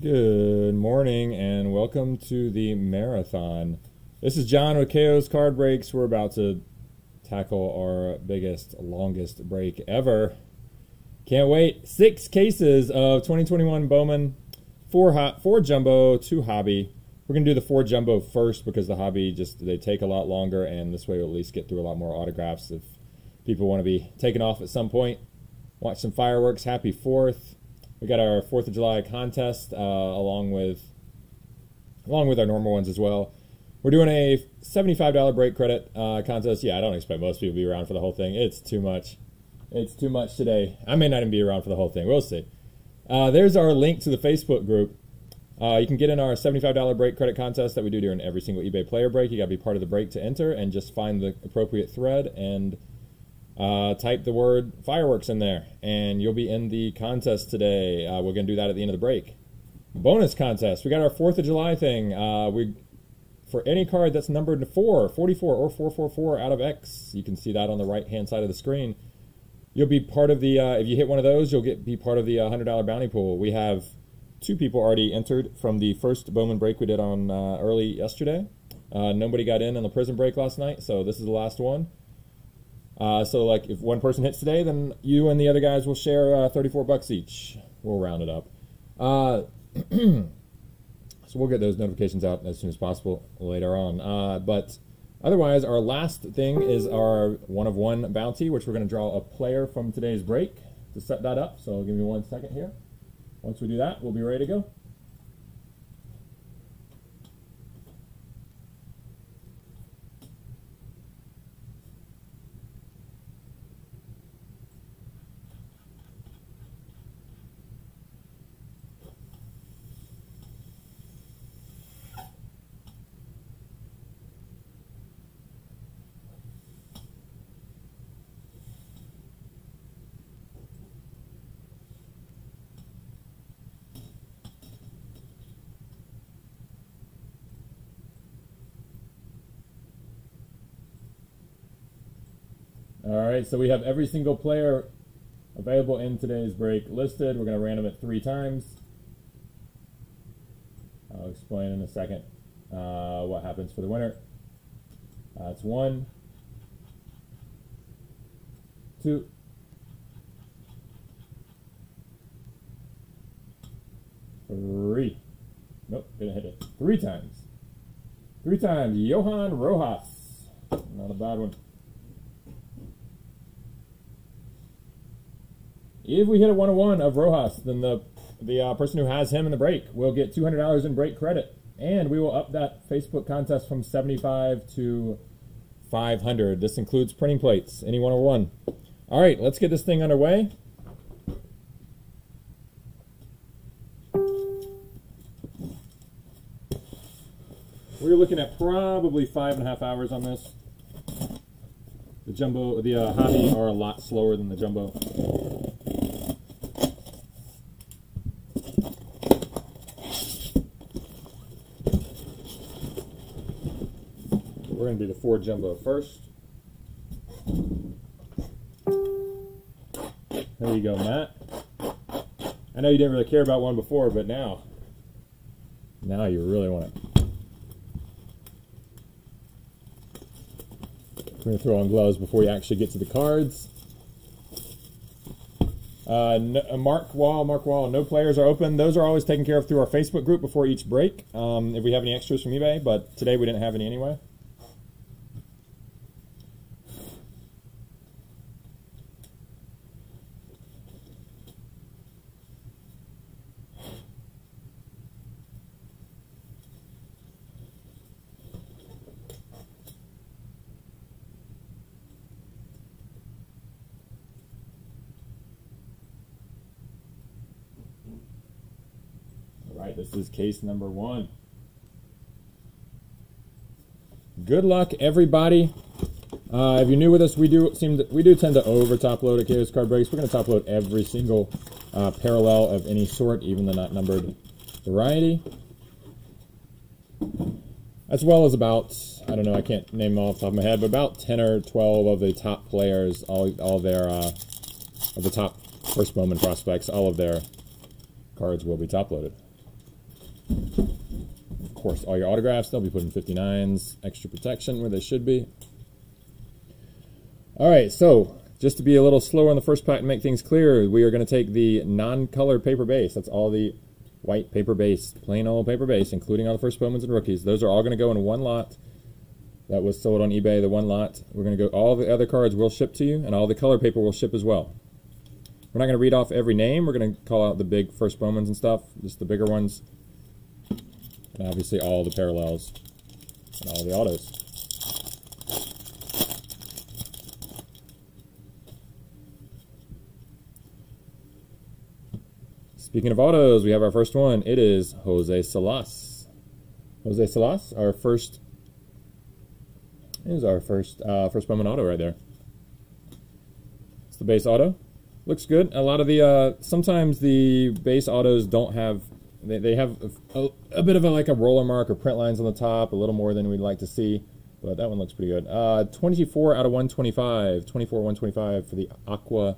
Good morning and welcome to the marathon. This is John with KO's Card Breaks. We're about to tackle our biggest, longest break ever. Can't wait. Six cases of 2021 Bowman, four hot, four jumbo, two hobby. We're gonna do the four jumbo first because the hobby just they take a lot longer, and this way we'll at least get through a lot more autographs if people want to be taken off at some point. Watch some fireworks. Happy Fourth we got our Fourth of July contest uh, along with along with our normal ones as well. We're doing a $75 break credit uh, contest. Yeah, I don't expect most people to be around for the whole thing. It's too much. It's too much today. I may not even be around for the whole thing. We'll see. Uh, there's our link to the Facebook group. Uh, you can get in our $75 break credit contest that we do during every single eBay player break. You got to be part of the break to enter and just find the appropriate thread and uh, type the word fireworks in there, and you'll be in the contest today. Uh, we're going to do that at the end of the break. Bonus contest. We got our 4th of July thing. Uh, we For any card that's numbered 4, 44, or 444 out of X, you can see that on the right-hand side of the screen. You'll be part of the, uh, if you hit one of those, you'll get be part of the $100 uh, bounty pool. We have two people already entered from the first Bowman break we did on uh, early yesterday. nobody got in on the prison break last night, so this is the last one. Uh, so like if one person hits today, then you and the other guys will share uh, 34 bucks each. We'll round it up. Uh, so we'll get those notifications out as soon as possible later on. Uh, but otherwise, our last thing is our one of one bounty, which we're going to draw a player from today's break to set that up. So give me one second here. Once we do that, we'll be ready to go. All right, so we have every single player available in today's break listed. We're going to random it three times. I'll explain in a second uh, what happens for the winner. That's uh, one, two, three. Nope, didn't hit it. Three times. Three times. Johan Rojas. Not a bad one. If we hit a one-on-one of Rojas, then the the uh, person who has him in the break will get two hundred dollars in break credit, and we will up that Facebook contest from seventy-five to five hundred. This includes printing plates. Any one-on-one. All right, let's get this thing underway. We're looking at probably five and a half hours on this. The jumbo, the uh, hobby are a lot slower than the jumbo. Going to do the four jumbo first. There you go, Matt. I know you didn't really care about one before, but now, now you really want it. We're going to throw on gloves before you actually get to the cards. Uh, no, uh, Mark Wall, Mark Wall, no players are open. Those are always taken care of through our Facebook group before each break. Um, if we have any extras from eBay, but today we didn't have any anyway. right, this is case number one. Good luck, everybody. Uh, if you're new with us, we do seem to, we do tend to over top load at KO's Card Breaks. We're going to top load every single uh, parallel of any sort, even the not numbered variety, as well as about I don't know I can't name them off the top of my head, but about ten or twelve of the top players, all all their uh, of the top first Bowman prospects, all of their cards will be top loaded. Of course, all your autographs, they'll be put in 59s, extra protection where they should be. All right, so just to be a little slower on the first pack and make things clear, we are going to take the non-colored paper base. That's all the white paper base, plain old paper base, including all the first Bowmans and rookies. Those are all going to go in one lot. That was sold on eBay, the one lot. We're going to go, all the other cards will ship to you, and all the color paper will ship as well. We're not going to read off every name. We're going to call out the big first Bowmans and stuff, just the bigger ones. And obviously all the parallels and all the autos. Speaking of autos, we have our first one. It is Jose Salas. Jose Salas, our first is our first uh, first Bowman auto right there. It's the base auto. Looks good. A lot of the uh, sometimes the base autos don't have they, they have a, a, bit of a like a roller mark or print lines on the top, a little more than we'd like to see. But that one looks pretty good. Uh, 24 out of 125. 24 125 for the Aqua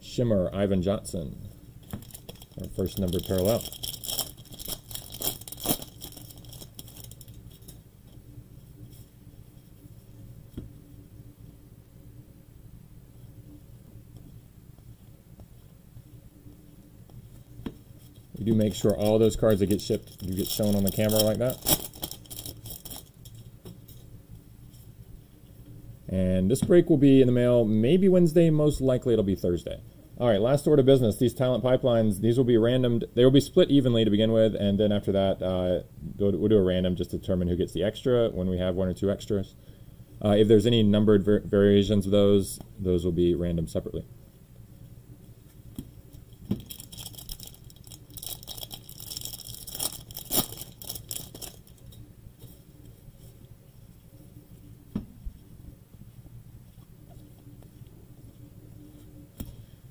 Shimmer Ivan Johnson. Our first number parallel. Do make sure all those cards that get shipped, you get shown on the camera like that. And this break will be in the mail maybe Wednesday, most likely it'll be Thursday. All right, last order of business. These talent pipelines, these will be random. They will be split evenly to begin with, and then after that, uh, we'll do a random just to determine who gets the extra when we have one or two extras. Uh, if there's any numbered variations of those, those will be random separately.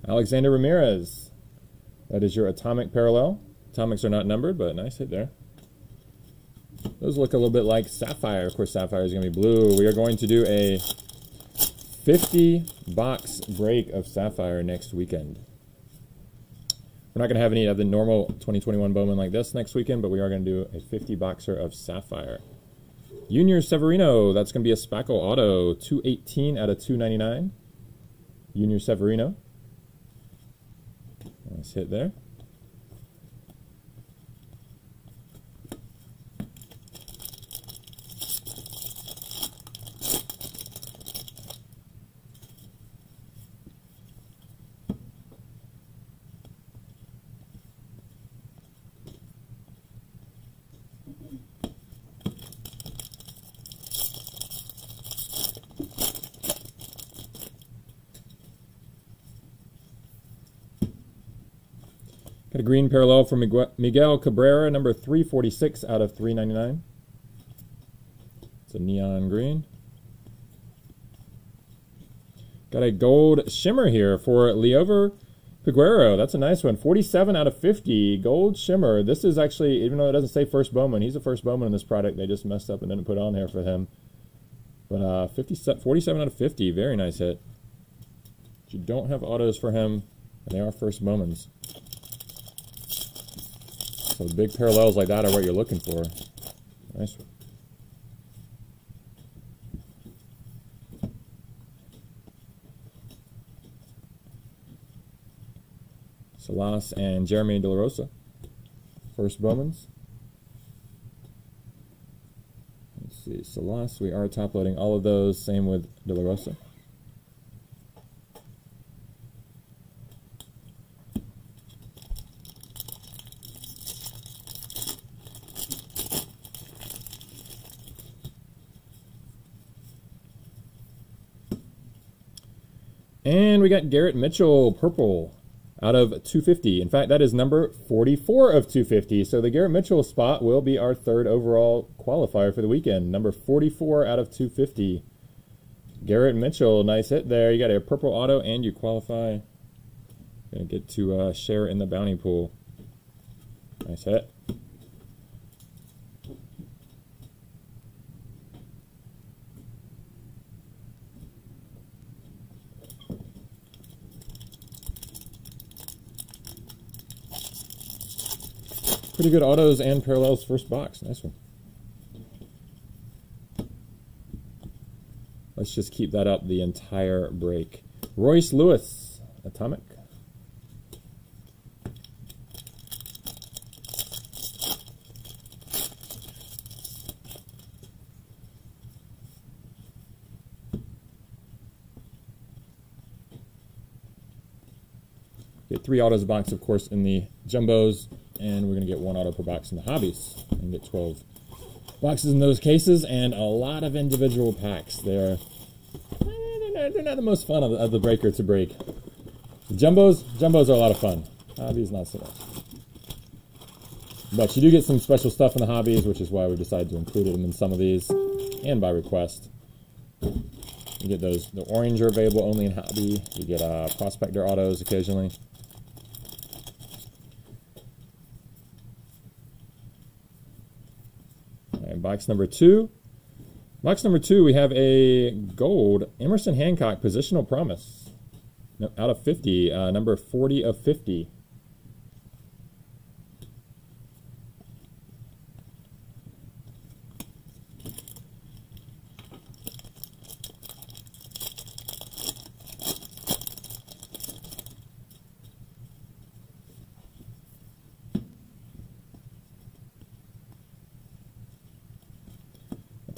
Alexander Ramirez. That is your atomic parallel. Atomics are not numbered, but nice hit there. Those look a little bit like Sapphire. Of course, Sapphire is going to be blue. We are going to do a 50 box break of Sapphire next weekend. We're not going to have any of the normal 2021 Bowman like this next weekend, but we are going to do a 50 boxer of Sapphire. Junior Severino, that's going to be a Speckle Auto, 218 out of 299. Junior Severino. Nice hit there. Green parallel for Miguel Cabrera, number 346 out of 399. It's a neon green. Got a gold shimmer here for Liover Peguero. That's a nice one. 47 out of 50. Gold shimmer. This is actually, even though it doesn't say first Bowman, he's the first Bowman in this product. They just messed up and didn't put on there for him. But uh, 50, 47 out of 50. Very nice hit. But you don't have autos for him, and they are first Bowmans. So big parallels like that are what you're looking for. Nice. Salas and Jeremy De La Rosa. First Bowmans. Let's see, Salas, we are top loading all of those. Same with De La Rosa. And we got Garrett Mitchell, purple, out of 250. In fact, that is number 44 of 250. So the Garrett Mitchell spot will be our third overall qualifier for the weekend. Number 44 out of 250. Garrett Mitchell, nice hit there. You got a purple auto and you qualify. Gonna get to uh, share in the bounty pool. Nice hit. Pretty good autos and parallels first box. Nice one. Let's just keep that up the entire break. Royce Lewis, Atomic. Get three autos a box, of course, in the jumbos, and we're going to get one auto per box in the hobbies and get 12 boxes in those cases and a lot of individual packs. They're, they're, not, the most fun of the, of the breaker to break. The jumbos, jumbos are a lot of fun. Hobbies, not so much. But you do get some special stuff in the hobbies, which is why we decided to include them in some of these, and by request. You get those, the orange are available only in hobby. You get uh, prospector autos occasionally. Box number two. Box number two, we have a gold Emerson Hancock positional promise. out of 50, uh, number 40 of 50.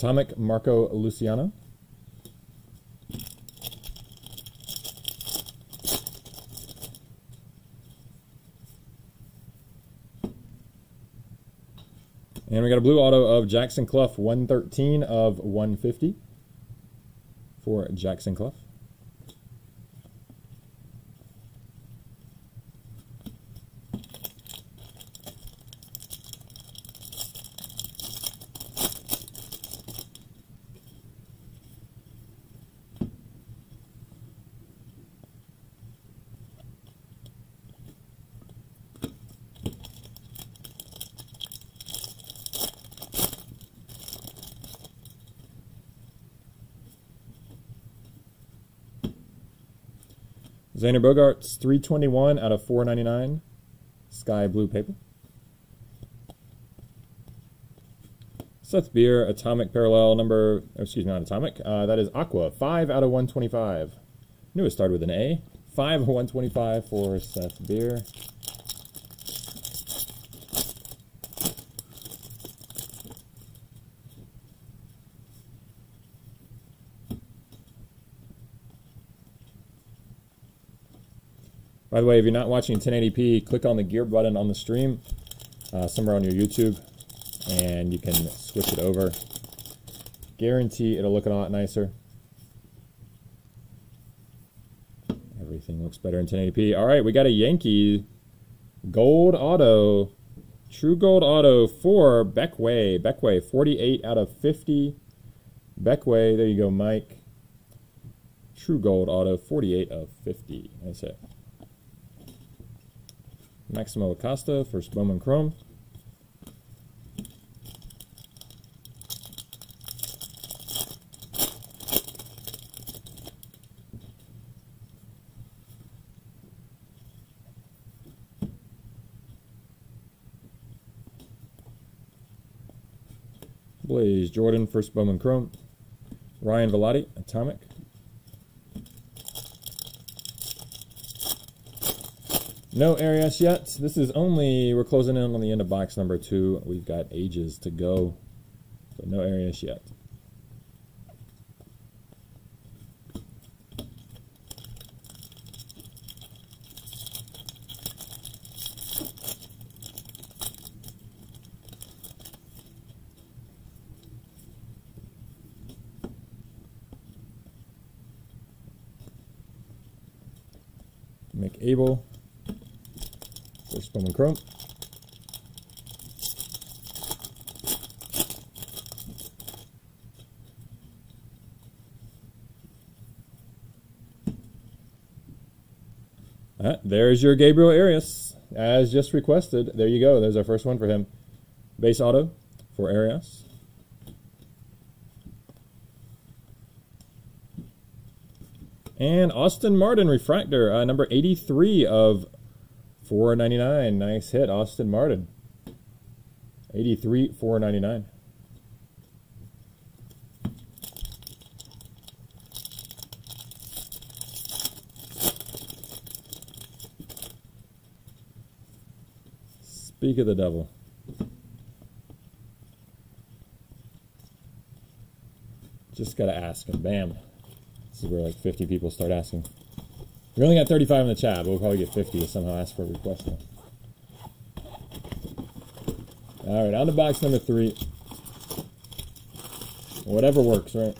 Atomic Marco Luciano. And we got a blue auto of Jackson Cluff, 113 of 150 for Jackson Cluff. Xander Bogaerts, 321 out of 499. Sky blue paper. Seth Beer, Atomic Parallel number, oh, excuse me, not Atomic. Uh, that is Aqua, 5 out of 125. Knew it started with an A. 5 of 125 for Seth Beer. By the way, if you're not watching 1080p, click on the gear button on the stream uh, somewhere on your YouTube, and you can switch it over. Guarantee it'll look a lot nicer. Everything looks better in 1080p. All right, we got a Yankee gold auto, true gold auto for Beck Way. Beckway, 48 out of 50. Beck Way, there you go, Mike. True gold auto, 48 of 50. That's hit. Maximo Acosta for Bowman Chrome. Blaze Jordan, first Bowman Chrome. Ryan Vilade, Atomic. No Arias yet. This is only, we're closing in on the end of box number two. We've got ages to go. So no Arias yet. Mick Abel. Chrome. Uh, there's your Gabriel Arias, as just requested. There you go. There's our first one for him. Base auto for Arias. And Austin Martin refractor, uh, number 83 of 499. Nice hit, Austin Martin. 83, 499. Speak of the devil. Just got to ask, and bam. This is where like 50 people start asking. We only got 35 in the chat, but we'll probably get 50 to somehow ask for a request now. All right, on to box number three. Whatever works, right?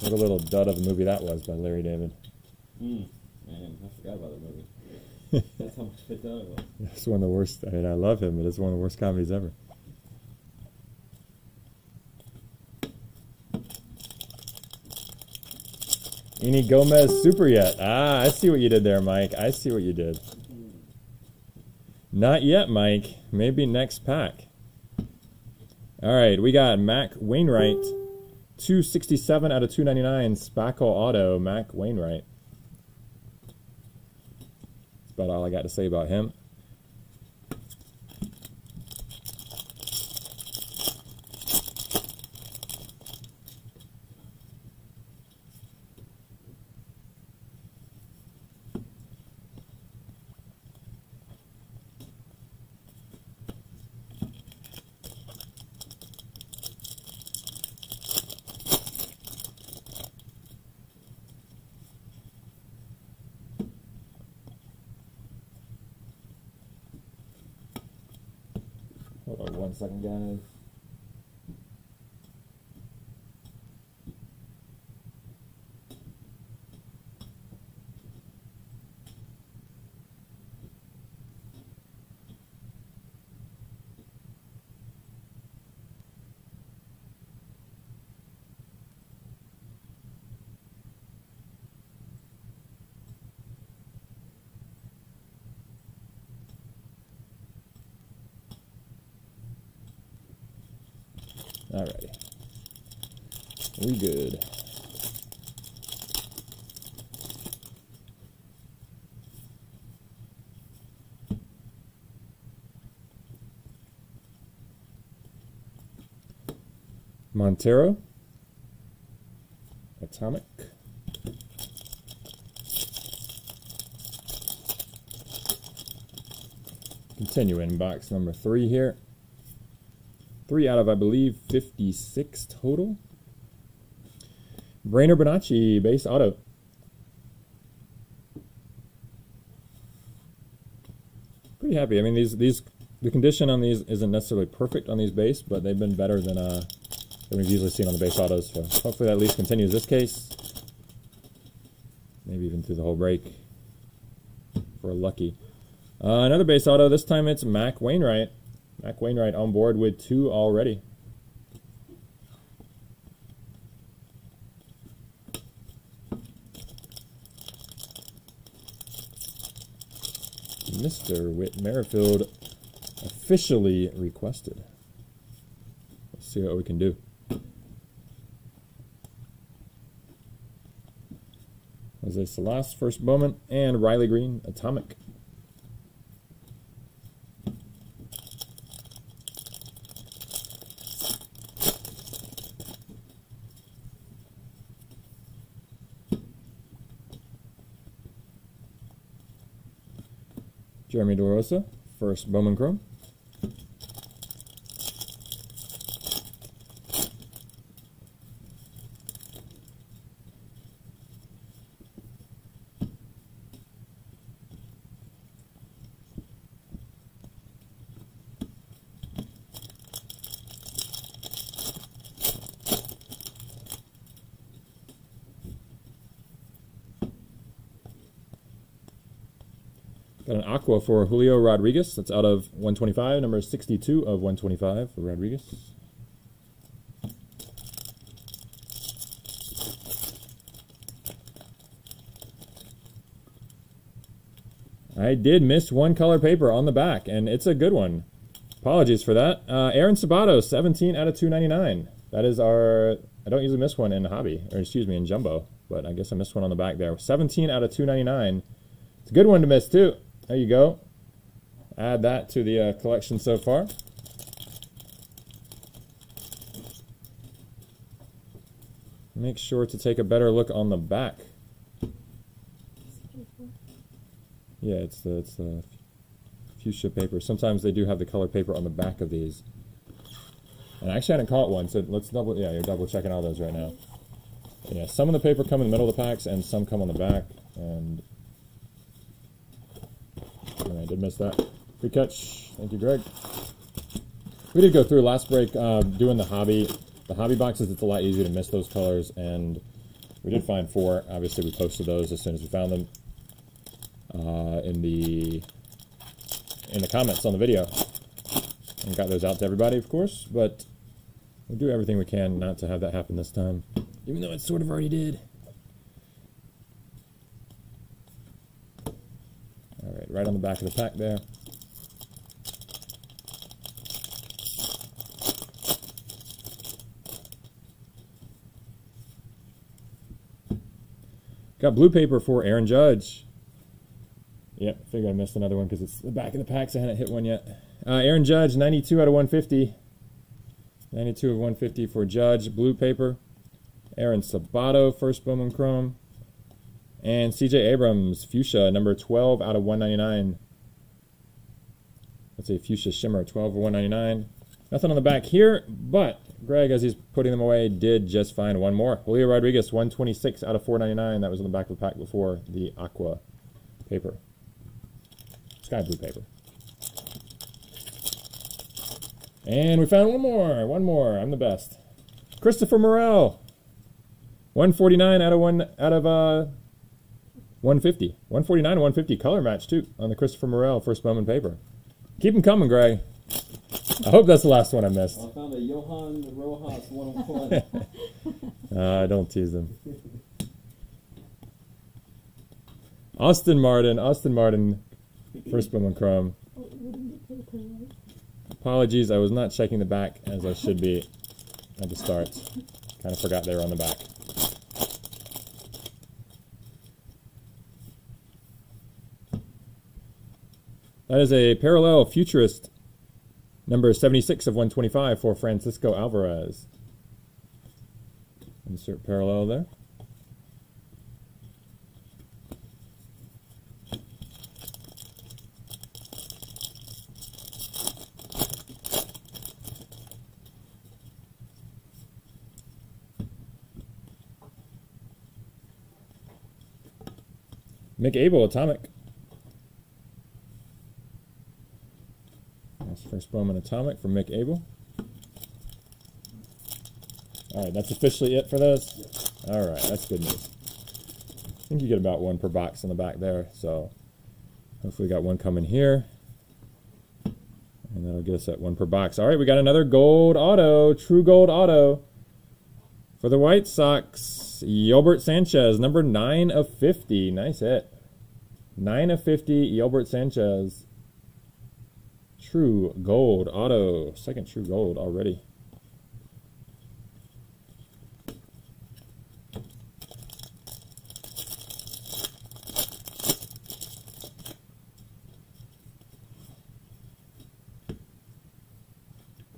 What a little dud of a movie that was by Larry David. Mm, man, I forgot about that movie. That's how much of a dud it was. It's one of the worst. I mean, I love him, but it's one of the worst comedies ever. Any Gomez Super yet? Ah, I see what you did there, Mike. I see what you did. Not yet, Mike. Maybe next pack. All right, we got Mac Wainwright, 267 out of 299, Speckle Auto, Mac Wainwright. That's about all I got to say about him. Hold on one second, guys. Alrighty. We good. Montero. Atomic. Continuing box number three here. Three out of, I believe, 56 total. Brainer Bonaci, base auto. Pretty happy. I mean, these these the condition on these isn't necessarily perfect on these base, but they've been better than uh than we've usually seen on the base autos. So hopefully that at least continues this case. Maybe even through the whole break. We're lucky. Uh, another base auto. This time it's Mac Wainwright. Mac Wainwright on board with two already. Mr. Whit Merrifield officially requested. Let's see what we can do. Jose Salas, first Bowman, and Riley Greene, Atomic. Jeremy DeRosa, first Bowman Chrome. Got an aqua for Julio Rodriguez. That's out of 125, number 62 of 125 for Rodriguez. I did miss one color paper on the back, and it's a good one. Apologies for that. Uh, Aaron Sabato, 17 out of 299. That is our. I don't usually miss one in hobby, or excuse me, in jumbo. but I guess I missed one on the back there. 17 out of 299. It's a good one to miss, too. There you go. Add that to the uh, collection so far. Make sure to take a better look on the back. Yeah, it's the it's the fuchsia paper. Sometimes they do have the color paper on the back of these. And I actually hadn't caught one, so let's double yeah, you're double checking all those right now. Yeah, some of the paper come in the middle of the packs and some come on the back. And I did miss that. Good catch. Thank you, Greg. We did go through last break uh, doing the hobby. The hobby boxes, it's a lot easier to miss those colors, and we did find four. Obviously, we posted those as soon as we found them uh, in the in the comments on the video, and got those out to everybody, of course. But we'll do everything we can not to have that happen this time, even though it sort of already did. All right, right on the back of the pack there. Got blue paper for Aaron Judge. Yep, figured I missed another one because it's the back of the packs. I hadn't hit one yet. Uh, Aaron Judge, 92 out of 150. 92 of 150 for Judge. Blue paper. Aaron Sabato, first Bowman Chrome. And CJ Abrams, Fuchsia, number 12 out of 199. Let's a Fuchsia Shimmer, 12 of 199. Nothing on the back here, but Greg, as he's putting them away, did just find one more. Julio Rodriguez, 126 out of 499. That was on the back of the pack before the aqua paper. Sky blue paper. And we found one more. One more. I'm the best. Christopher Morel. 149 out of one out of uh 150. 149 and 150 color match too on the Christopher Morel first Bowman paper. Keep them coming, Greg. I hope that's the last one I missed. I found a Johan Rojas 101. uh, don't tease them. Austin Martin, Austin Martin, first Bowman Chrome. Apologies, I was not checking the back as I should be at the start. Kind of forgot they were on the back. That is a parallel futurist number 76 of 125 for Francisco Alvarez. Insert parallel there. Mick Abel, Atomic. That's first Bowman Atomic from Mick Abel. All right, that's officially it for this. All right, that's good news. I think you get about one per box in the back there, so hopefully we got one coming here. And that'll get us at one per box. All right, we got another gold auto, true gold auto for the White Sox. Yolbert Sanchez, number 9 of 50. Nice hit. 9 of 50, Yolbert Sanchez. True gold auto. Second true gold already.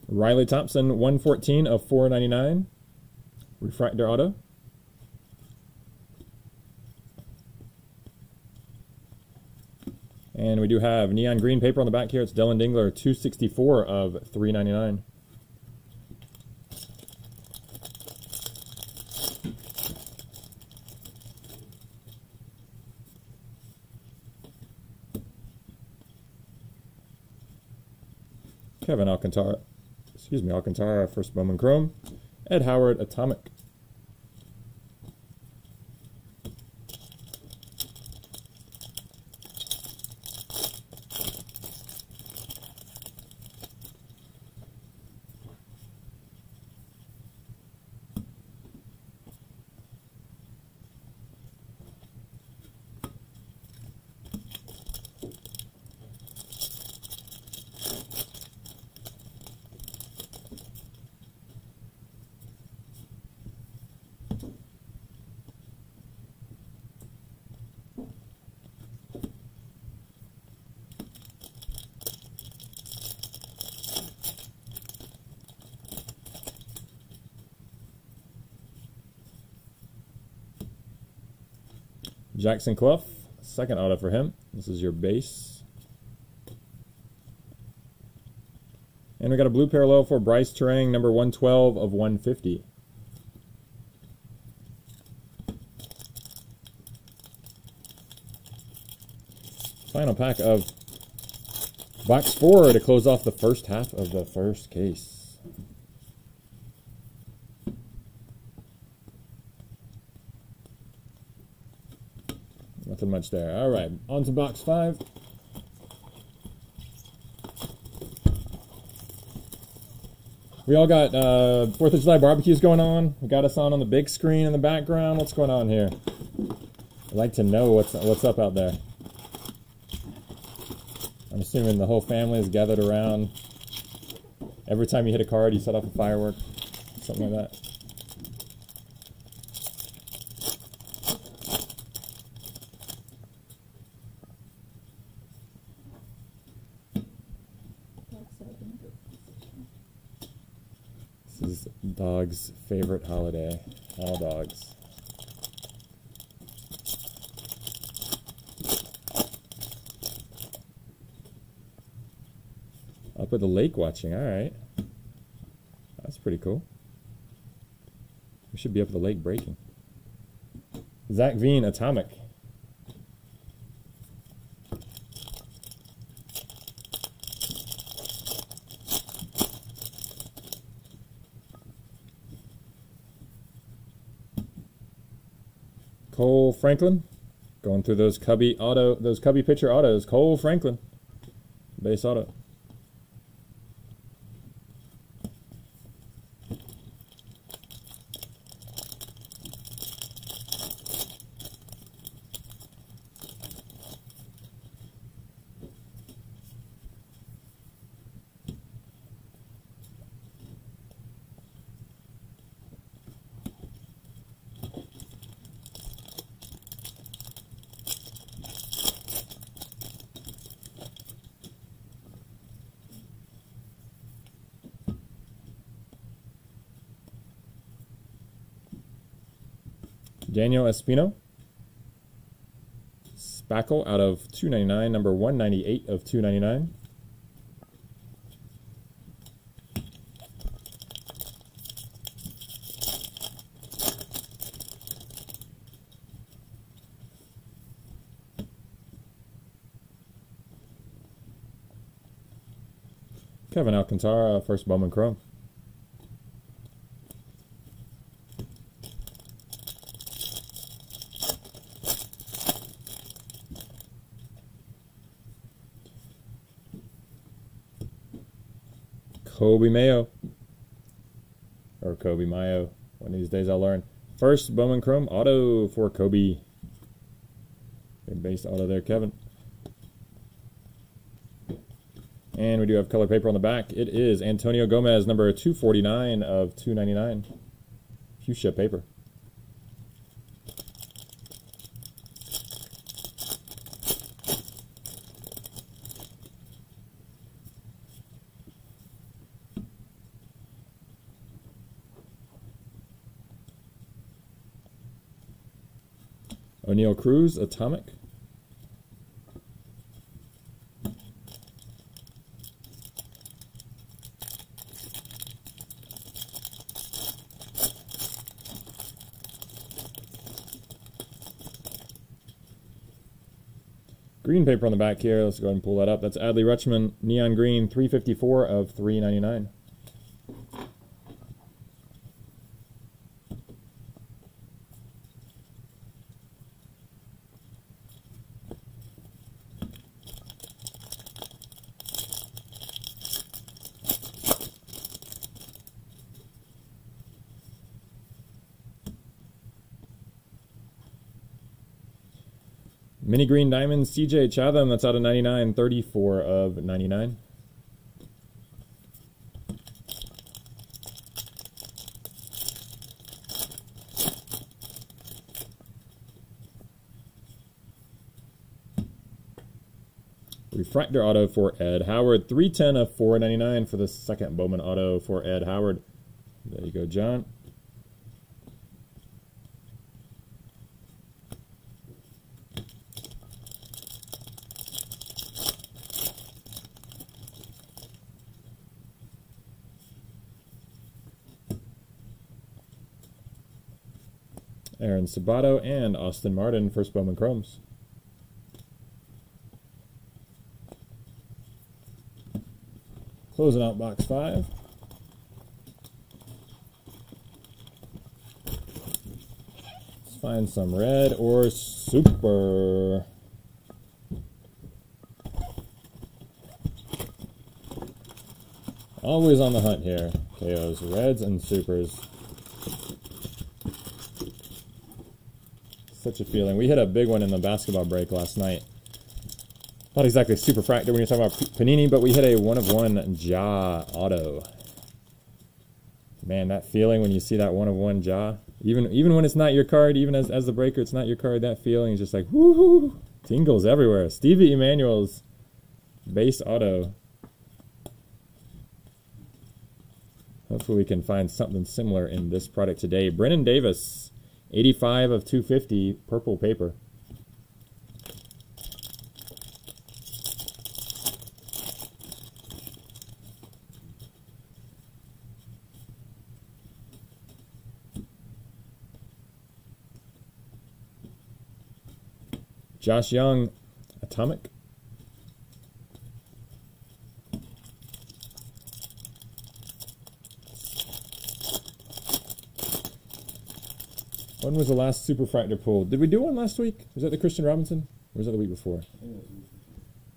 Riley Thompson, 114 of 499. Refractor auto. And we do have neon green paper on the back here. It's Dillon Dingler, 264 of 399. Kevin Alcantara, excuse me, Alcantara, first Bowman Chrome. Ed Howard, Atomic. Jackson Cluff, second auto for him. This is your base. And we got a blue parallel for Brice Turang, number 112 of 150. Final pack of box four to close off the first half of the first case. Nothing much there. All right, on to box five. We all got uh, Fourth of July barbecues going on. We got us on on the big screen in the background. What's going on here? I'd like to know what's what's up out there. I'm assuming the whole family is gathered around. Every time you hit a card, you set off a firework, something like that. This is dog's favorite holiday. All dogs. Up at the lake watching. All right. That's pretty cool. We should be up at the lake breaking. Zach Veen, Atomic. Kohl Franklin, going through those Cubby auto, those Cubby pitcher autos. Kohl Franklin, base auto. Daniel Espino. Speckle out of 299, number 198 of 299. Kevin Alcantara, first Bowman Chrome. Coby Mayo. Or Coby Mayo. One of these days I'll learn. First Bowman Chrome auto for Coby. Good base auto there, Kevin. And we do have color paper on the back. It is Antonio Gomez, number 249 of 299. Fuchsia paper. Cruz, Atomic. Green paper on the back here. Let's go ahead and pull that up. That's Adley Rutschman, Neon Green, 354 of 399. Mini Green Diamonds, CJ Chatham, that's out of 99, 34 of 99. Refractor auto for Ed Howard, 310 of 499 for the second Bowman auto for Ed Howard. There you go, John. Aaron Sabato and Austin Martin for Bowman Chromes. Closing out box five. Let's find some red or super. Always on the hunt here. KOs, reds and supers. Such a feeling. We hit a big one in the basketball break last night. Not exactly super fractor when you're talking about Panini, but we hit a one of one Ja auto. Man, that feeling when you see that one of one Ja, even even when it's not your card, even as, as the breaker, it's not your card, that feeling is just like whoo tingles everywhere. Stevie Emanuel's base auto. Hopefully we can find something similar in this product today. Brennan Davis, 85 of 250, purple paper. Josh Jung, Atomic. When was the last Superfractor pull? Did we do one last week? Was that the Kristian Robinson? Or was that the week before?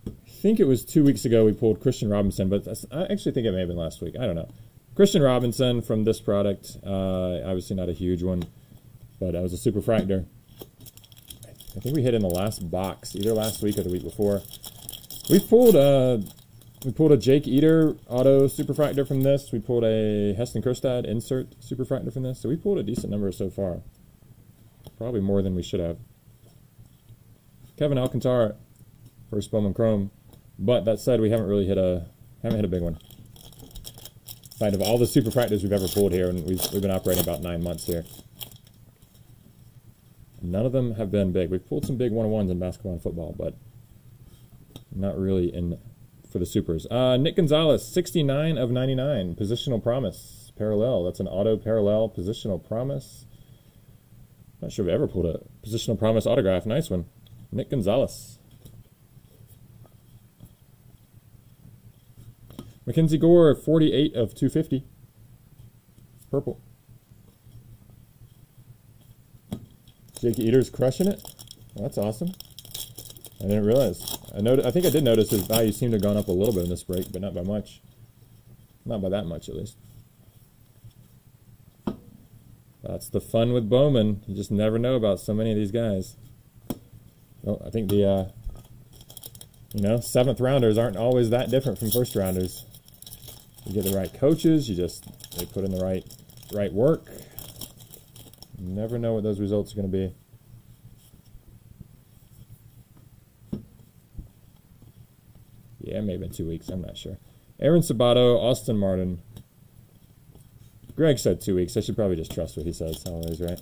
I think it was two weeks ago we pulled Kristian Robinson, but I actually think it may have been last week. I don't know. Kristian Robinson from this product, uh, obviously not a huge one, but it was a Superfractor. I think we hit in the last box, either last week or the week before. We pulled a we pulled a Jake Eder auto superfractor from this. We pulled a Heston Kjerstad insert superfractor from this. So we pulled a decent number so far. Probably more than we should have. Kevin Alcantara, first Bowman Chrome. But that said, we haven't really hit a haven't hit a big one. Kind of all the superfractors we've ever pulled here, and we've, we've been operating about nine months here. None of them have been big. We've pulled some big one-on-ones in basketball and football, but not really in for the supers. Uh, Nick Gonzalez, 69 of 99, positional promise, parallel. That's an auto parallel positional promise. Not sure if we ever pulled a positional promise autograph. Nice one. Nick Gonzalez. Mackenzie Gore, 48 of 250. Purple. Jake Eder's crushing it. Well, that's awesome. I didn't realize. I noticed, I think I did notice his value seemed to have gone up a little bit in this break, but not by much. Not by that much, at least. That's the fun with Bowman. You just never know about so many of these guys. Well, I think the, uh, you know, seventh rounders aren't always that different from first rounders. You get the right coaches. You just they put in the right right work. Never know what those results are going to be. Yeah, maybe in two weeks. I'm not sure. Aaron Sabato, Austin Martin. Greg said two weeks. I should probably just trust what he says always, right?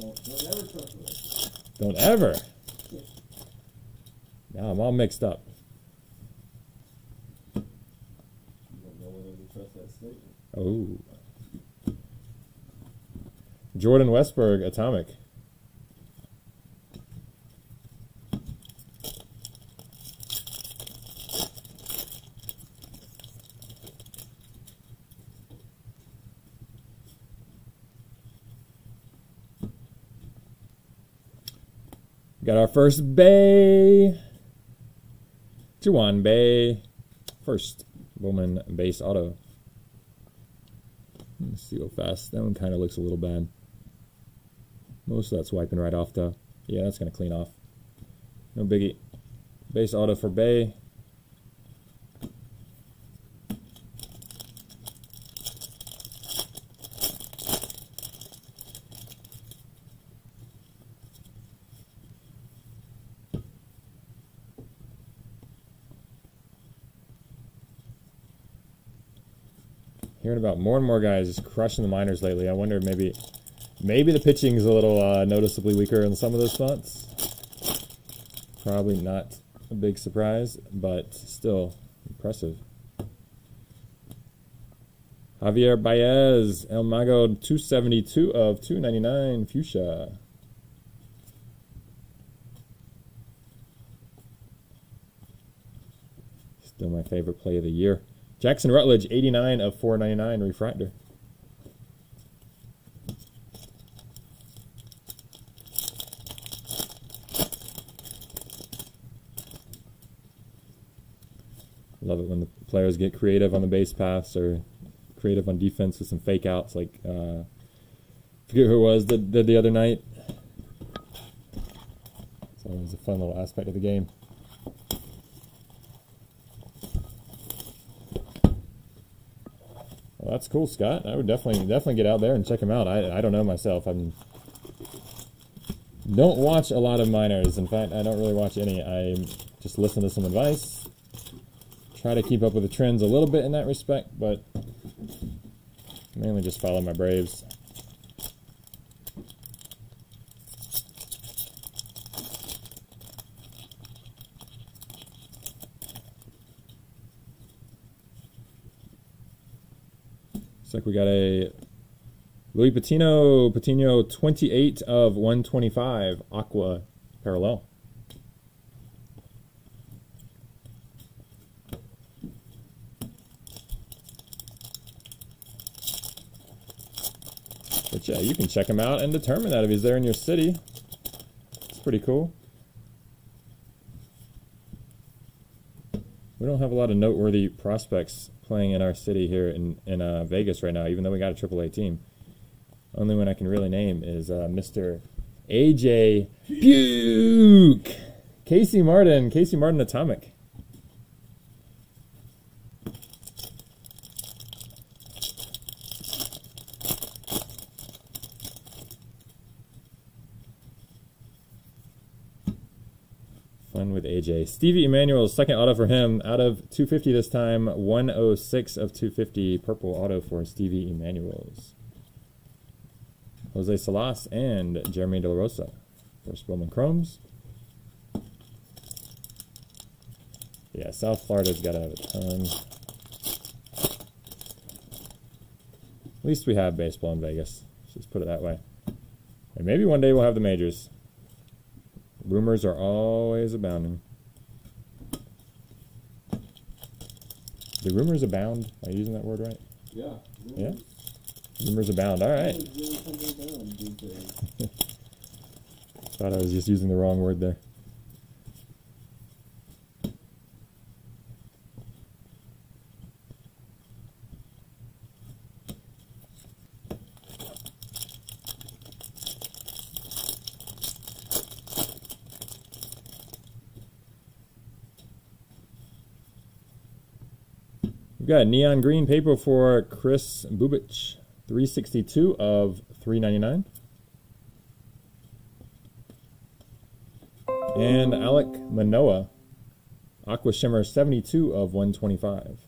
Well, don't ever trust. Don't ever. Now I'm all mixed up. Oh. Jordan Westburg, Atomic. Got our first Bay. Juwan Bay. First Bowman base auto. Let's see how fast. That one kind of looks a little bad. Most of that's wiping right off though. Yeah, that's going to clean off. No biggie. Base auto for Bay. hearing about more and more guys crushing the minors lately. I wonder maybe maybe the pitching is a little uh, noticeably weaker in some of those spots. Probably not a big surprise, but still impressive. Javier Baez, El Mago 272 of 299, Fuchsia. Still my favorite play of the year. Jackson Rutledge, 89 of 499 refractor. Love it when the players get creative on the base paths or creative on defense with some fake outs like uh, forget who it was that did the other night. It's always a fun little aspect of the game. That's cool, Scott. I would definitely definitely get out there and check him out. I I don't know myself. I'm don't watch a lot of minors. In fact, I don't really watch any. I just listen to some advice. Try to keep up with the trends a little bit in that respect, but mainly just follow my Braves. Looks like we got a Louis Patino, Patino 28 of 125, Aqua Parallel. But yeah, you can check him out and determine that if he's there in your city. It's pretty cool. We don't have a lot of noteworthy prospects playing in our city here in, in uh, Vegas right now, even though we got a AAA team. Only one I can really name is uh, Mr. AJ Puk. Casey Martin. Casey Martin Atomic. Stevie Emanuel's second auto for him out of 250 this time. 106 of 250 purple auto for Stevie Emanuel's. Jose Salas and Jeremy De La Rosa. First Bowman Chromes. Yeah, South Florida's got to have a ton. At least we have baseball in Vegas. Let's just put it that way. And maybe one day we'll have the majors. Rumors are always abounding. Do rumors abound? Am I using that word right? Yeah. Yeah? Rumors abound. All right. Thought I was just using the wrong word there. Got neon green paper for Kris Bubic, 362 of 399. And Alek Manoah, Aqua Shimmer, 72 of 125.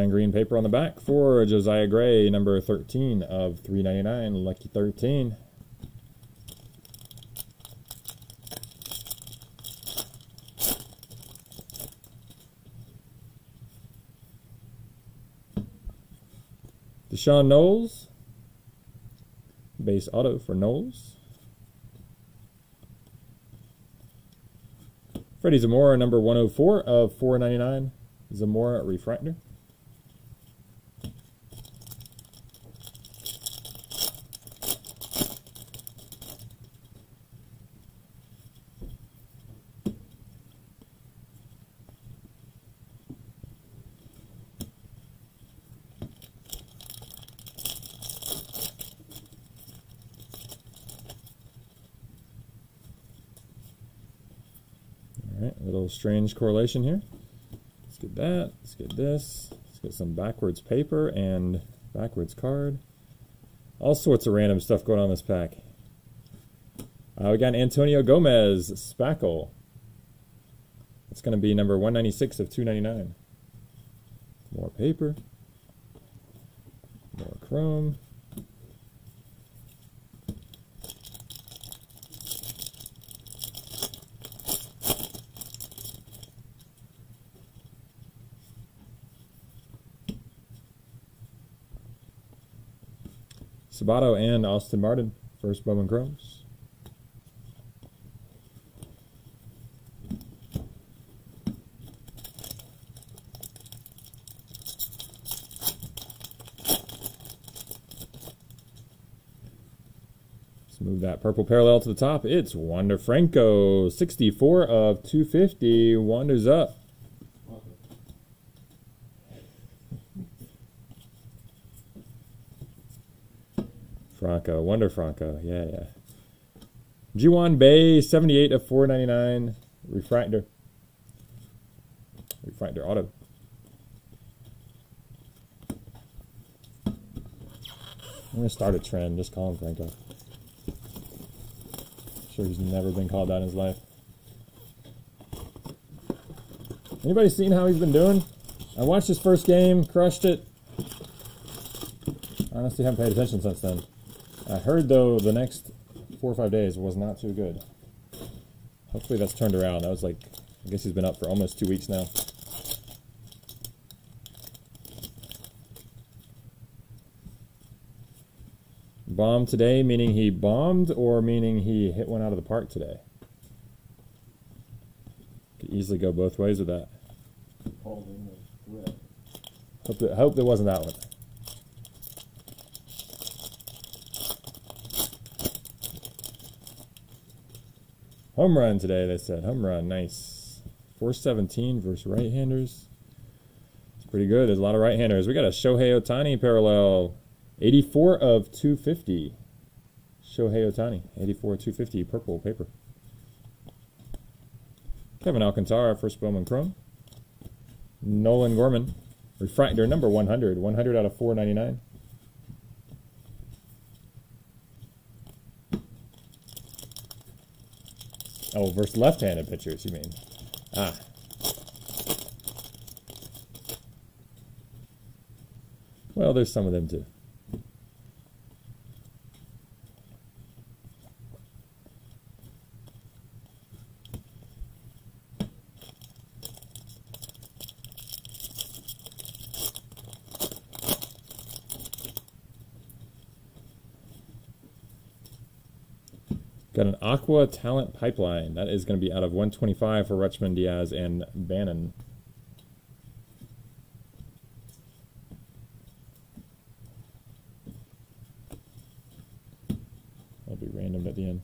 Neon green paper on the back for Josiah Gray, number 13 of 399. Lucky 13. D'Shawn Knowles. Base auto for Knowles. Freddy Zamora, number 104 of 499. Zamora refractor. All right, a little strange correlation here. Let's get that. Let's get this. Let's get some backwards paper and backwards card. All sorts of random stuff going on this pack. Uh, we got Antonio Gomez Speckle. It's going to be number 196 of 299. More paper. More chrome. Sabato and Austin Martin. First Bowman Chromes. Let's move that purple parallel to the top. It's Wander Franco, 64 of 250. Wander's up. Franco, Wonder Franco, yeah, yeah. G1 Bay, 78 of 499. Refractor. Refractor auto. I'm going to start a trend. Just call him Franco. Sure, he's never been called that in his life. Anybody seen how he's been doing? I watched his first game, crushed it. Honestly, haven't paid attention since then. I heard though the next four or five days was not too good. Hopefully that's turned around. That was like, I guess he's been up for almost two weeks now. Bombed today, meaning he bombed, or meaning he hit one out of the park today? Could easily go both ways with that. Called in with red. Hope that, hope that wasn't that one. Home run today, they said. Home run, nice. 417 versus right handers. It's pretty good. There's a lot of right handers. We got a Shohei Ohtani parallel. 84 of 250. Shohei Ohtani. 84 250 purple paper. Kevin Alcantara, first Bowman Chrome. Nolan Gorman. Refractor number 100. 100 out of 499. Oh, versus left-handed pitchers, you mean? Ah. Well, there's some of them too. Got an Aqua Talent Pipeline. That is going to be out of 125 for Rutschman, Diaz, and Bannon. That'll be random at the end.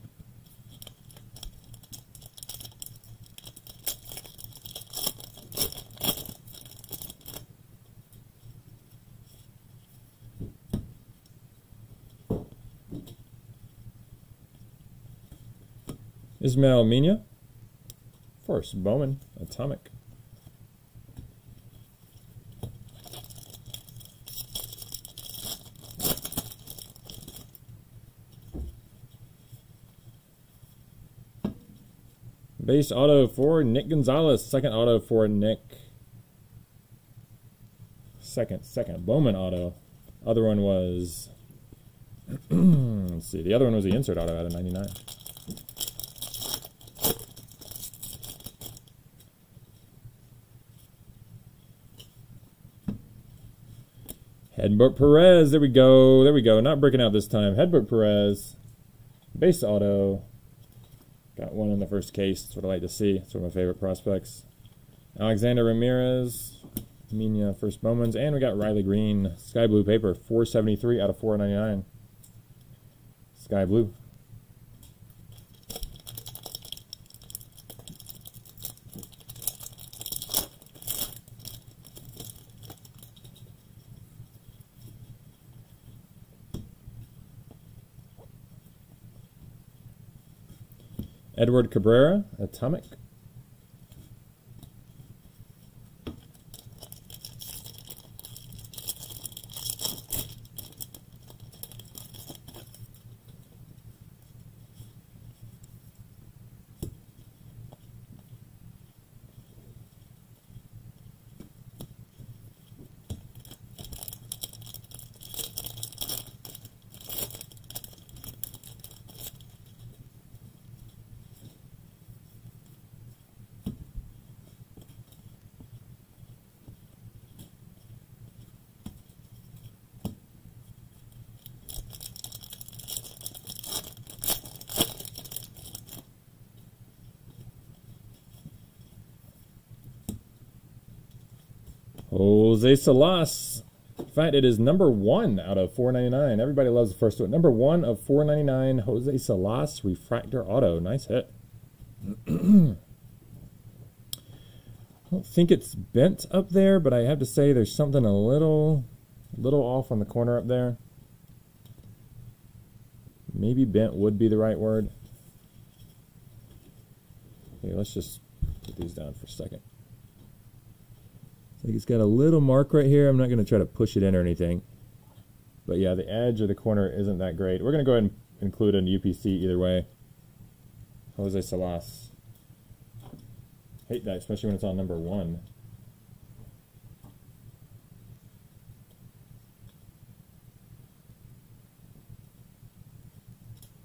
Ismael Mena. Forrest Bowman, Atomic. Base auto for Nick Gonzalez. Second auto for Nick. Second, second. Bowman auto. Other one was. let's see. The other one was the insert auto out of 99. Hedbert Perez. There we go. There we go. Not breaking out this time. Hedbert Perez. Base auto. Got one in the first case. That's what I like to see. It's one of my favorite prospects. Alexander Ramirez. Mena first Bowman's. And we got Riley Greene. Sky Blue paper. 473 out of 499. Sky Blue. Edward Cabrera, Atomic. Salas. In fact, it is number one out of 499. Everybody loves the first one. Number one of 499, Jose Salas Refractor Auto. Nice hit. I don't think it's bent up there, but I have to say there's something a little, little off on the corner up there. Maybe bent would be the right word. Okay, let's just put these down for a second. Think it's got a little mark right here. I'm not going to try to push it in or anything. But yeah, the edge of the corner isn't that great. We're going to go ahead and include an UPC either way. Jose Salas. Hate that, especially when it's on number one.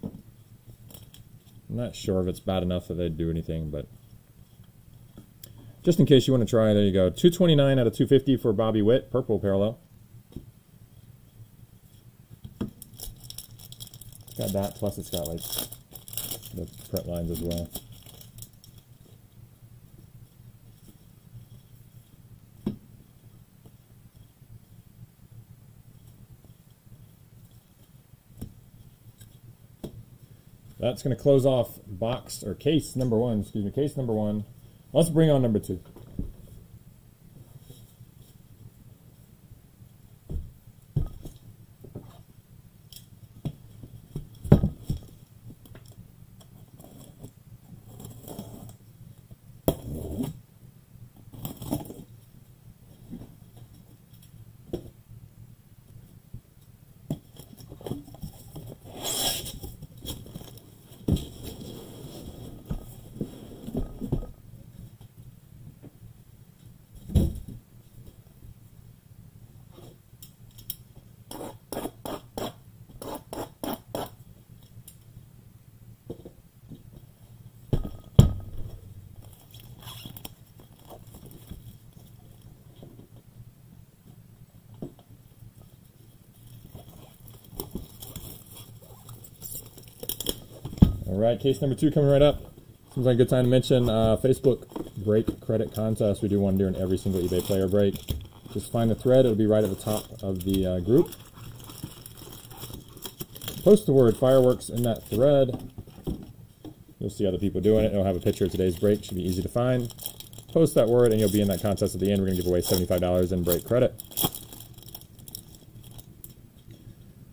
I'm not sure if it's bad enough that they'd do anything, but just in case you want to try, there you go. 229 out of 250 for Bobby Witt, purple parallel. It's got that, plus it's got like the print lines as well. That's going to close off box or case number one. Excuse me, case number one. Let's bring on number two. All right, case number two coming right up. Seems like a good time to mention uh, Facebook break credit contest. We do one during every single eBay player break. Just find the thread, it'll be right at the top of the uh, group. Post the word fireworks in that thread. You'll see other people doing it. It'll have a picture of today's break, should be easy to find. Post that word, and you'll be in that contest at the end. We're going to give away $75 in break credit.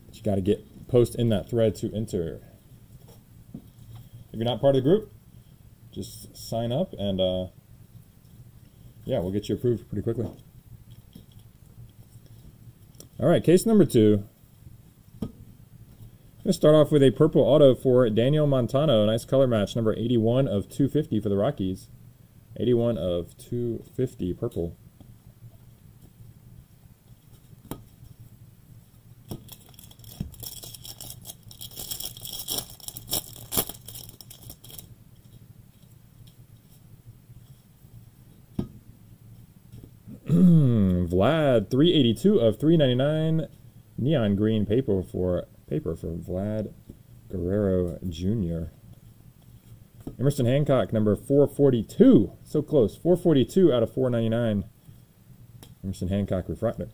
But you got to get post in that thread to enter. If you're not part of the group, just sign up and uh, yeah, we'll get you approved pretty quickly. All right, case number two. I'm going to start off with a purple auto for Daniel Montano. Nice color match, number 81 of 250 for the Rockies. 81 of 250 purple. Vlad, 382 of 399 neon green paper for paper for Vlad Guerrero Jr. Emerson Hancock, number 442. So close. 442 out of 499. Emerson Hancock refractor.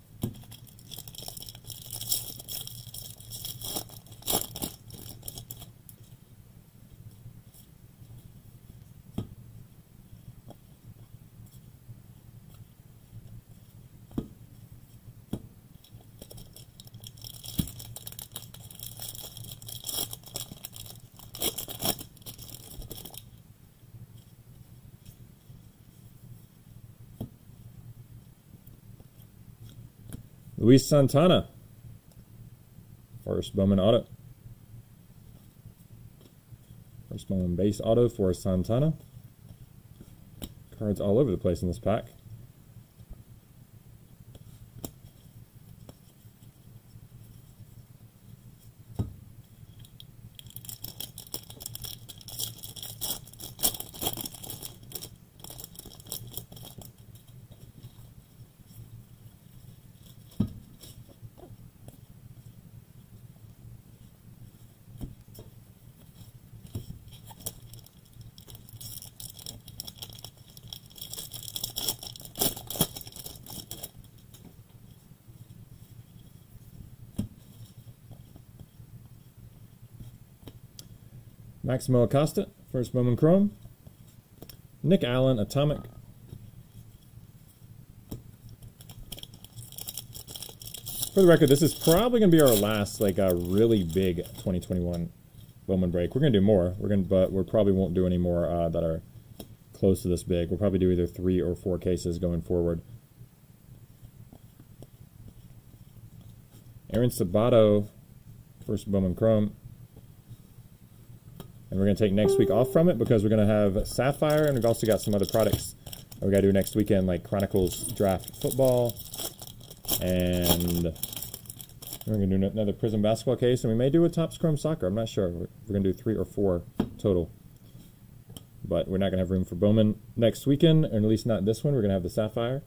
Luis Santana. First Bowman auto. First Bowman base auto for Santana. Cards all over the place in this pack. Maximo Acosta, first Bowman Chrome. Nick Allen, Atomic. For the record, this is probably going to be our last, like, a uh, really big 2021 Bowman break. We're going to do more. We're going but we probably won't do any more uh, that are close to this big. We'll probably do either three or four cases going forward. Aaron Sabato, first Bowman Chrome. We're going to take next week off from it because we're going to have Sapphire, and we've also got some other products we got to do next weekend, like Chronicles Draft Football, and we're going to do another Prism basketball case, and we may do a Topps Chrome Soccer. I'm not sure. We're, we're going to do three or four total. But we're not going to have room for Bowman next weekend, or at least not this one. We're going to have the Sapphire.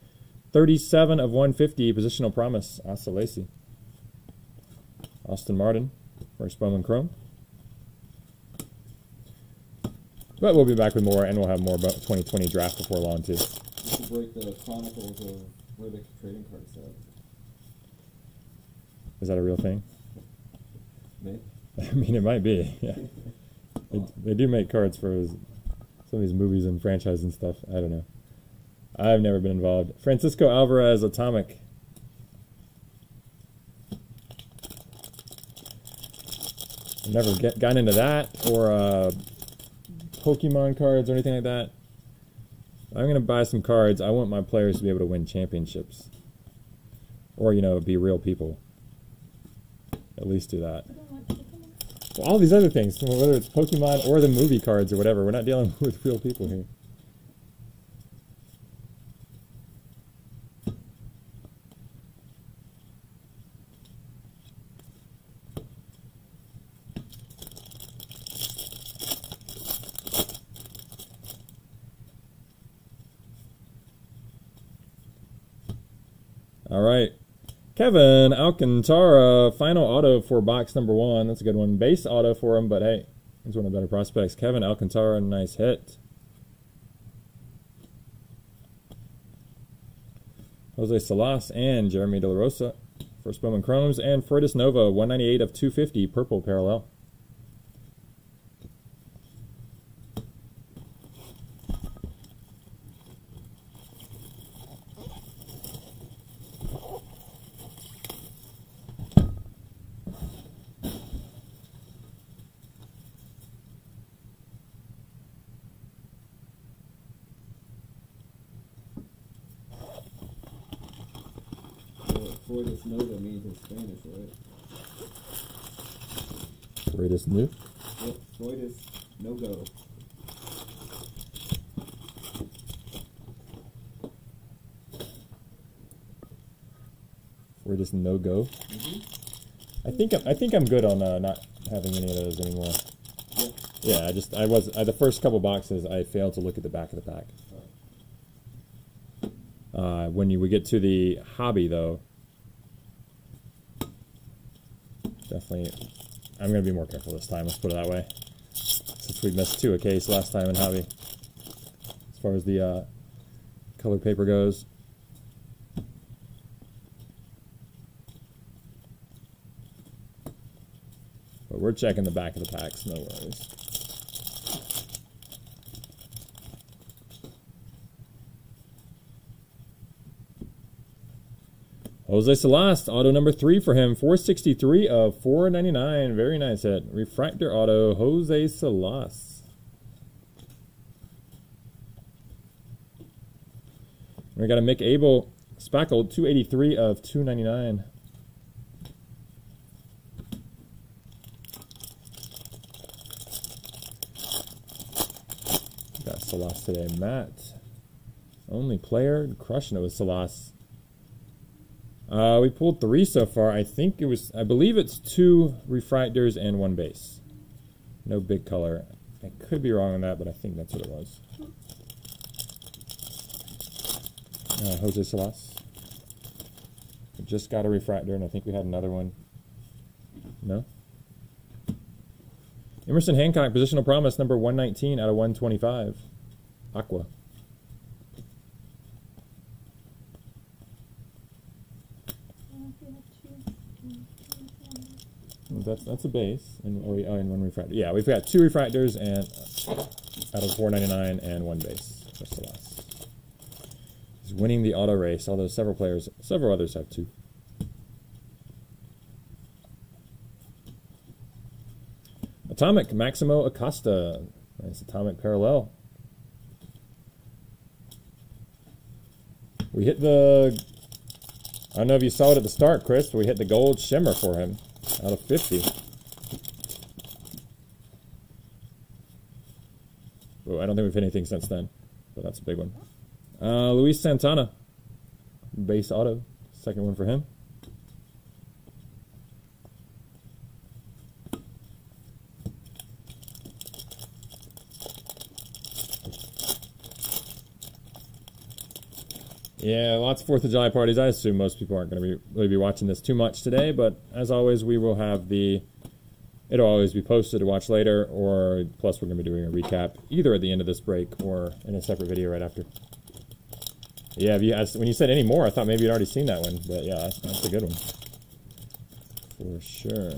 37 of 150, Positional Promise, Asa Lacy. Austin Martin, first Bowman Chrome. But we'll be back with more, and we'll have more about 2020 draft before long, too. break the chronicles of Riddick trading card set. Is that a real thing? Maybe. I mean, it might be. Yeah, they, they do make cards for some of these movies and franchise and stuff. I don't know. I've never been involved. Francisco Alvarez, Atomic. I've never get, gotten into that or uh, Pokemon cards or anything like that. I'm going to buy some cards. I want my players to be able to win championships. Or, you know, be real people. At least do that. Well, all these other things, whether it's Pokemon or the movie cards or whatever, we're not dealing with real people here. All right. Kevin Alcantara, final auto for box number one. That's a good one. Base auto for him, but hey, he's one of the better prospects. Kevin Alcantara, nice hit. Jose Salas and Jeremy De La Rosa. First Bowman Chromes and Freudis Nova, 198 of 250, purple parallel. Freudis Nova means in Spanish, right? Freudis New? Yep, Freudis No Go. Freudis No Go? Mm-hmm. I think I'm, I think I'm good on uh, not having any of those anymore. Yeah. Yeah, I just I was I, the first couple boxes I failed to look at the back of the pack. Uh, when you would get to the hobby though, definitely, I'm going to be more careful this time, let's put it that way. Since we missed two a case last time in hobby. As far as the uh, color paper goes. But we're checking the back of the packs, no worries. Jose Salas, auto number three for him, 463 of 499. Very nice hit. Refractor auto, Jose Salas. We got a Mick Abel Speckle, 283 of 299. Got Salas today. Matt, only player, crushing it with Salas. Uh, we pulled three so far. I think it was, I believe it's two refractors and one base. No big color. I could be wrong on that, but I think that's what it was. Uh, Jose Salas. Just got a refractor, and I think we had another one. No? Emerson Hancock, positional promise, number 119 out of 125. Aqua. That's that's a base, and oh, oh, and one refractor. Yeah, we've got two refractors and out of 499 and one base That's the Celeste. He's winning the auto race, although several players, several others have two. Atomic Maximo Acosta, nice atomic parallel. We hit the. I don't know if you saw it at the start, Chris, but we hit the gold shimmer for him out of 50. Oh, I don't think we've hit anything since then, but that's a big one. Uh, Luis Santana, base auto, second one for him. Yeah, lots of Fourth of July parties. I assume most people aren't going to be really be watching this too much today, but as always, we will have the. It'll always be posted to watch later, or plus we're going to be doing a recap either at the end of this break or in a separate video right after. Yeah, you when you said any more, I thought maybe you'd already seen that one, but yeah, that's, that's a good one for sure.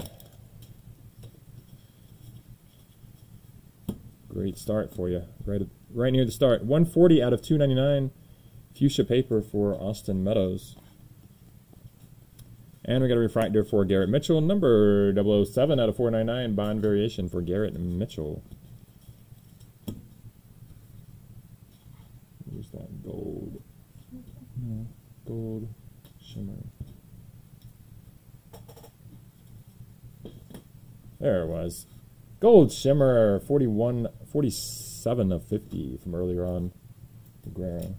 Great start for you, right right near the start. 140 out of 299 fuchsia paper for Austin Meadows. And we got a refractor for Garrett Mitchell, number 007 out of 499, bond variation for Garrett Mitchell. Where's that gold? Gold shimmer. There it was. Gold shimmer, 41, 47 of 50 from earlier on. Guerra.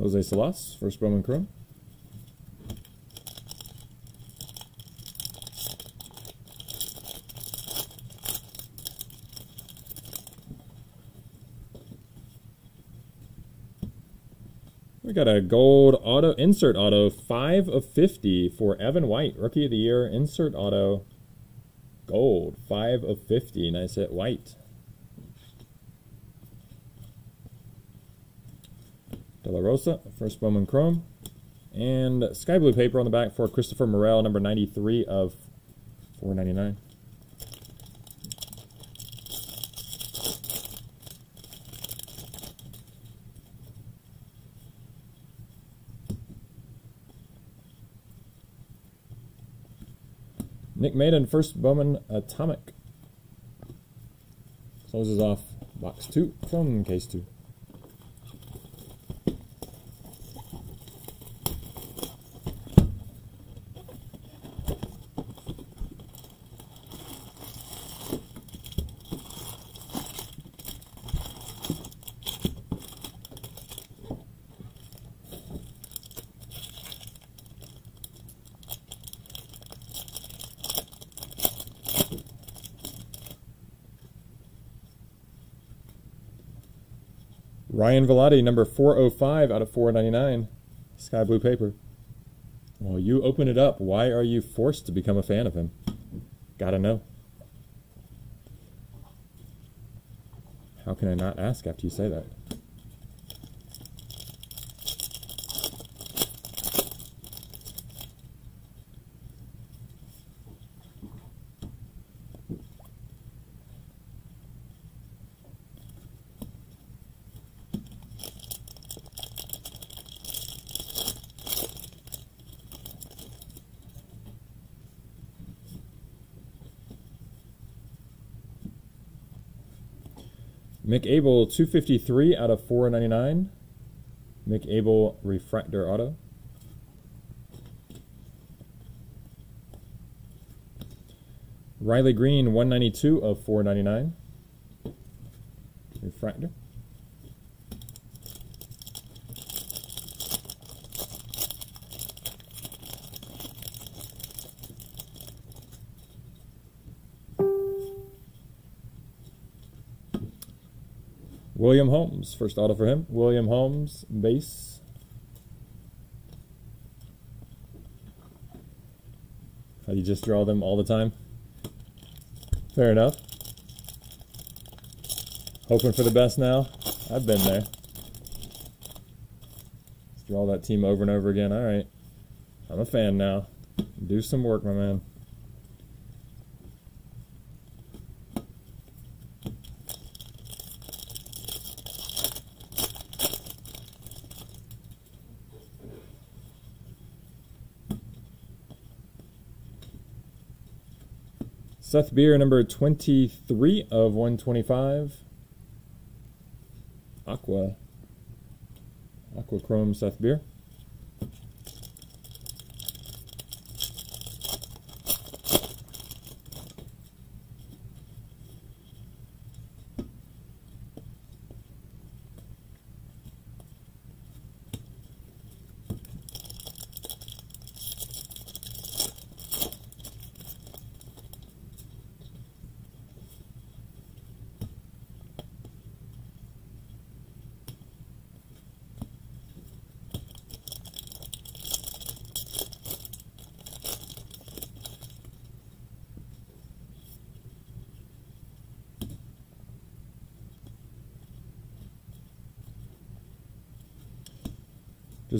Jose Salas, first Bowman Chrome. We got a gold auto insert auto, five of fifty for Evan White, rookie of the year. Insert auto, gold, five of fifty. Nice hit, White. De La Rosa, first Bowman Chrome. And sky blue paper on the back for Christopher Morel, number 93 of 499. Nick Maiden, first Bowman Atomic. Closes off box two from case two. Ryan Vilade, number 405 out of 499. Sky blue paper. Well, you open it up. Why are you forced to become a fan of him? Gotta know. How can I not ask after you say that? Mick Abel, 253 out of 499. Mick Abel Refractor Auto. Riley Greene, 192 of 499. Refractor. William Holmes, first auto for him. William Holmes, base. How you just draw them all the time? Fair enough. Hoping for the best now. I've been there. Let's draw that team over and over again. All right. I'm a fan now. Do some work, my man. Seth Beer, number 23 of 125. Aqua. Aqua Chrome Seth Beer.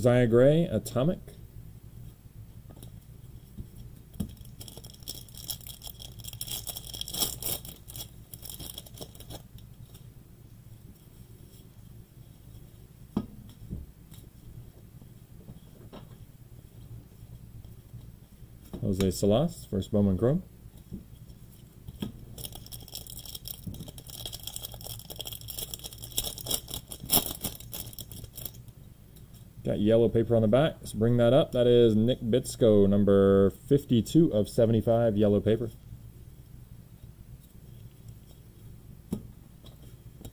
Josiah Gray, Atomic. Jose Salas, first Bowman Chrome. Yellow paper on the back. Let's bring that up. That is Nick Bitsko, number 52 of 75, yellow paper.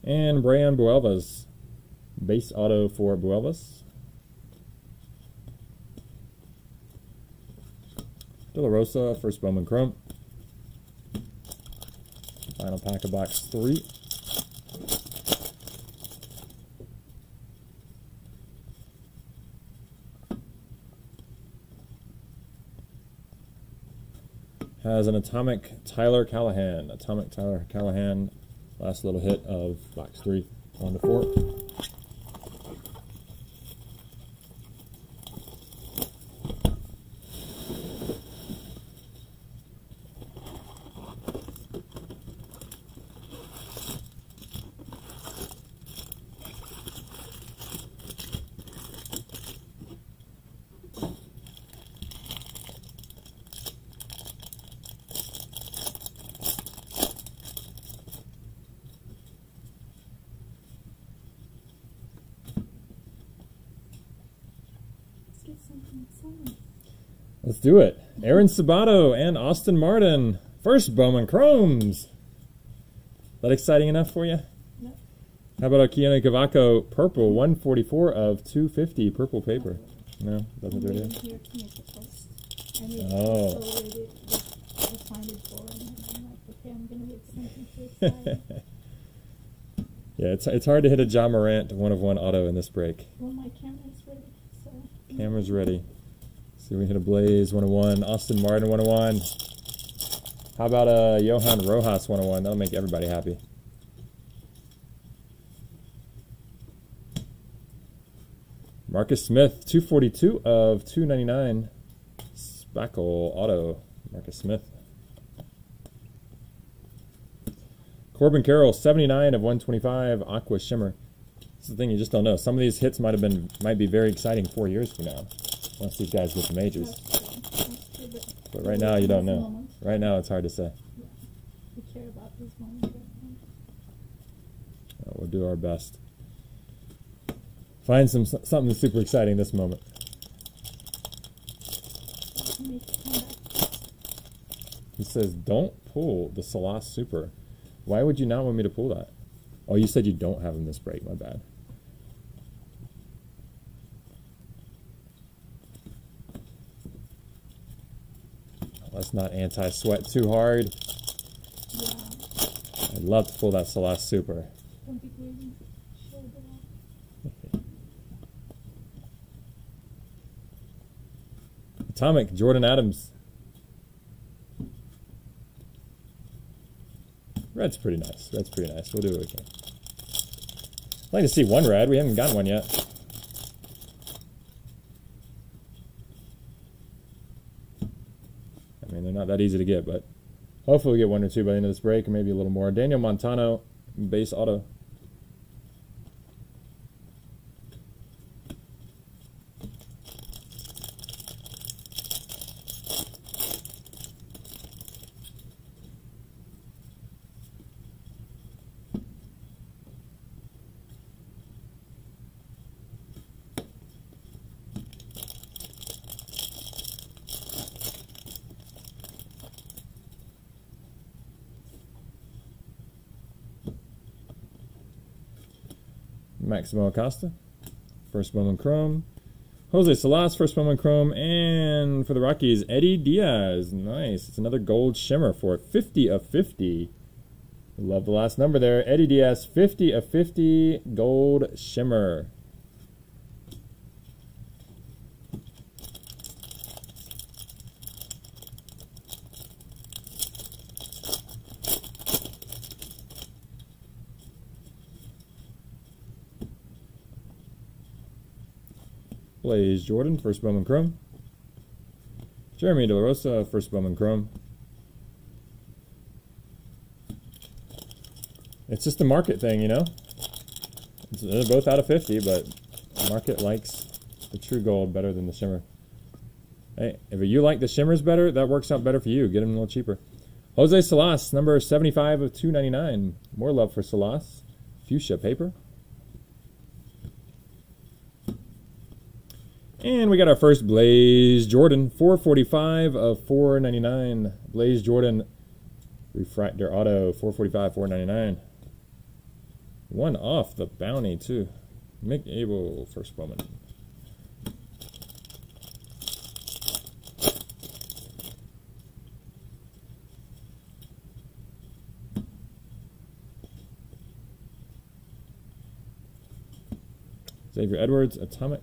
And Brian Buelvas, base auto for Buelvas. De La Rosa, first Bowman Chrome. Final pack of box three. Has an Atomic Tyler Callahan. Atomic Tyler Callahan, last little hit of box three, on to four. Let's get something exciting. Let's do it. Aaron Sabato and Austin Martin. First Bowman Chromes. That exciting enough for you? Yep. How about a Keoni Cavaco purple, 144 of 250 purple paper? No, doesn't do it. here to post. I need Oh. to so ready what I signed it for, and I'm like, okay, I'm gonna get something to exciting. yeah, it's it's hard to hit a John Morant one of one auto in this break. well, my camera's ready, so. Camera's ready. See, we hit a Blaze 101, Austin Martin 101. How about a Johan Rojas 101? That'll make everybody happy. Marcus Smith, 242 of 299. Speckle Auto, Marcus Smith. Corbin Carroll, 79 of 125. Aqua Shimmer. This is the thing you just don't know. Some of these hits might have been might be very exciting four years from now, once these guys get the majors. That's true, that's true, but right now, you don't know. Right now, it's hard to say. We care about these moments. right Uh, We'll do our best. Find some something super exciting this moment. now. Make it come back. He says, "Don't pull the Salas Super." Why would you not want me to pull that? Oh, you said you don't have him this break. My bad. it's not anti-sweat too hard. Yeah. I'd love to pull that Salas Super. Atomic, Jordan Adams. Red's pretty nice. Red's pretty nice. We'll do what we can. I'd like to see one red. We haven't gotten one yet. Not that easy to get, but hopefully we get one or two by the end of this break, or maybe a little more. Daniel Montano, base auto. Maximo Acosta, first Bowman Chrome. Jose Salas, first Bowman Chrome. And for the Rockies, Eddie Diaz. Nice. It's another gold shimmer for 50 of 50. Love the last number there. Eddie Diaz, 50 of 50 gold shimmer. Blaze Jordan, first Bowman Chrome. Jeremy De La Rosa, first Bowman Chrome. It's just a market thing, you know? It's, they're both out of 50, but the market likes the true gold better than the shimmer. Hey, if you like the shimmers better, that works out better for you. Get them a little cheaper. Jose Salas, number 75 of 299. More love for Salas. Fuchsia paper. And we got our first Blaze Jordan, 445 of 499. Blaze Jordan refractor auto, 445, 499. One off the bounty too. Mick Abel, first Bowman. Xavier Edwards, Atomic.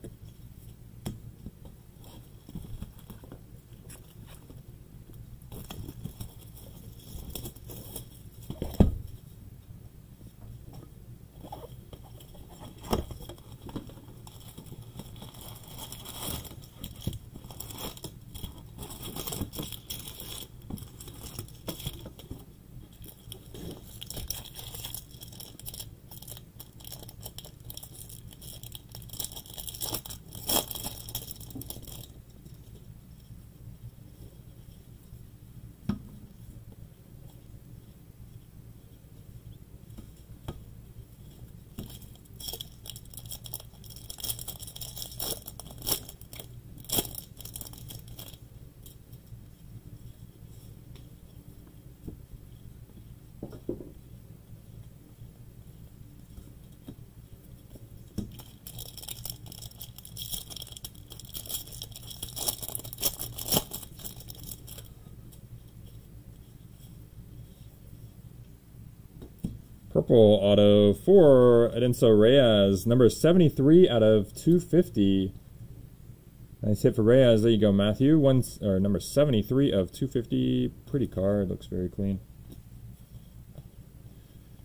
Purple auto for Adinso Reyes, number 73 out of 250. Nice hit for Reyes. There you go, Matthew. One or number 73 of 250. Pretty card. Looks very clean.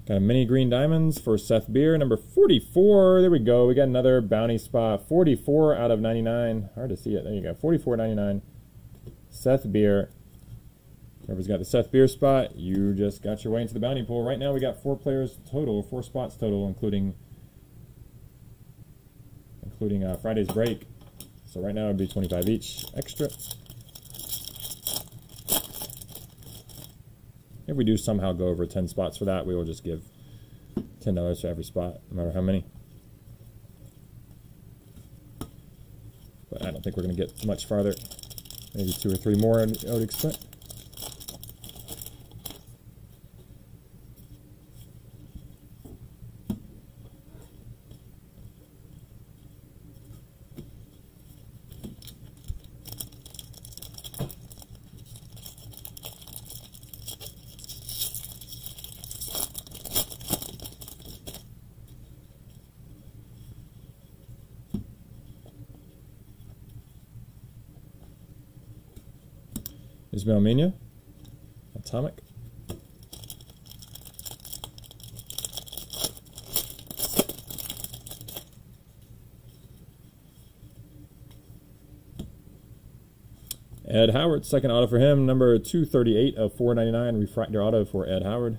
Got a mini green diamonds for Seth Beer, number 44. There we go. We got another bounty spot. 44 out of 99. Hard to see it. There you go. 44.99. Seth Beer. Whoever's got the Seth Beer spot, you just got your way into the bounty pool. Right now we got four players total, four spots total, including including uh, Friday's break. So right now it'd be 25 each extra. If we do somehow go over 10 spots for that, we will just give $10 for every spot, no matter how many. But I don't think we're going to get much farther. Maybe two or three more, I would expect. Ismael Mena. Atomic. Ed Howard, second auto for him, number 238 of 499, refractor auto for Ed Howard.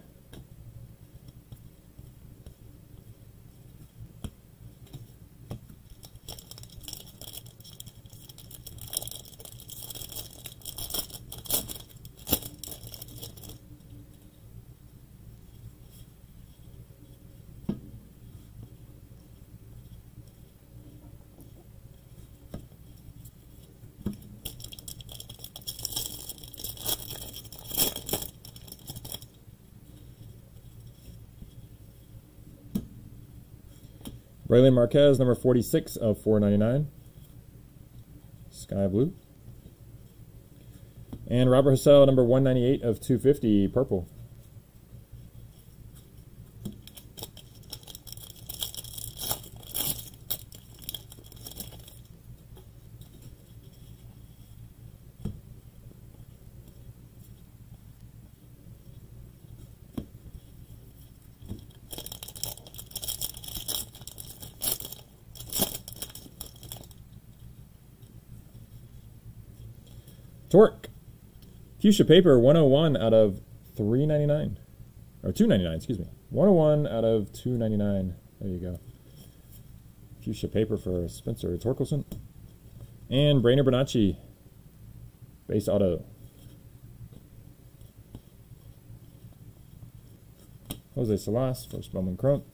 Brailyn Marquez, number 46 of 499. Sky blue. And Robert Hassell, number 198 of 250, purple. Torque. Fuchsia paper 101 out of 399. Or 299, excuse me. 101 out of 299. There you go. Fuchsia paper for Spencer Torkelson. And Brainer Bonaci. Base auto. Jose Salas for Spellman Crump.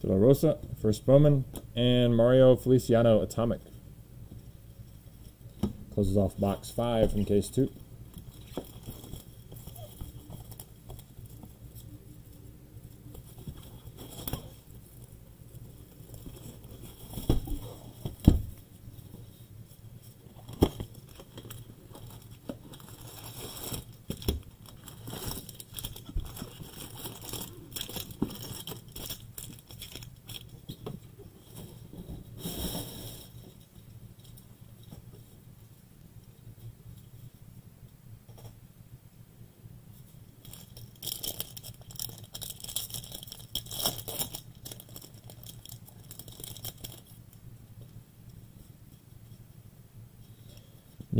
De La Rosa Bowman. And Mario Feliciano Atomic. Closes off box five from case two.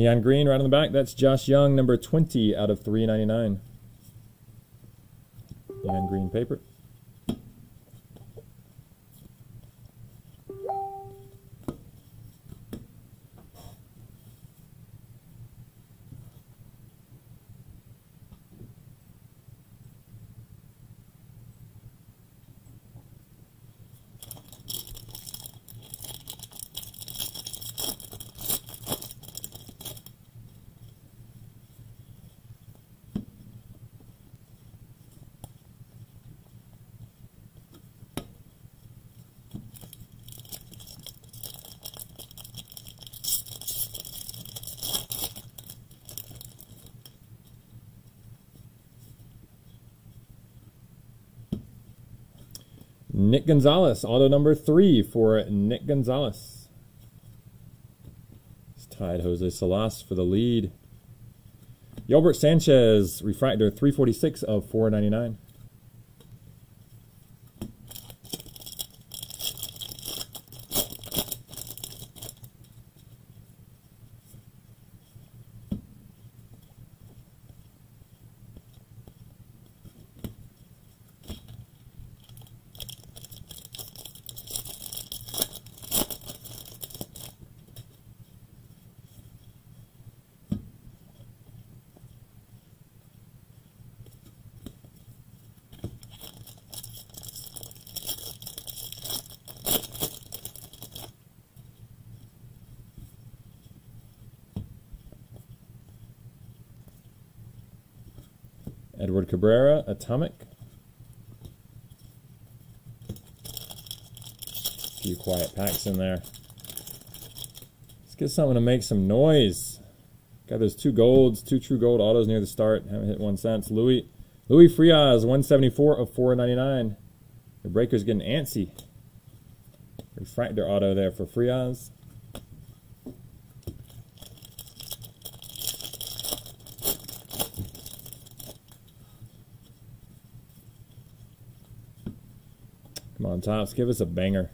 Neon green right on the back. That's Josh Jung, number 20 out of 399. Neon green paper. Nick Gonzalez, auto number three for Nick Gonzalez. It's tied Jose Salas for the lead. Yolbert Sanchez, refractor 346 of 499. Edward Cabrera, Atomic. A few quiet packs in there. Let's get something to make some noise. Got those two golds, two true gold autos near the start. Haven't hit one since. Louis Louis Frias, 174 of 499. The breaker's getting antsy. Refractor auto there for Frias. Come on, Give us a banger.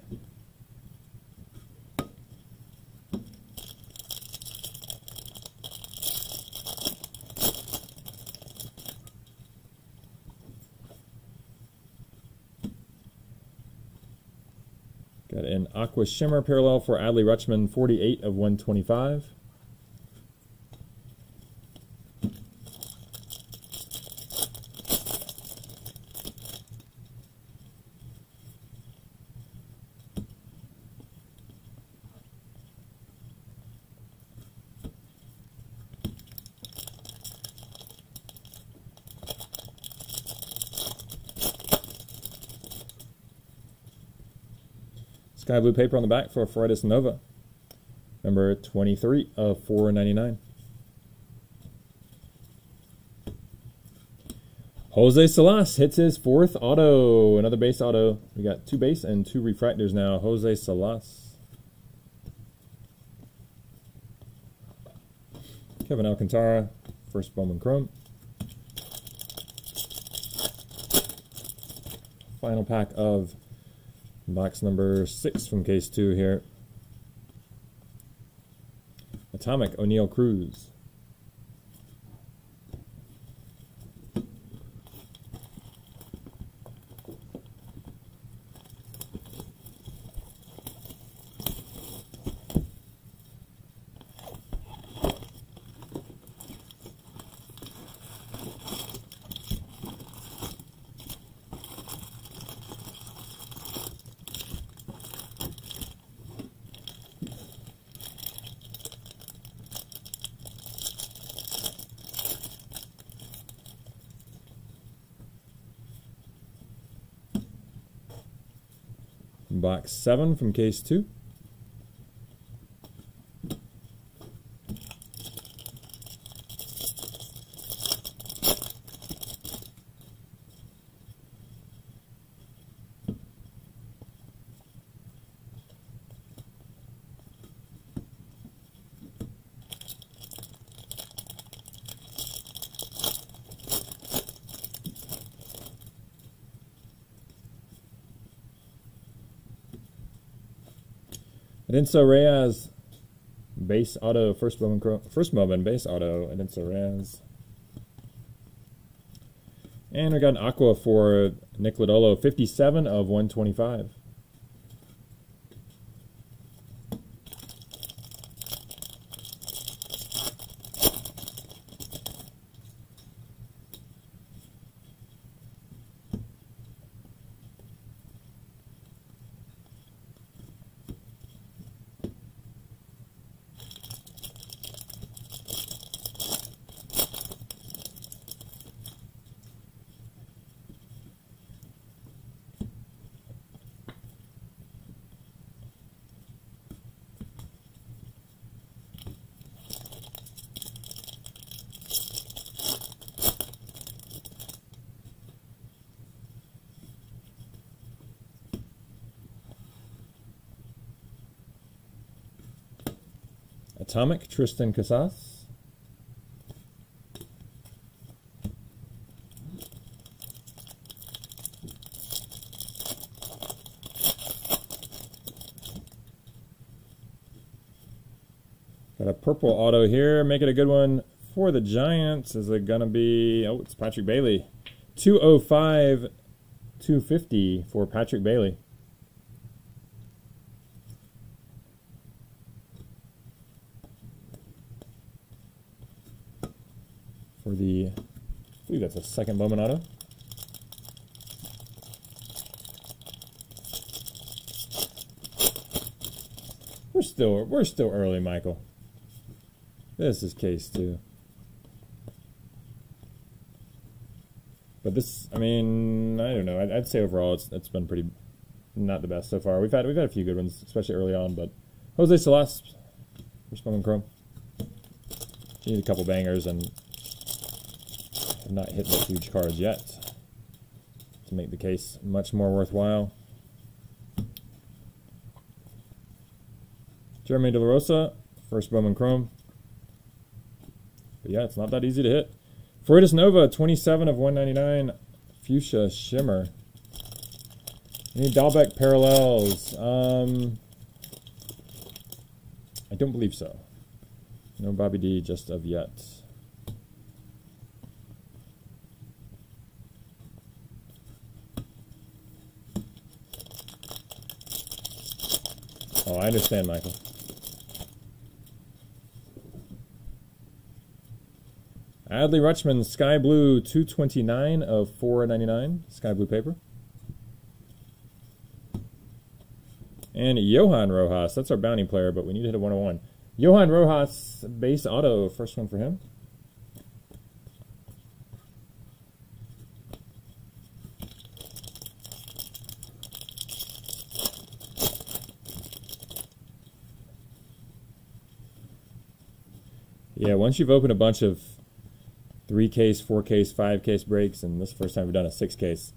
Got an Aqua Shimmer parallel for Adley Rutschman, 48 of 125. Sky blue paper on the back for Freudis Nova. Number 23 of 499. Jose Salas hits his fourth auto. Another base auto. We got two base and two refractors now. Jose Salas. Kevin Alcantara, first Bowman Chrome. Final pack of Box number six from case two here. Atomic Oneil Cruz. 7 from case 2. So Reyes, base auto, first moment, first moment base auto, and then Reyes. And we got an Aqua for Nick Lodolo, 57 of 125. Atomic, Triston Casas. Got a purple auto here. Make it a good one for the Giants. Is it going to be... Oh, it's Patrick Bailey. 205, 250 for Patrick Bailey. for the, I believe that's a second Bowman auto. We're still we're still early, Michael. This is case two. But this, I mean, I don't know. I'd, I'd say overall it's it's been pretty not the best so far. We've had we've had a few good ones, especially early on. But Jose Celeste, first Bowman Chrome. You need a couple bangers and have not hit the huge cards yet to make the case much more worthwhile. Jeremy De La Rosa, first Bowman Chrome. But yeah, it's not that easy to hit. Freudis Nova, 27 of 199. Fuchsia Shimmer. Any Dalbec parallels? Um, I don't believe so. No Bobby D just of yet. Oh, I understand, Michael. Adley Rutschman, Sky Blue, 229 of 499. Sky Blue paper. And Johan Rojas, that's our bounty player, but we need to hit a 101. Johan Rojas, base auto, first one for him. Yeah, once you've opened a bunch of three case, four case, five case breaks, and this is the first time we've done a six case,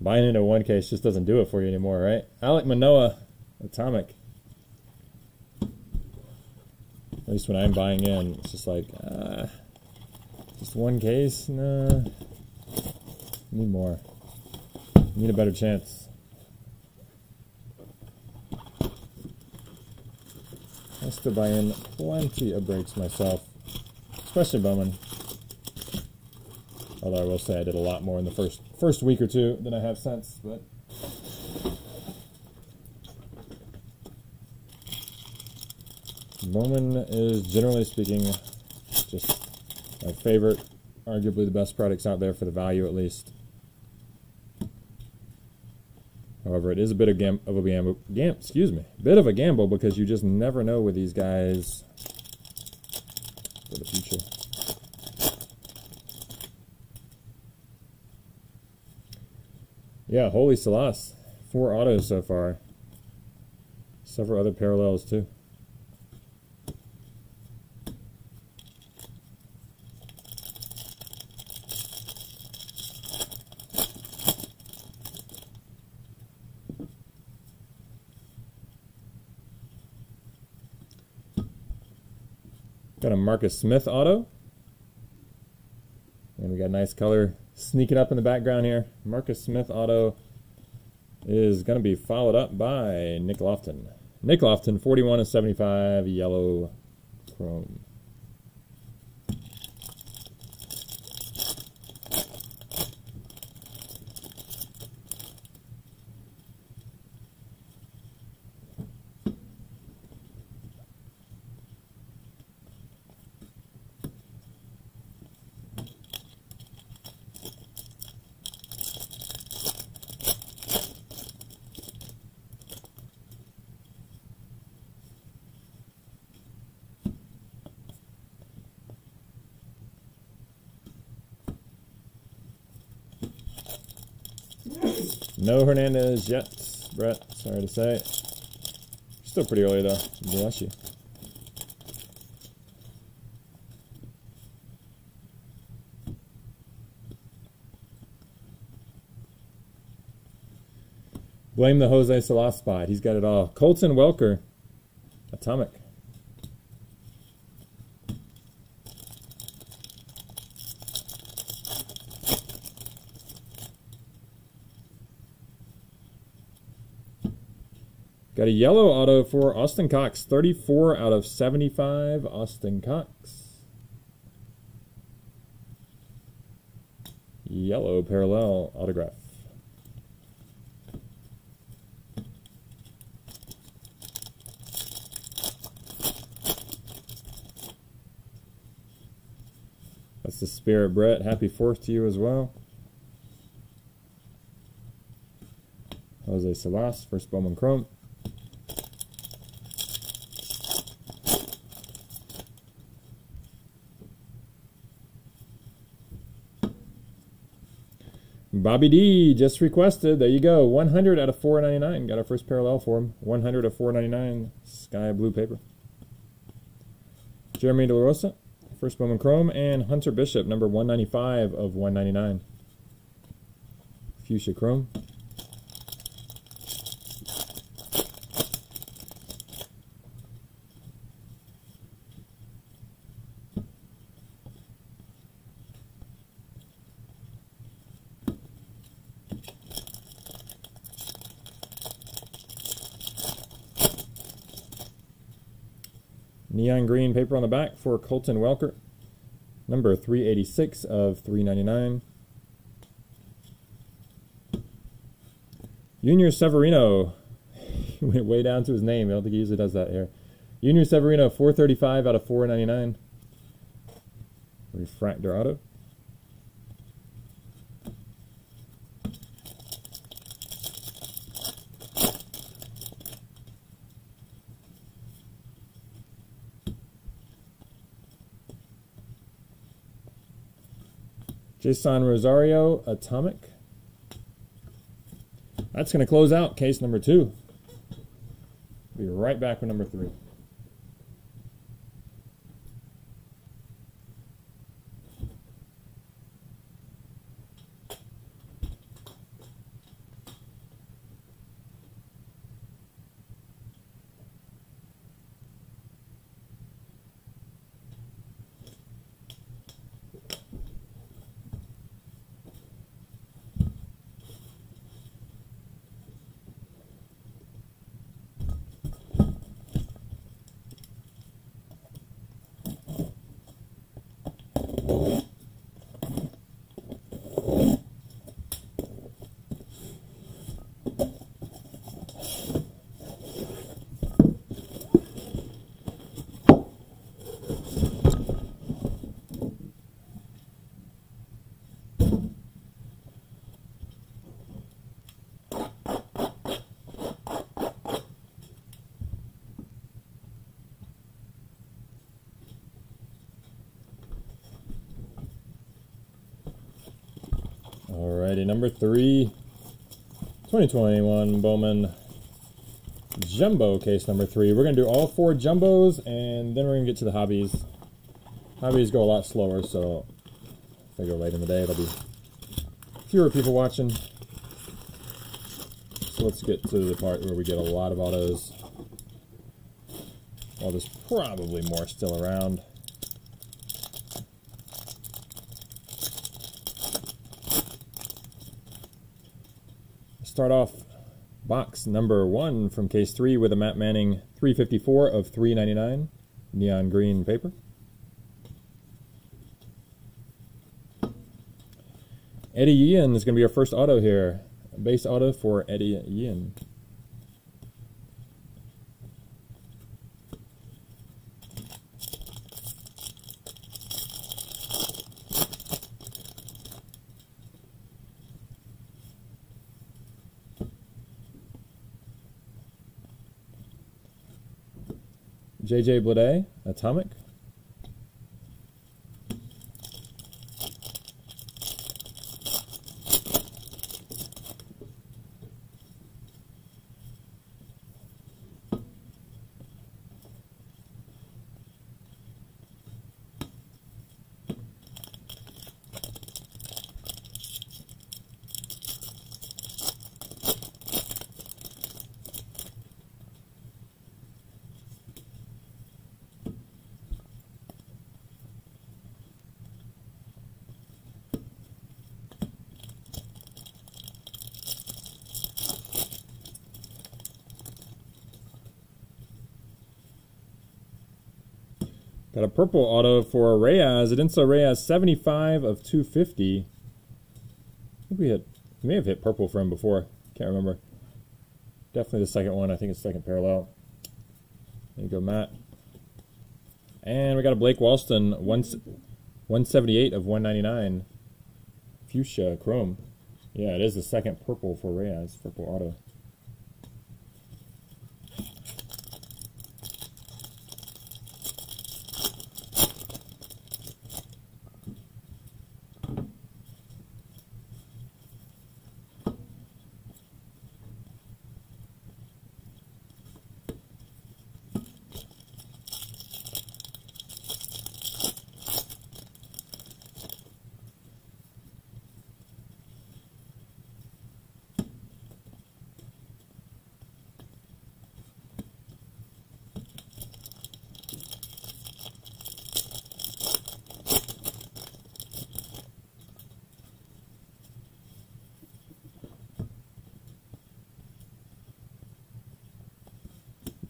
buying into one case just doesn't do it for you anymore, right? Alek Manoah, Atomic. At least when I'm buying in, it's just like, uh, just one case? Nah. Need more. Need a better chance. I used to buy in plenty of breaks myself, especially Bowman. Although I will say I did a lot more in the first first week or two than I have since, but Bowman is generally speaking just my favorite, arguably the best products out there for the value at least. However, it is a bit of, gam- of a gamble, gam- excuse me, bit of a gamble because you just never know with these guys for the future. Yeah, holy Salas. Four autos so far. Several other parallels too. Marcus Smith auto. And we got nice color sneaking up in the background here. Marcus Smith auto is going to be followed up by Nick Loftin. Nick Loftin, 41 of 75, yellow chrome. No Hernandez yet, Brett. Sorry to say. Still pretty early though. Bless you. Blame the Jose Salas spot. He's got it all. Colton Welker, Atomic. Yellow auto for Austin Cox. 34 out of 75, Austin Cox. Yellow parallel autograph. That's the spirit, Brett. Happy 4th to you as well. Jose Salas, first Bowman Chrome. Bobby D just requested. There you go. 100 out of 499. Got our first parallel for him. 100 of 499. Sky blue paper. Jeremy De. First Bowman Chrome. And Hunter Bishop, number 195 of 199. Fuchsia Chrome. Neon green paper on the back for Colton Welker. Number 386 of 399. Junior Severino. Went way down to his name. I don't think he usually does that here. Junior Severino, 435 out of 499. Refractor auto. Jason Rosario, Atomic. That's going to close out case number two. Be right back with number three. Alrighty, number three, 2021 Bowman Jumbo case number three. We're going to do all four Jumbos, and then we're going to get to the hobbies. Hobbies go a lot slower, so if I go late in the day, it'll be fewer people watching. So let's get to the part where we get a lot of autos. Well, there's probably more still around. Start off box number one from case three with a Matt Manning 354 of 399 neon green paper. Eddie Ian is going to be our first auto here. Base auto for Eddie Ian. JJ Bleday, Atomic. Got a purple auto for Reyes. Adinso Reyes, 75 of 250. I think we had, we may have hit purple for him before. Can't remember. Definitely the second one. I think it's second parallel. There you go, Matt. And we got a Blake Walston, one, 178 of 199. Fuchsia Chrome. Yeah, it is the second purple for Reyes, purple auto.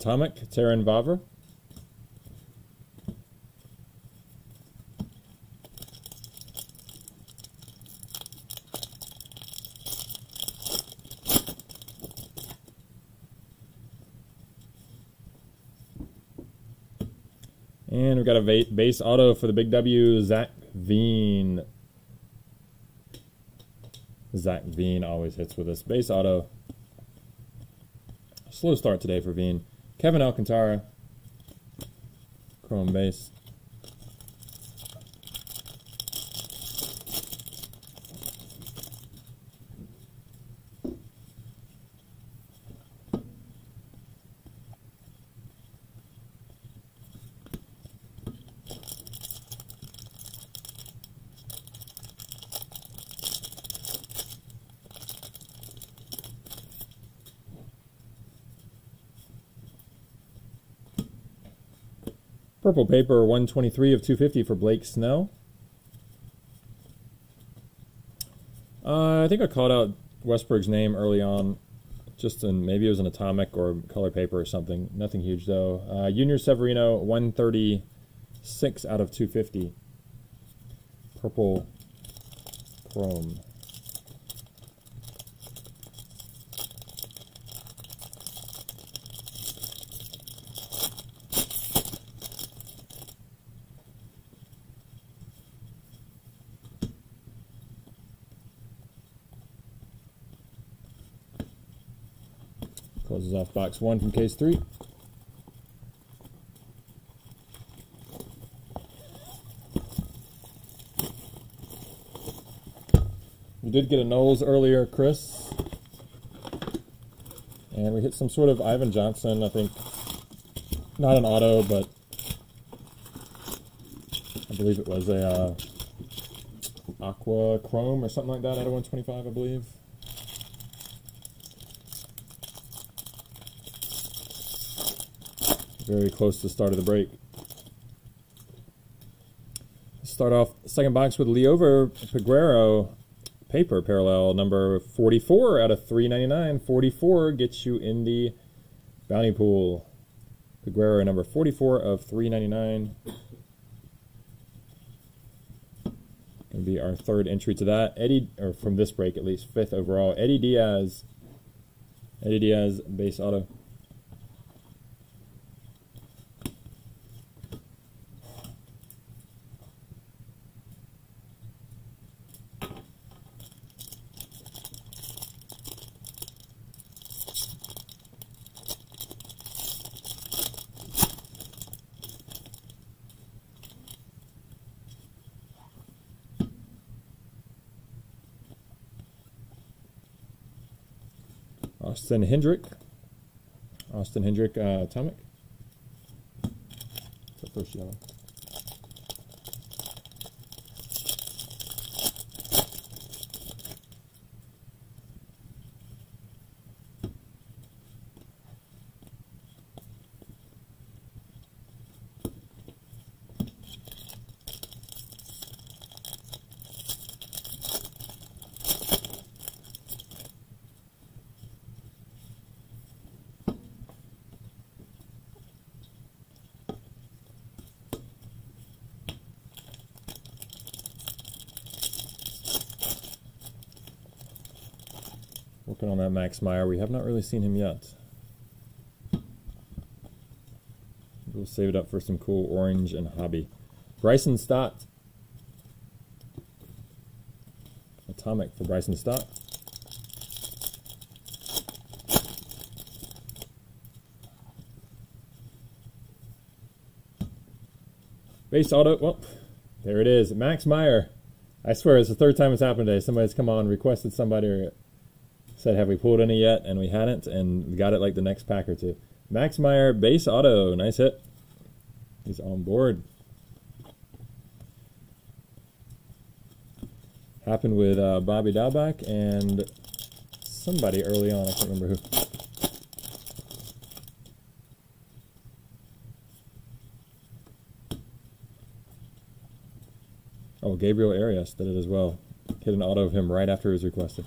Atomic, Terrin Vavra. And we've got a base auto for the big W, Zach Veen. Zach Veen always hits with this base auto. Slow start today for Veen. Kevin Alcantara. Chrome base. Purple paper 123 of 250 for Blake Snell. Uh, I think I called out Westburg's name early on, just in maybe it was an atomic or color paper or something. Nothing huge though. Uh, Junior Severino 136 out of 250. Purple chrome. Closes off box one from case three. We did get a Knowles earlier, Chris. And we hit some sort of Ivan Johnson, I think. Not an auto, but I believe it was a uh, Aqua Chrome or something like that out of 125, I believe. Very close to the start of the break. Start off second box with Liover Peguero paper parallel number 44 out of 399. 44 gets you in the bounty pool. Peguero number 44 of 399. Gonna be our third entry to that. Eddie, or from this break at least, fifth overall. Eddie Diaz. Eddie Diaz base auto. Austin Hendrick. Austin Hendrick uh, Atomic. The first yellow. Working on that Max Meyer. We have not really seen him yet. We'll save it up for some cool orange and hobby. Bryson Stott. Atomic for Bryson Stott. Base auto. Well, there it is. Max Meyer. I swear it's the third time it's happened today. Somebody's come on, requested somebody, said, Have we pulled any yet? And we hadn't, and got it like the next pack or two. Max Meyer, base auto. Nice hit. He's on board. Happened with uh, Bobby Dalbec and somebody early on. I can't remember who. Oh, Gabriel Arias did it as well. Hit an auto of him right after it was requested.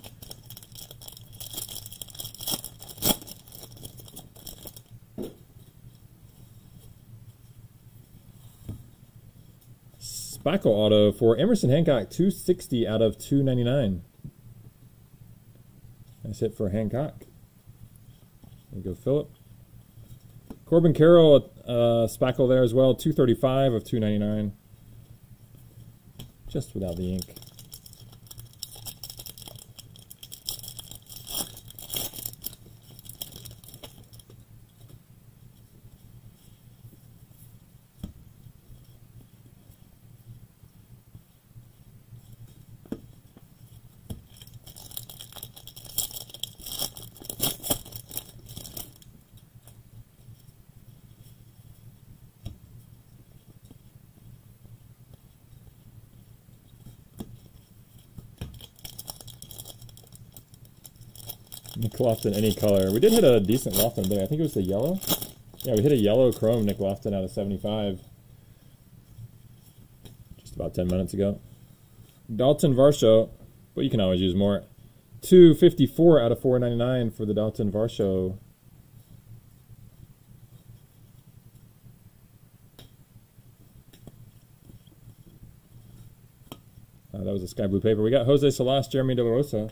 Speckle auto for Emerson Hancock, 260 out of 299. Nice hit for Hancock. There you go, Philip. Corbin Carroll, uh, speckle there as well, 235 of 299. Just without the ink. Nick Loftin, any color. We did hit a decent Loftin, but I think it was the yellow. Yeah, we hit a yellow chrome Nick Loftin out of 75 just about 10 minutes ago. Dalton Varsho, but you can always use more. 254 out of 499 for the Dalton Varsho. Uh, that was a sky blue paper. We got Jose Salas, Jeremy De La Rosa.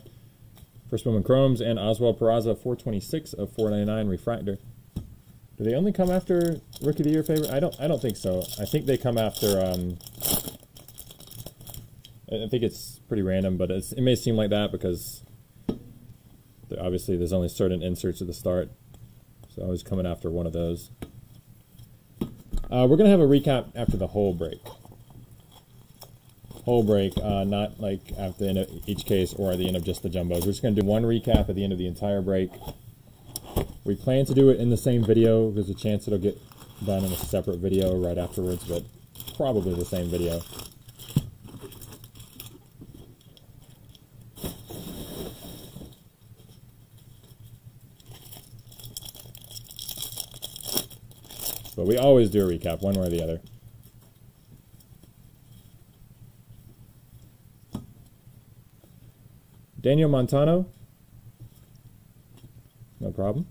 First Bowman Chromes and Oswald Peraza 426 of 499 refractor. Do they only come after Rookie of the Year favorite? I don't. I don't think so. I think they come after. Um, I think it's pretty random, but it may seem like that because obviously there's only certain inserts at the start, so I was coming after one of those. Uh, we're gonna have a recap after the whole break whole break, uh, not like at the end of each case or at the end of just the jumbos. We're just going to do one recap at the end of the entire break. We plan to do it in the same video. There's a chance it'll get done in a separate video right afterwards, but probably the same video. But we always do a recap, one way or the other. Daniel Montano. No problem.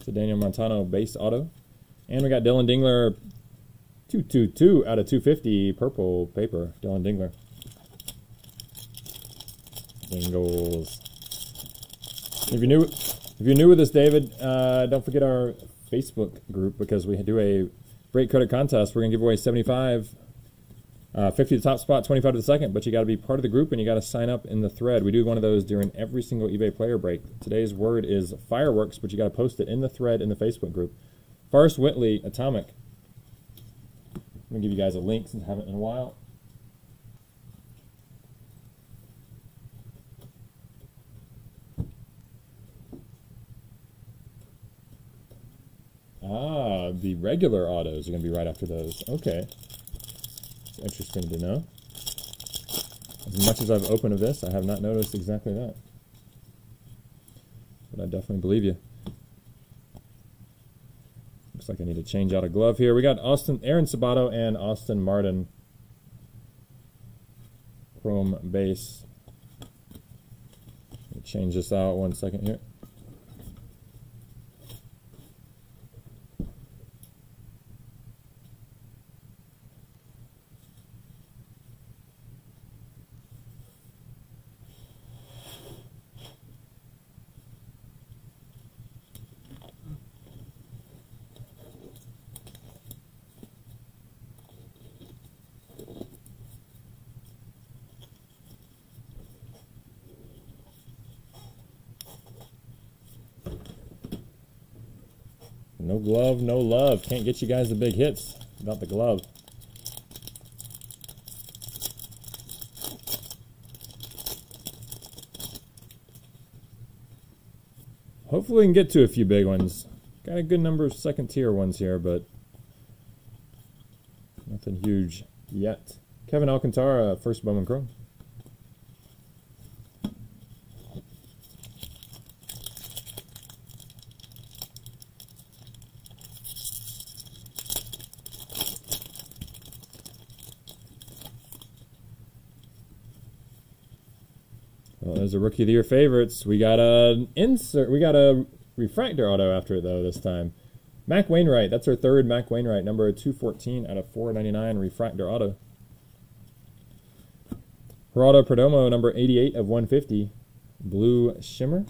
It's a Daniel Montano base auto. And we got Dillon Dingler 222 out of 250 purple paper. Dillon Dingler. Dingles. If you're new, if you're new with us, David, uh, don't forget our Facebook group because we do a break credit contest. We're gonna give away 75 uh, 50 to the top spot, 25 to the second, but you got to be part of the group and you got to sign up in the thread. We do one of those during every single eBay player break. Today's word is fireworks, but you got to post it in the thread in the Facebook group. Forrest Whitley, Atomic. I'm going to give you guys a link since I haven't in a while. Ah, the regular autos are going to be right after those. Okay interesting to know. As much as I've opened of this, I have not noticed exactly that. But I definitely believe you. Looks like I need to change out a glove here. We got Austin, Aaron Sabato and Austin Martin. Chrome base. change this out one second here. No glove, no love. Can't get you guys the big hits without the glove. Hopefully we can get to a few big ones. Got a good number of second tier ones here, but nothing huge yet. Kevin Alcantara, first Bowman Chrome. look your favorites. We got an insert. We got a refractor auto after it though this time. Mac Wainwright. That's our third Mac Wainwright, number 214 out of 499 refractor auto. Geraldo Perdomo, number 88 of 150, blue shimmer.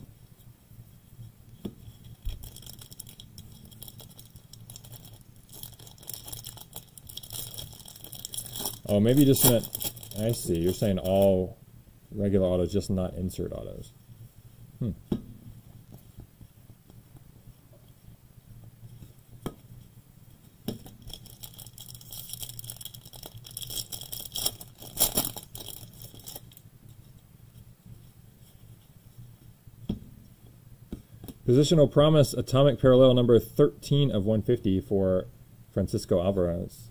Oh, maybe just meant. I see. You're saying all regular autos, just not insert autos. Hmm. Positional promise atomic parallel number 13 of 150 for Francisco Alvarez.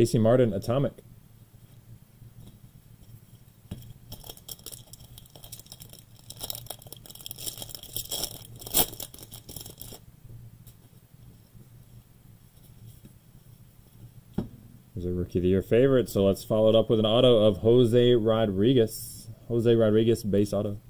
Casey Martin Atomic. There's a rookie of the year favorite, so let's follow it up with an auto of Jose Rodriguez. Jose Rodriguez base auto.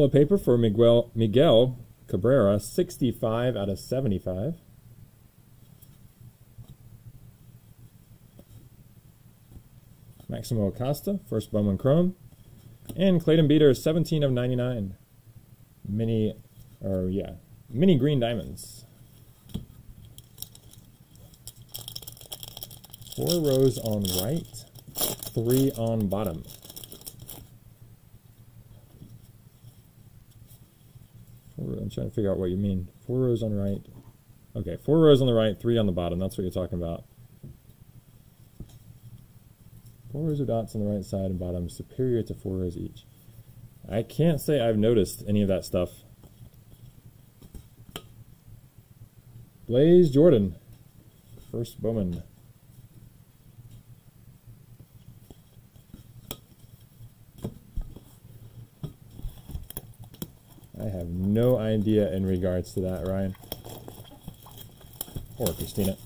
Yellow paper for Miguel Miguel Cabrera, 65 out of 75. Maximo Acosta, first Bowman Chrome. And Clayton Beeter, 17 of 99. Mini, or yeah, mini green diamonds. Four rows on right, three on bottom. Four, Trying to figure out what you mean. Four rows on the right. Okay, four rows on the right, three on the bottom. That's what you're talking about. Four rows of dots on the right side and bottom, superior to four rows each. I can't say I've noticed any of that stuff. Blaze Jordan, first Bowman. I have no idea in regards to that, Ryan. Or Christina.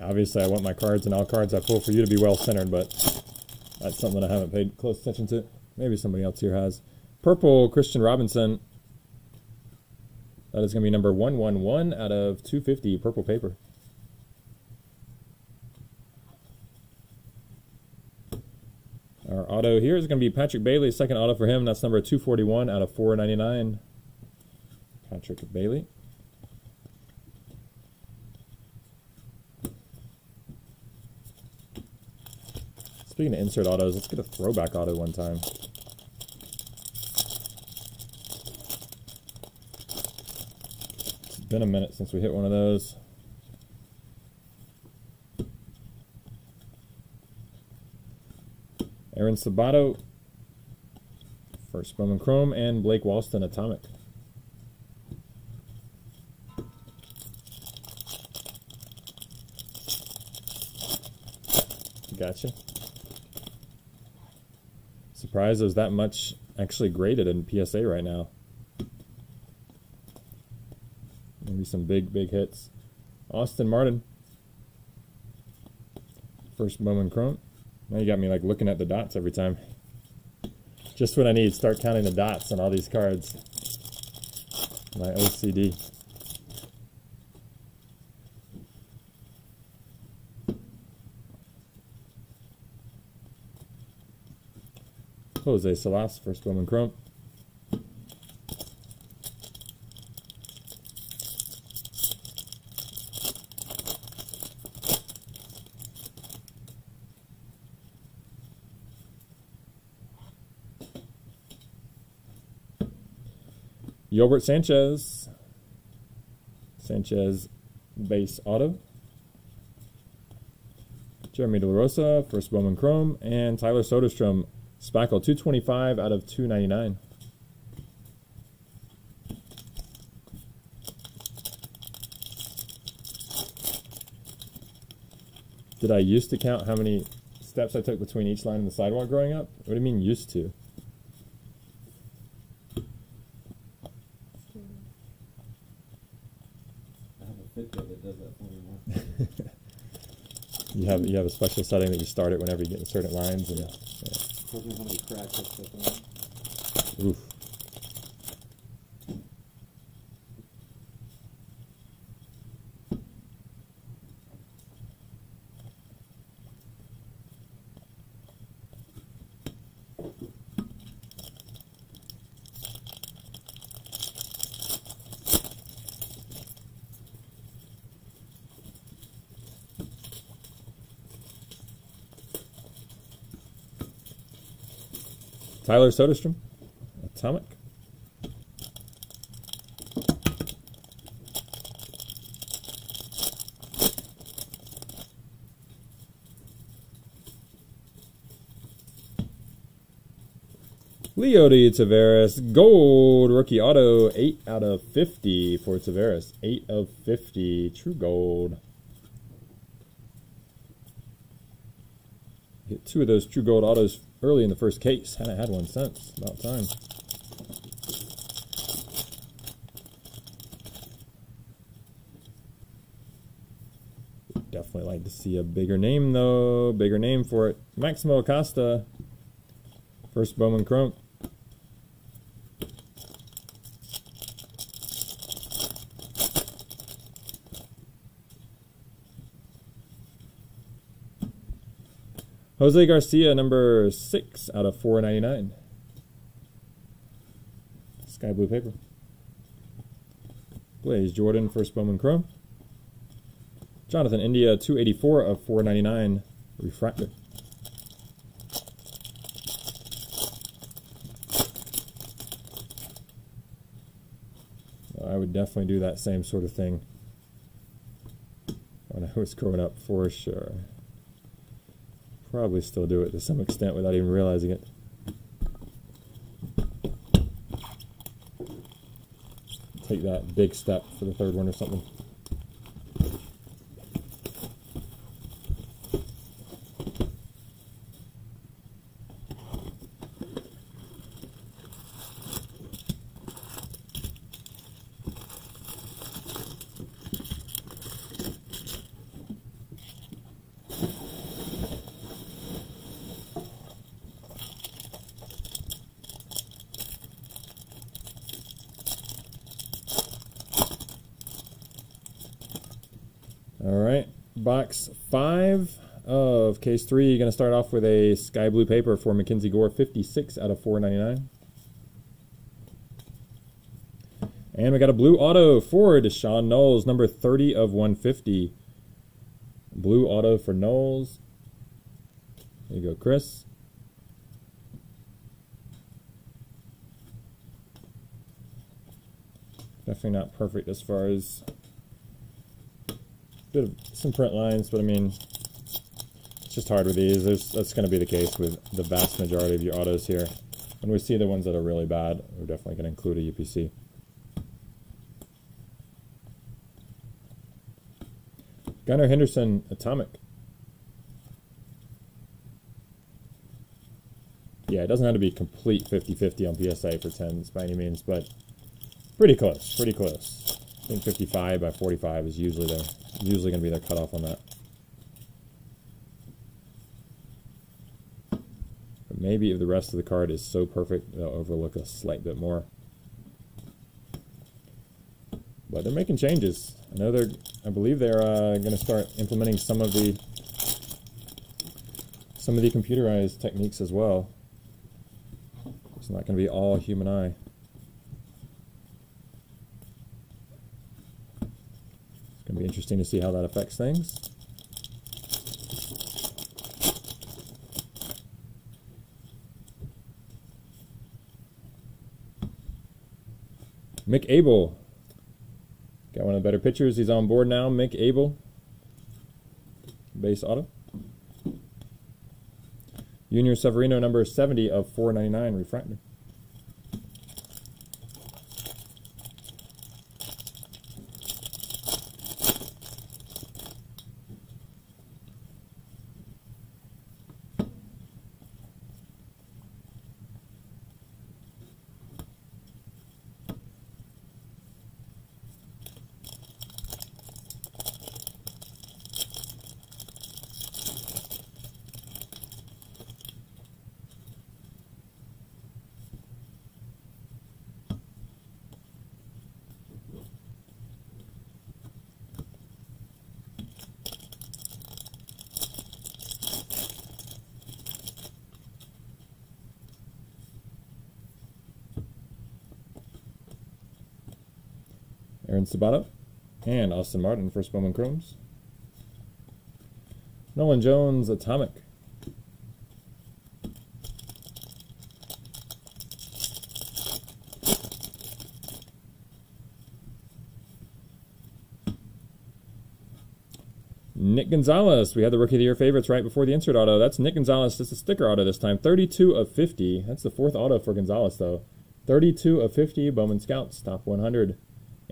Obviously, I want my cards and all cards I pull for you to be well centered, but that's something I haven't paid close attention to. Maybe somebody else here has. Purple Kristian Robinson. That is going to be number 111 out of 250 purple paper. Our auto here is going to be Patrick Bailey, second auto for him. That's number 241 out of 499. Patrick Bailey. Speaking of insert autos, let's get a throwback auto one time. Been a minute since we hit one of those. Aaron Sabato, first Bowman Chrome, and Blake Walston Atomic. Gotcha. Surprised there's that much actually graded in PSA right now. Maybe some big, big hits. Austin Martin. First Bowman Chrome. Now you got me like looking at the dots every time. Just what I need, start counting the dots on all these cards. My OCD. Jose Salas, first Bowman Chrome. Yolbert Sanchez. Sanchez base auto. Jeremy De first Bowman Chrome, and Tyler Soderstrom, Speckle, 225 out of 299. Did I used to count how many steps I took between each line and the sidewalk growing up? What do you mean used to? I have a Fitbit that does that for me more. You have you have a special setting that you start it whenever you get in certain lines and uh, Yeah. Tells Tyler Soderstrom, Atomic. Leody Taveras, gold rookie auto, 8 out of 50 for Taveras. 8 of 50, true gold. Two of those true gold autos early in the first case. Hadn't had one since. About time. Definitely like to see a bigger name though. Bigger name for it. Maximo Acosta. First Bowman Chrome. Jose Garcia, number six out of four ninety nine. Sky blue paper. Blaze Jordan, first Bowman Chrome. Jonathan India, two eighty four of four ninety nine. Refractor. I would definitely do that same sort of thing when I was growing up, for sure probably still do it to some extent without even realizing it. Take that big step for the third one or something. All right, box five of case three. You're going to start off with a sky blue paper for Mackenzie Gore, 56 out of 499. And we got a blue auto for D'Shawn Knowles, number 30 of 150. Blue auto for Knowles. There you go, Chris. Definitely not perfect as far as bit of some print lines, but I mean, it's just hard with these. There's, that's going to be the case with the vast majority of your autos here. When we see the ones that are really bad, we're definitely going to include a UPC. Gunnar Henderson, Atomic. Yeah, it doesn't have to be complete 50-50 on PSA for 10s by any means, but pretty close, pretty close. I think 55 by 45 is usually the usually going to be their cutoff on that. Maybe if the rest of the card is so perfect, they'll overlook a slight bit more. But they're making changes. I know they're. I believe they're uh, going to start implementing some of the some of the computerized techniques as well. It's not going to be all human eye. It's going to be interesting to see how that affects things. Mick Abel. Got one of the better pitchers. He's on board now. Mick Abel. Base auto. Junior Severino, number 70 of 499 refractor. Aaron Sabato and Austin Martin for Bowman Chromes. Nolan Jones Atomic. Nick Gonzalez. We had the Rookie of the Year favorites right before the insert auto. That's Nick Gonzalez. Just a sticker auto this time. 32 of 50. That's the fourth auto for Gonzalez, though. 32 of 50. Bowman Scouts. Top 100.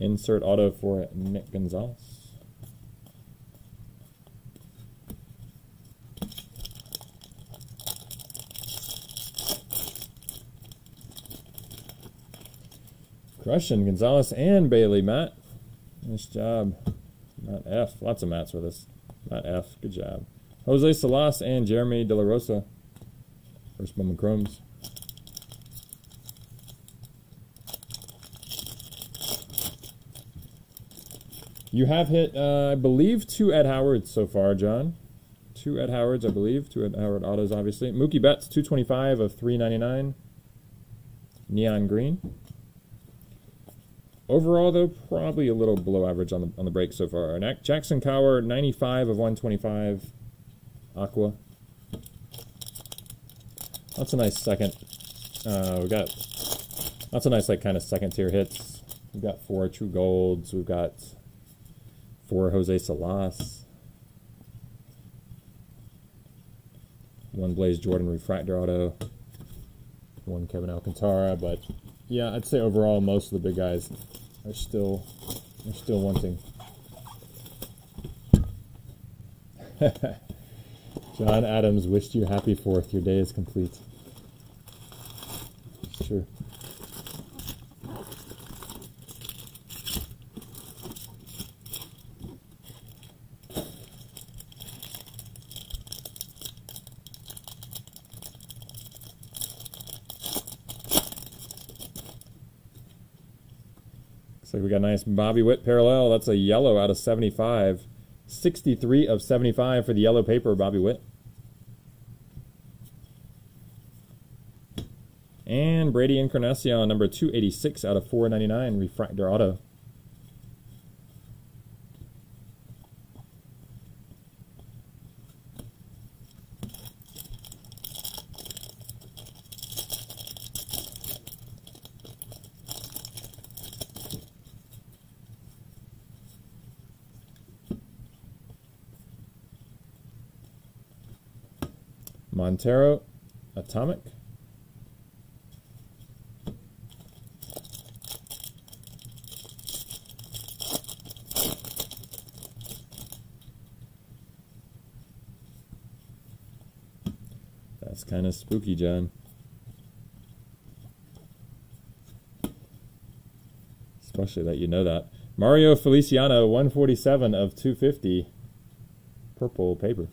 Insert auto for Nick Gonzalez. Crushing Gonzalez and Bailey. Matt, nice job. Matt F. Lots of Matts with us. Matt F. Good job. Jose Salas and Jeremy De La Rosa. First Bowman Chromes. You have hit, uh, I believe, two Ed Howards so far, John. Two Ed Howards, I believe. Two Ed Howard autos, obviously. Mookie Betts, 225 of 399. Neon green. Overall, though, probably a little below average on the on the break so far. Jackson Kowar, 95 of 125. Aqua. That's a nice second. Uh, we got that's a nice like kind of second tier hits. We've got four true golds. We've got four Jose Salas. One Blaze Jordan refractor auto. One Kevin Alcantara, but yeah, I'd say overall most of the big guys are still are still wanting. John Adams wished you happy fourth. Your day is complete. It's got a nice Bobby Witt parallel. That's a yellow out of 75. 63 of 75 for the yellow paper, Bobby Witt. And Brady Encarnacion, number 286 out of 499, refractor auto. Montero, Atomic. That's kind of spooky, John. Especially that you know that. Mario Feliciano, 147 of 250. Purple paper.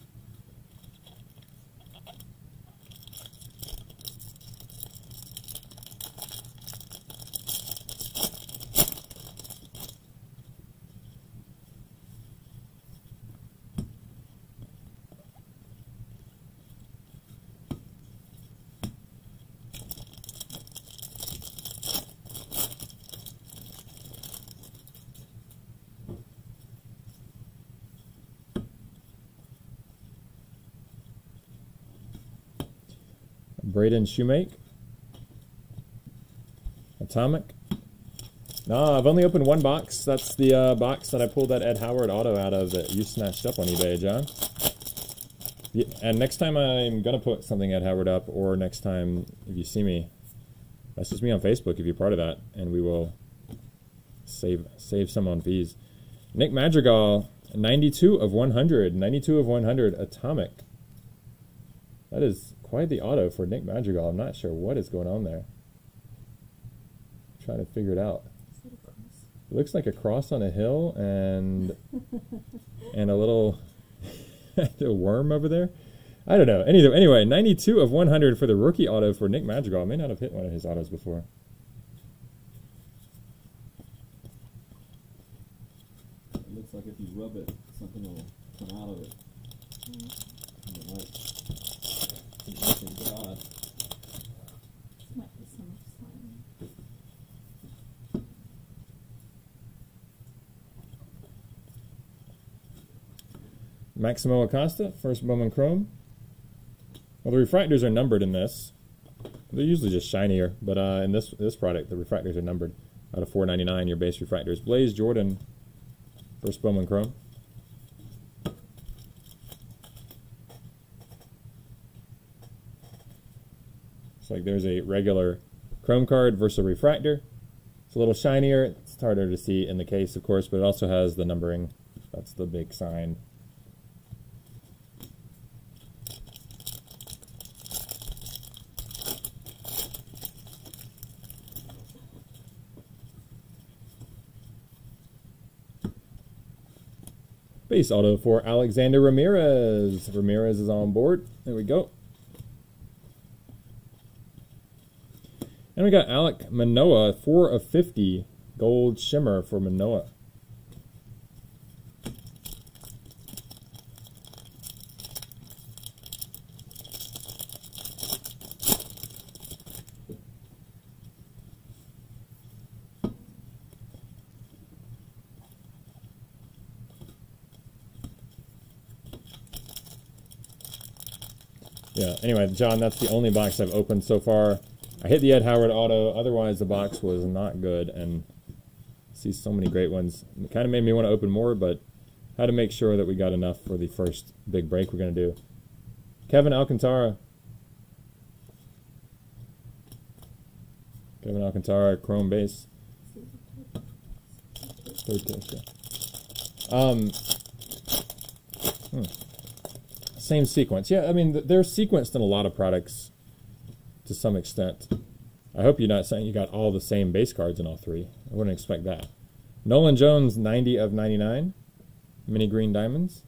Braden Shewmake. Atomic. No, I've only opened one box. That's the uh, box that I pulled that Ed Howard auto out of that you snatched up on eBay, John. Yeah, and next time I'm gonna put something Ed Howard up, or next time if you see me, message me on Facebook if you're part of that, and we will save save some on fees. Nick Madrigal, 92 of 100, 92 of 100, atomic. That is quite the auto for Nick Madrigal. I'm not sure what is going on there. trying to figure it out. Is that a cross? It looks like a cross on a hill and and a little a worm over there. I don't know. Anyway, anyway, 92 of 100 for the rookie auto for Nick Madrigal. I may not have hit one of his autos before. It looks like if you rub it, something will come out of it. And it might. It's nothing but odd. This might be some slime. Maximo Acosta, first Bowman Chrome. Well, the refractors are numbered in this. They're usually just shinier, but uh, in this this product, the refractors are numbered out of 499. Your base refractors. Blaze Jordan, first Bowman Chrome. It's like there's a regular Chrome card versus a refractor. It's a little shinier. It's harder to see in the case, of course, but it also has the numbering. That's the big sign. Base auto for Alexander Ramirez. Ramirez is on board. There we go. And we got Alek Manoah, 4 of 50. Gold shimmer for Manoah. Yeah, anyway, John, that's the only box I've opened so far. I hit the Ed Howard auto, otherwise the box was not good and I see so many great ones. It kind of made me want to open more, but had to make sure that we got enough for the first big break we're going to do. Kevin Alcantara. Kevin Alcantara, Chrome base. Third yeah. Um, hmm. Same sequence. Yeah, I mean, they're sequenced in a lot of products to some extent. I hope you're not saying you got all the same base cards in all three. I wouldn't expect that. Nolan Jones, 90 of 99. Mini green diamonds.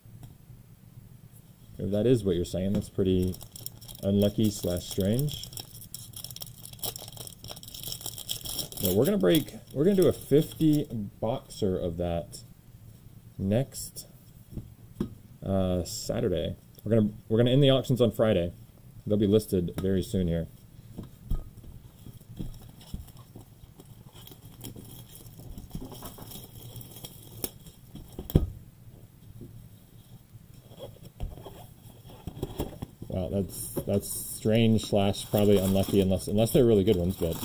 If that is what you're saying, that's pretty unlucky slash strange. No, we're gonna break. We're gonna do a 50 boxer of that next uh, Saturday. We're gonna we're gonna end the auctions on Friday. They'll be listed very soon here. Wow, that's that's strange slash probably unlucky unless unless they're really good ones, but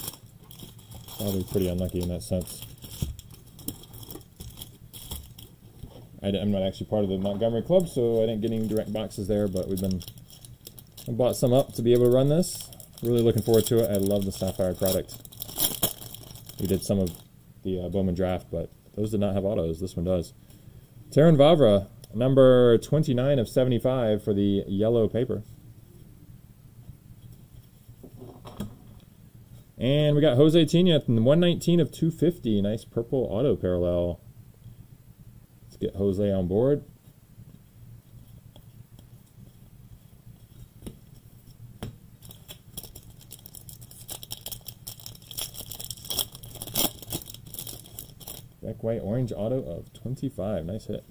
probably pretty unlucky in that sense. I, am not actually part of the Montgomery Club, so I didn't get any direct boxes there, but we've been I bought some up to be able to run this. Really looking forward to it. I love the Sapphire product. We did some of the uh, Bowman draft, but those did not have autos. This one does. Terrin Vavra, number 29 of 75 for the yellow paper. And we got Jose Tena, 119 of 250. Nice purple auto parallel. Let's get Jose on board. Back white orange auto of 25. Nice hit.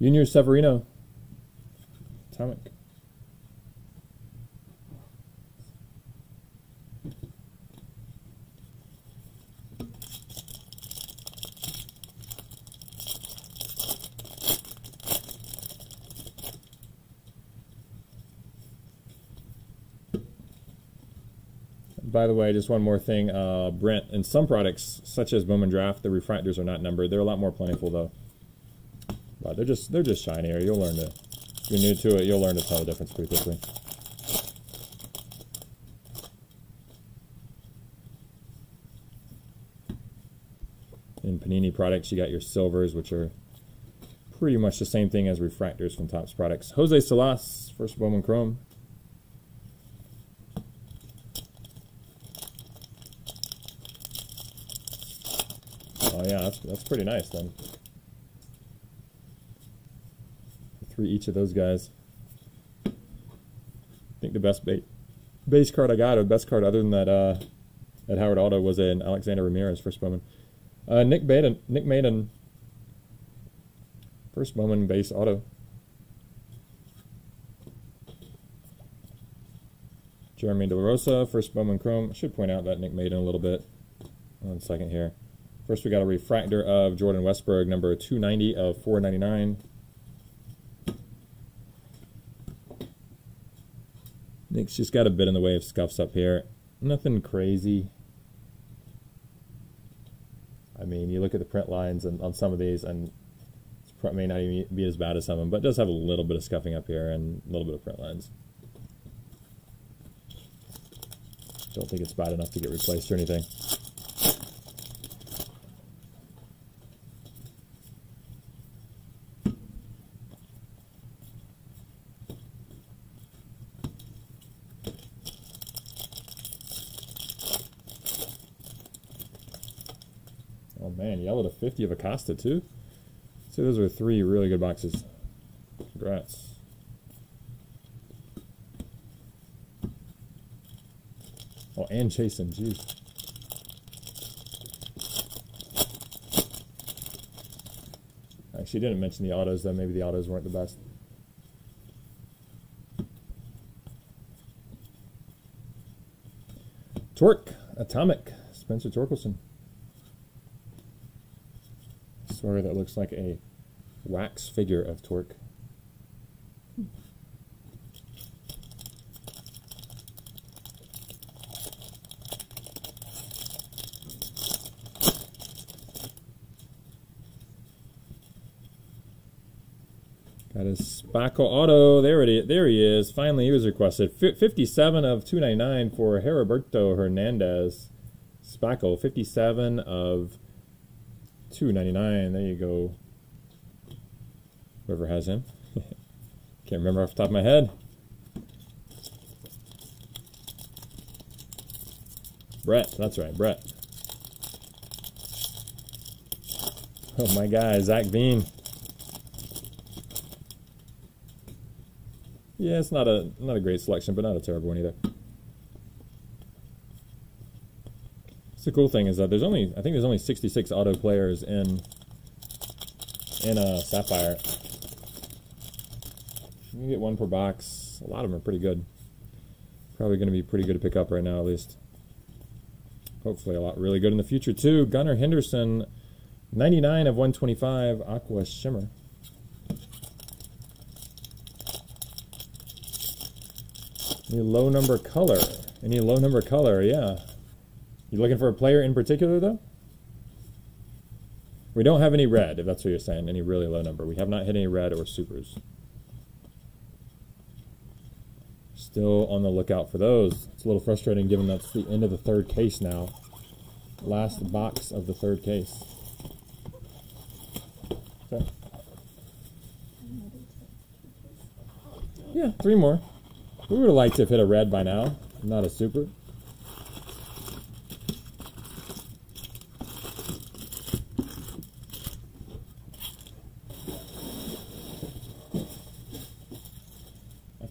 Junior Severino. Atomic. By the way, just one more thing. Uh, Brent, in some products, such as Bowman Draft, the refractors are not numbered. They're a lot more plentiful, though. But they're just they're just shinier. You'll learn to, if you're new to it, you'll learn to tell the difference pretty quickly. In Panini products, you got your silvers, which are pretty much the same thing as refractors from Topps products. Jose Salas, first Bowman Chrome. Oh yeah, that's that's pretty nice then. Three each of those guys. I think the best ba base card I got, or best card other than that uh, Howard Auto was an Alexander Ramirez first Bowman. Uh, Nick Maiden, Nick Maiden, first Bowman base auto. Jeremy De La Rosa, first Bowman Chrome. I should point out that Nick Maiden a little bit. One second here. First, we got a refractor of Jordan Westburg, number 290 of 499. Nick's just got a bit in the way of scuffs up here. Nothing crazy. I mean, you look at the print lines and on some of these, and it may not even be as bad as some of them, but does have a little bit of scuffing up here and a little bit of print lines. Don't think it's bad enough to get replaced or anything. Oh man, yellow to 50 of Acosta too. So those are three really good boxes. Congrats. Oh, and Chasen, jeez. Actually, didn't mention the autos, though. Maybe the autos weren't the best. Torque, Atomic, Spencer Torkelson. That looks like a wax figure of Torque. Got his Speckle Auto. There it is. There he is. Finally, he was requested. F 57 of 299 for Heriberto Hernandez. Speckle. 57 of 299. There you go. Whoever has him. Can't remember off the top of my head. Brett. That's right, Brett. Oh my guy, Zach Veen. Yeah, it's not a not a great selection, but not a terrible one either. It's the cool thing is that there's only I think there's only 66 auto players in in a Sapphire. You get one per box. A lot of them are pretty good. Probably going to be pretty good to pick up right now, at least. Hopefully, a lot really good in the future too. Gunnar Henderson, 99 of 125, Aqua Shimmer. Any low number color? Any low number color? Yeah. You looking for a player in particular, though? We don't have any red, if that's what you're saying. Any really low number. We have not hit any red or supers. Still on the lookout for those. It's a little frustrating given that's the end of the third case now. Last box of the third case. Yeah, three more. We would have liked to have hit a red by now, not a super.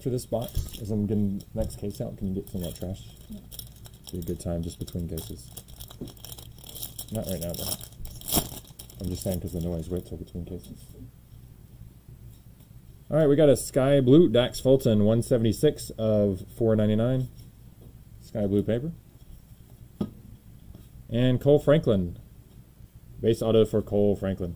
After this box, as I'm getting the next case out, can you get some of that trash? Yeah. Be a good time just between cases. Not right now, though. I'm just saying because the noise. Wait till between cases. All right, we got a sky blue Dax Fulton, 176 of 499. Sky blue paper. And Kohl Franklin. Base auto for Kohl Franklin.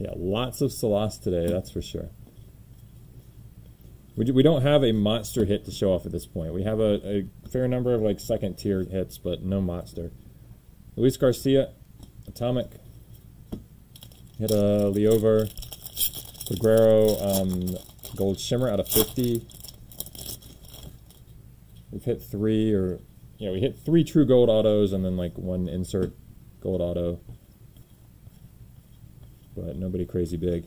Yeah, lots of Salas today, that's for sure. We, do, we don't have a monster hit to show off at this point. We have a, a fair number of like second tier hits, but no monster. Luis Garcia, Atomic. Hit a Liover. Peguero, um, Gold Shimmer out of 50. We've hit three, or, yeah, we hit three true gold autos and then like one insert gold auto. But nobody crazy big.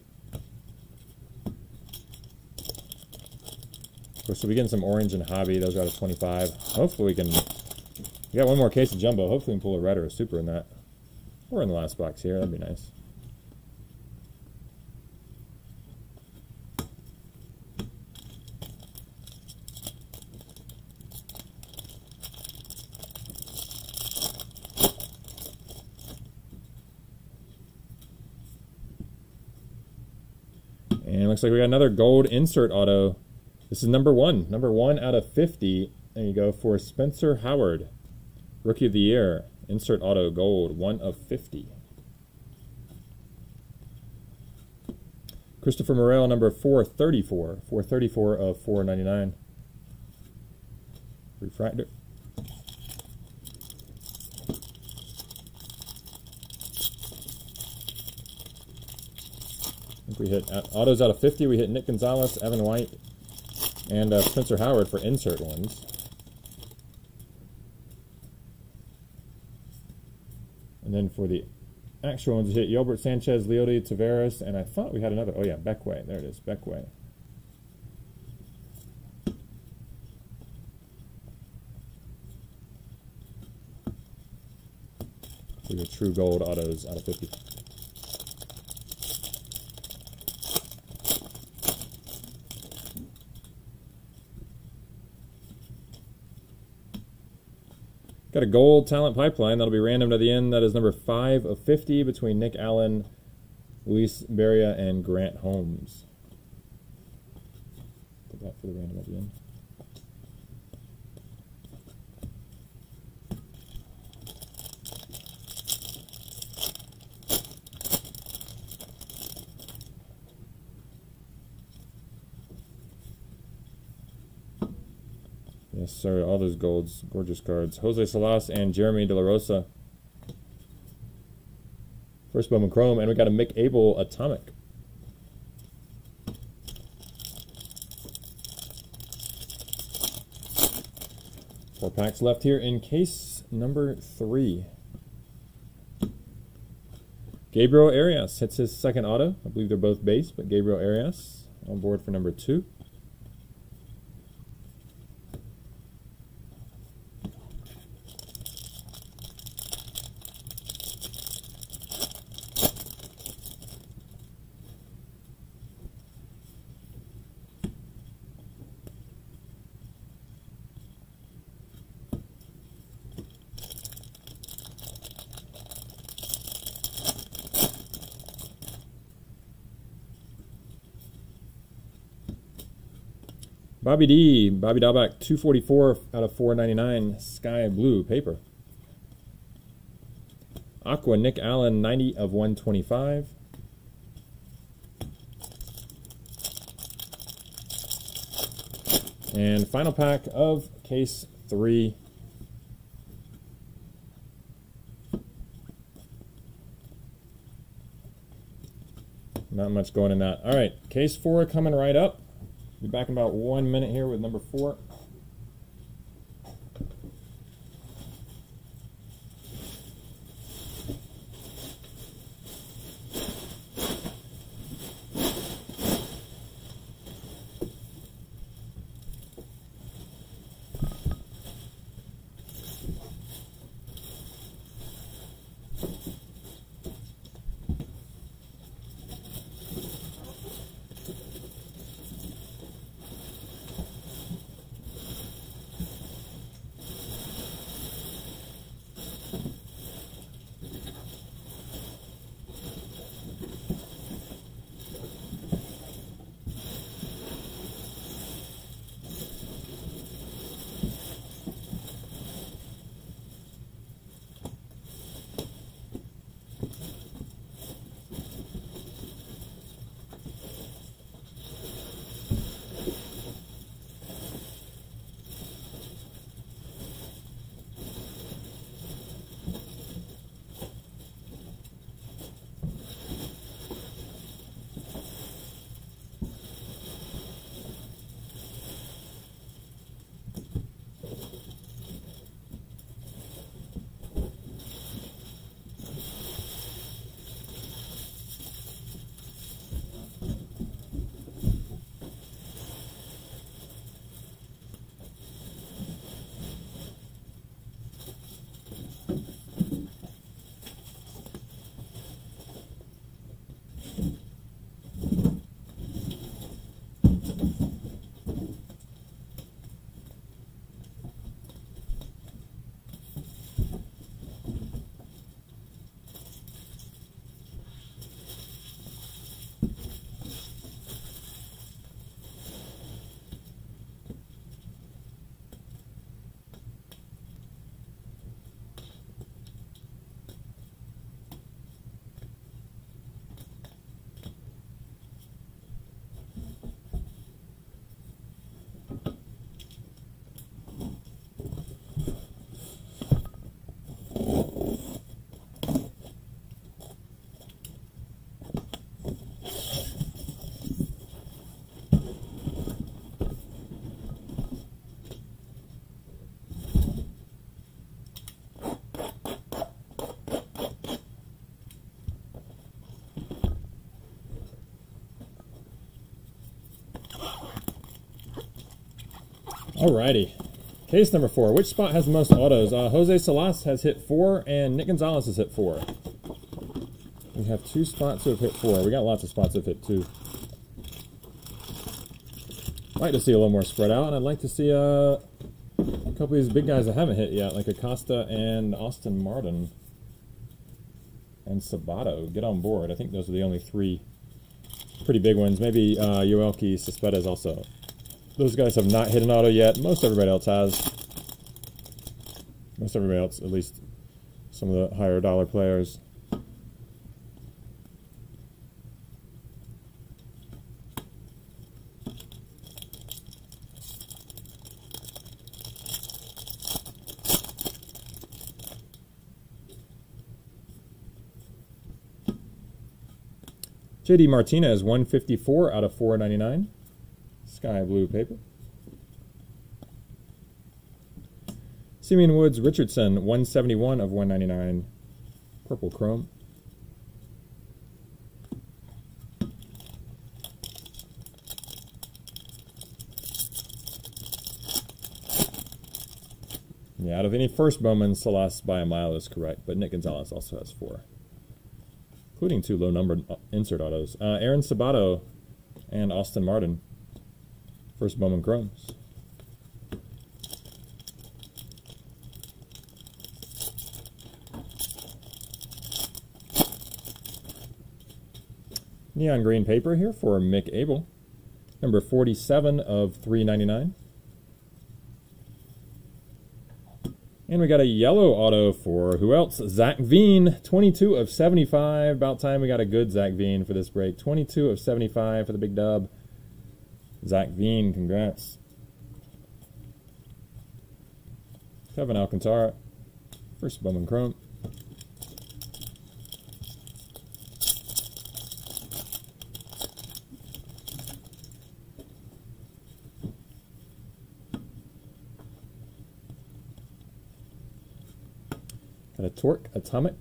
Of course, we'll be getting some orange and hobby. Those are out of 25. Hopefully we can... We got one more case of jumbo. Hopefully we can pull a red or a super in that. Or in the last box here. That'd be nice. And looks like we got another gold insert auto. This is number one. Number one out of 50. There you go for Spencer Howard. Rookie of the Year. Insert auto gold. One of 50. Christopher Morel, number 434. 434 of 499. Refractor. We hit uh, autos out of 50. We hit Nick Gonzalez, Evan White, and uh, Spencer Howard for insert ones. And then for the actual ones, we hit Yolbert Sanchez, Leody, Taveras, and I thought we had another. Oh, yeah, Beck Way. There it is, Beck Way. These are true gold autos out of 50. Got a gold talent pipeline that'll be random to the end. That is number 5 of 50 between Nick Allen, Luis Barrera, and Grant Holmes. Put that for the random at the end. Sir. All those golds. Gorgeous cards. Jose Salas and Jeremy De La Rosa. First Bowman Chrome. And we got a Mick Abel Atomic. Four packs left here in case number three. Gabriel Arias hits his second auto. I believe they're both base, but Gabriel Arias on board for number two. Bobby D, Bobby Dalbec, 244 out of 499, sky blue paper. Aqua, Nick Allen, 90 of 125. And final pack of case three. Not much going in that. All right, case four coming right up. Be back in about one minute here with number four. Alrighty. Case number four. Which spot has the most autos? Uh, Jose Salas has hit four, and Nick Gonzalez has hit four. We have two spots who have hit four. We got lots of spots who have hit two. I'd like to see a little more spread out, and I'd like to see uh, a couple of these big guys that haven't hit yet, like Acosta and Austin Martin and Sabato, get on board. I think those are the only three pretty big ones. Maybe uh, Yoelqui also. Those guys have not hit an auto yet. Most everybody else has. Most everybody else, at least some of the higher dollar players. JD Martinez, 154 out of 499. Sky blue paper. Simeon Woods Richardson, 171 of 199. Purple chrome. Yeah, out of any first Bowman, Salas by a mile is correct, but Nick Gonzalez also has four including two low numbered uh, insert autos. Uh, Aaron Sabato and Austin Martin. First Bowman Crumbs? Neon green paper here for Mick Abel. Number 47 of 399. And we got a yellow auto for who else? Zach Veen, 22 of 75. About time we got a good Zach Veen for this break. 22 of 75 for the big dub. Zach Veen, congrats. Kevin Alcantara, first Bowman Chrome. Got a Torque Atomic.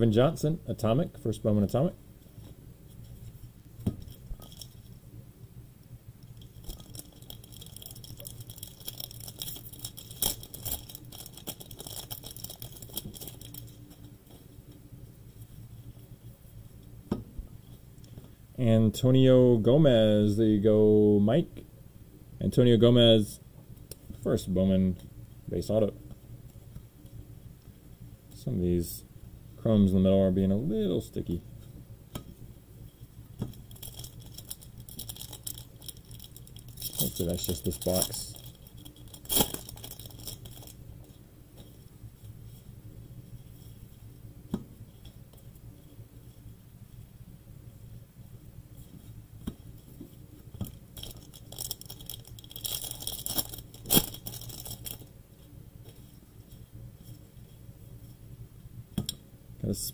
Ivan Johnson, Atomic, first Bowman Atomic. Antonio Gomez, there you go, Mike. Antonio Gomez, first Bowman base auto. Some of these Chromes in the middle are being a little sticky. Hopefully that's just this box.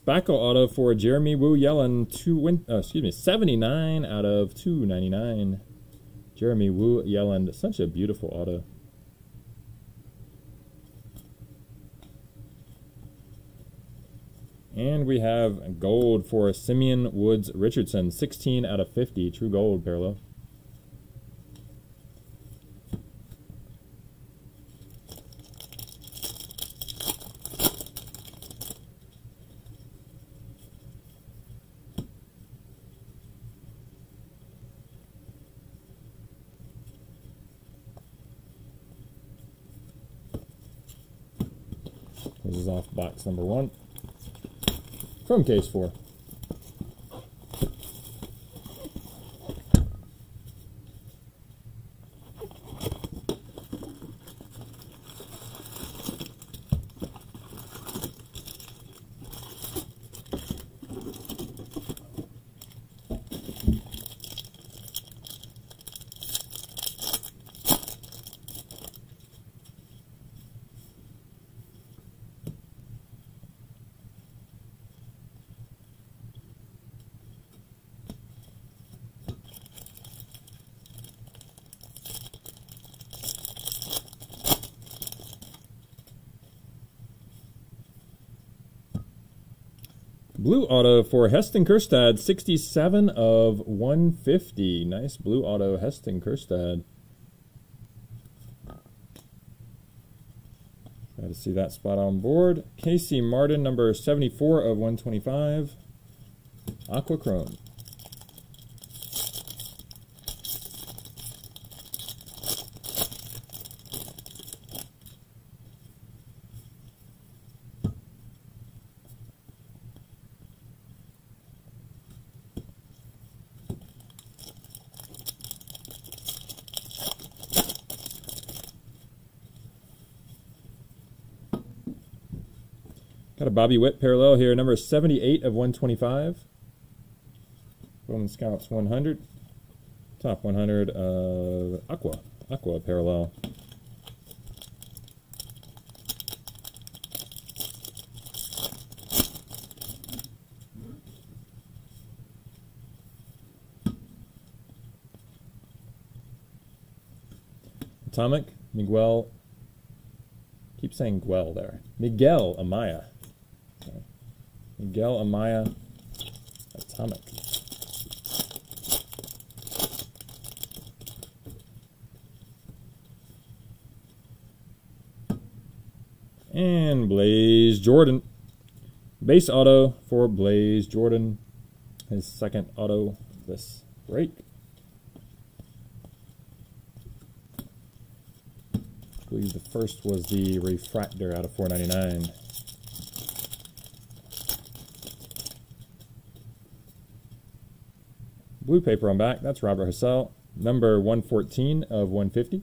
A auto for Jeremy Wu-Yelland, two win, uh, excuse me, 79 out of 299. Jeremy Wu-Yelland, such a beautiful auto. And we have gold for Simeon Woods Richardson, 16 out of 50, true gold parallel. This is off box number one from case four. Auto for Heston Kjerstad, 67 of 150. Nice blue auto, Heston Kjerstad. Glad to see that spot on board. Casey Martin, number 74 of 125. Aqua Bobby Witt parallel here, number 78 of 125. Bowman Scouts 100. Top 100 of Aqua. Aqua parallel. Atomic, Miguel. Keep saying Guel there. Miguel Amaya. Miguel Amaya, Atomic. And Blaze Jordan. Base auto for Blaze Jordan. His second auto this break. I believe the first was the refractor out of 499. Blue paper on back. That's Robert Hassell, number 114 of 150.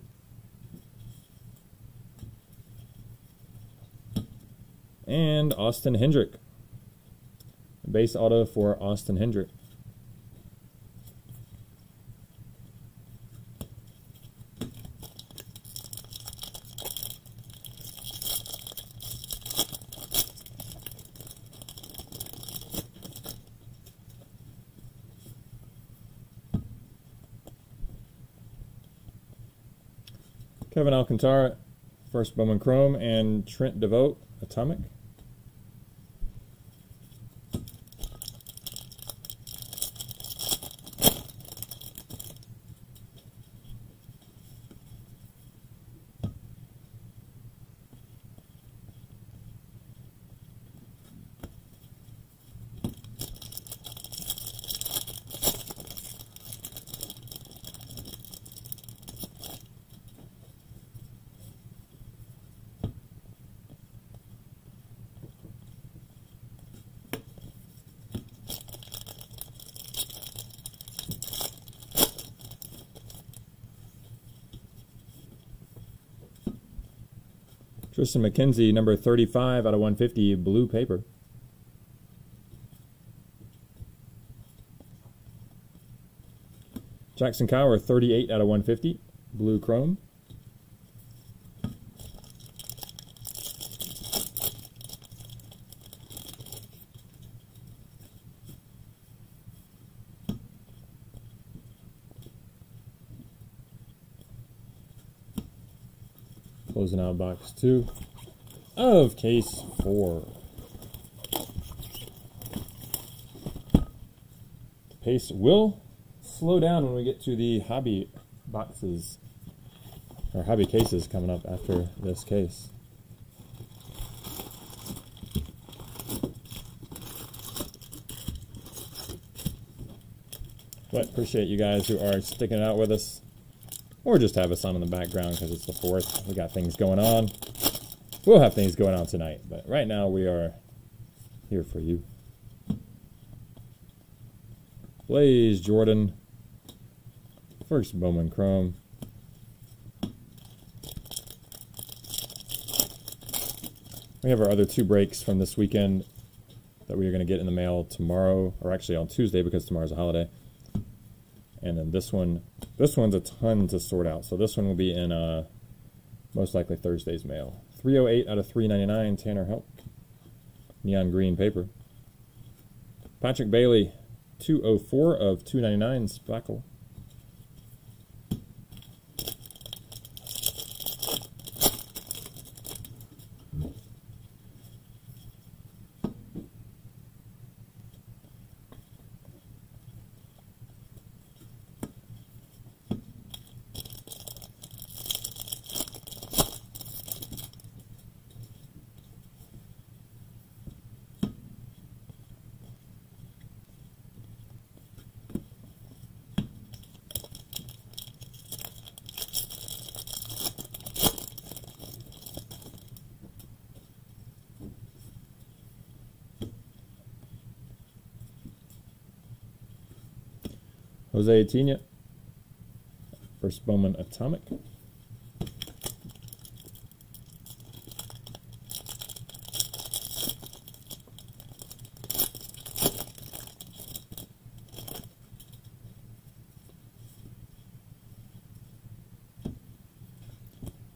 And Austin Hendrick. Base auto for Austin Hendrick. Alcantara, first Bowman Chrome, and Trent Deveaux, Atomic. Triston McKenzie, number 35 out of 150, blue paper. Jackson Kowar, 38 out of 150, blue chrome. Closing out box two of case four. Pace will slow down when we get to the hobby boxes or hobby cases coming up after this case. But appreciate you guys who are sticking out with us or just have us on in the background because it's the fourth. We got things going on. We'll have things going on tonight, but right now we are here for you. Blaze Jordan, first Bowman Chrome. We have our other two breaks from this weekend that we are going to get in the mail tomorrow, or actually on Tuesday because tomorrow's a holiday. And then this one, this one's a ton to sort out. So this one will be in uh, most likely Thursday's mail. 308 out of 399, Tanner Houck. Neon green paper. Patrick Bailey, 204 of 299, Speckle. Jose Tena. First Bowman Atomic.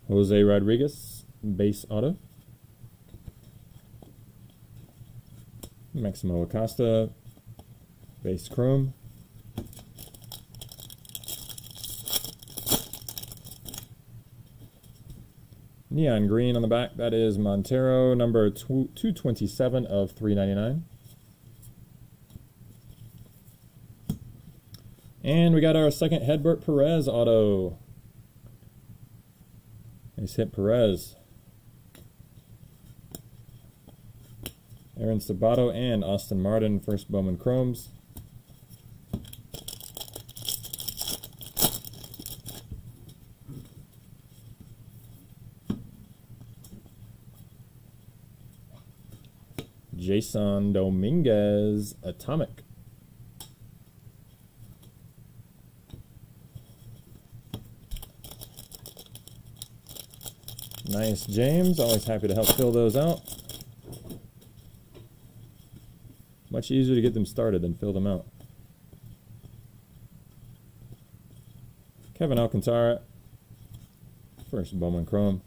Jose Rodriguez, base auto. Maximo Acosta, base chrome. Neon green on the back, that is Montero, number tw 227 of 399. And we got our second Hedbert Perez auto. Nice hit, Perez. Aaron Sabato and Austin Martin, first Bowman Chromes. Jasson Dominguez, Atomic. Nice, James. Always happy to help fill those out. Much easier to get them started than fill them out. Kevin Alcantara, first Bowman Chrome.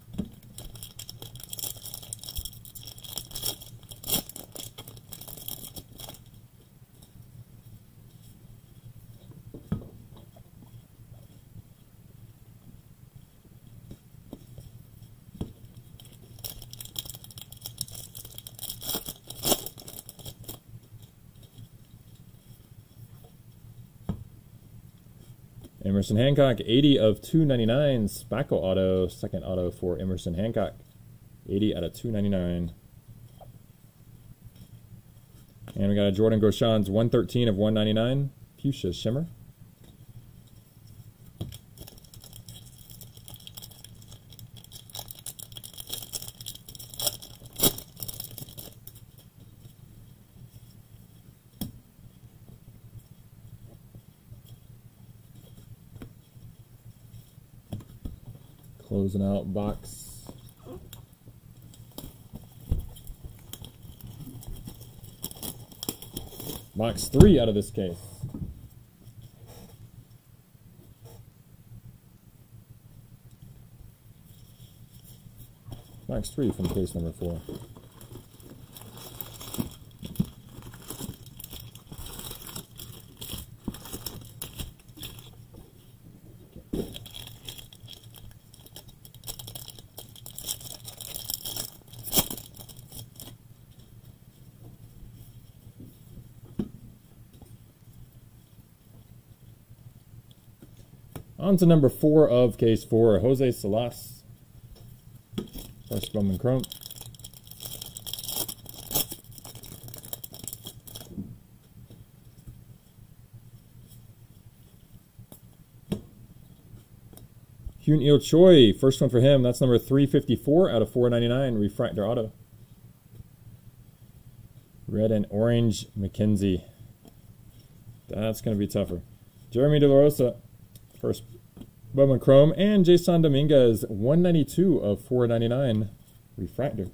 Emerson Hancock, 80 of 299. Speckle auto, second auto for Emerson Hancock. 80 out of 299. And we got a Jordan Groshans 113 of 199. Fuchsia Shimmer. Closing out box. Box three out of this case. Box three from case number four. On to number four of case four, Jose Salas. First Bowman Chrome. Hyun Il Choi, first one for him. That's number 354 out of 499, Refractor Auto. Red and orange McKenzie. That's going to be tougher. Jeremy De La Rosa, first Bowman Chrome, and Jasson Dominguez, 192 of 499, Refractor.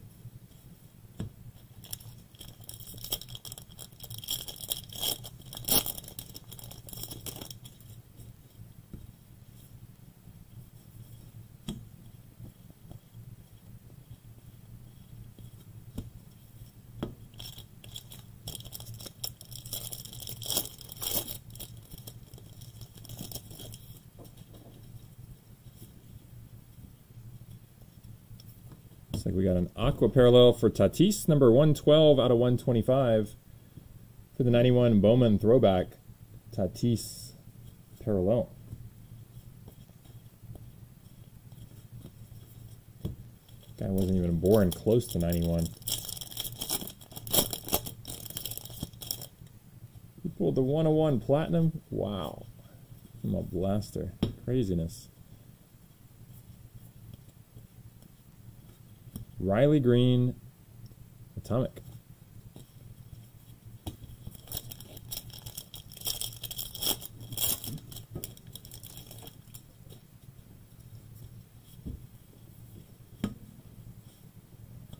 Looks like we got an Aqua Parallel for Tatis, number 112 out of 125 for the 91 Bowman Throwback. Tatis Parallel. Guy wasn't even born close to 91. He pulled the 101 Platinum. Wow. From a blaster. Craziness. Riley Greene, Atomic.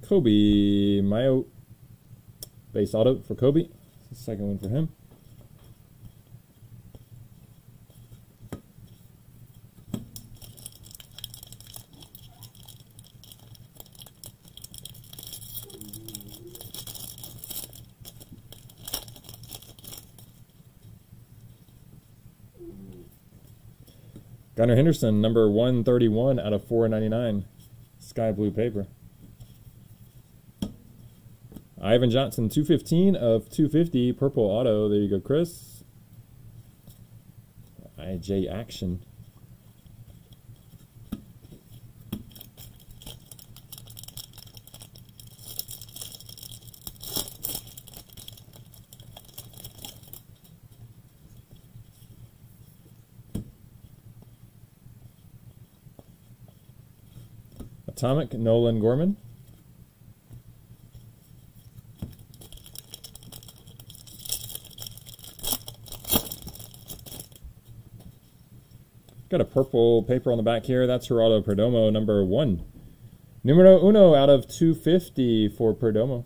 Coby, Mayo, base auto for Coby. Second one for him. Gunnar Henderson, number 131 out of 499. Sky blue paper. Ivan Johnson, 215 of 250. Purple auto. There you go, Chris. IJ Action. Atomic, Nolan Gorman. Got a purple paper on the back here. That's Geraldo Perdomo, number one. Numero uno out of 250 for Perdomo.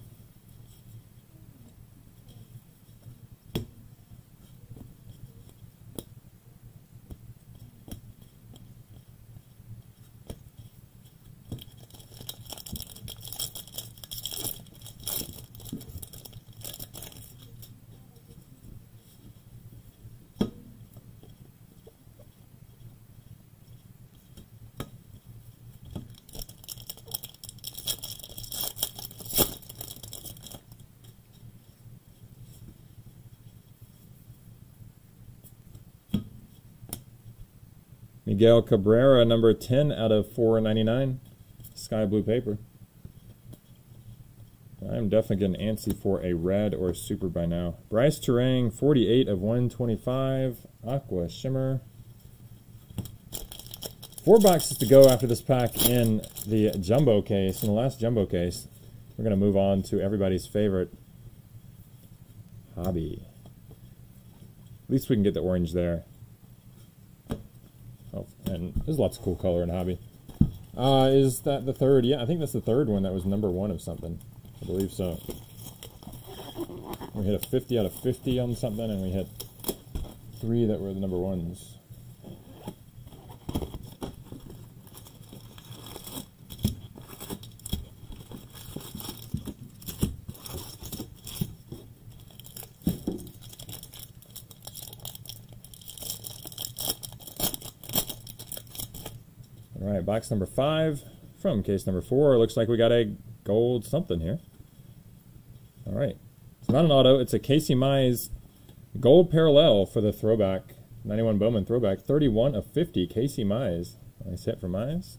Miguel Cabrera, number 10 out of 499. Sky blue paper. I'm definitely getting antsy for a red or a super by now. Brice Turang, 48 of 125. Aqua Shimmer. Four boxes to go after this pack in the jumbo case. In the last jumbo case, we're going to move on to everybody's favorite hobby. At least we can get the orange there. There's lots of cool color in hobby. Uh, is that the third? Yeah, I think that's the third one that was number one of something. I believe so. We hit a 50 out of 50 on something, and we hit three that were the number ones. All right, box number five from case number four. Looks like we got a gold something here. All right. It's not an auto. It's a Casey Mize gold parallel for the throwback. 91 Bowman throwback. 31 of 50. Casey Mize. Nice hit for Mize.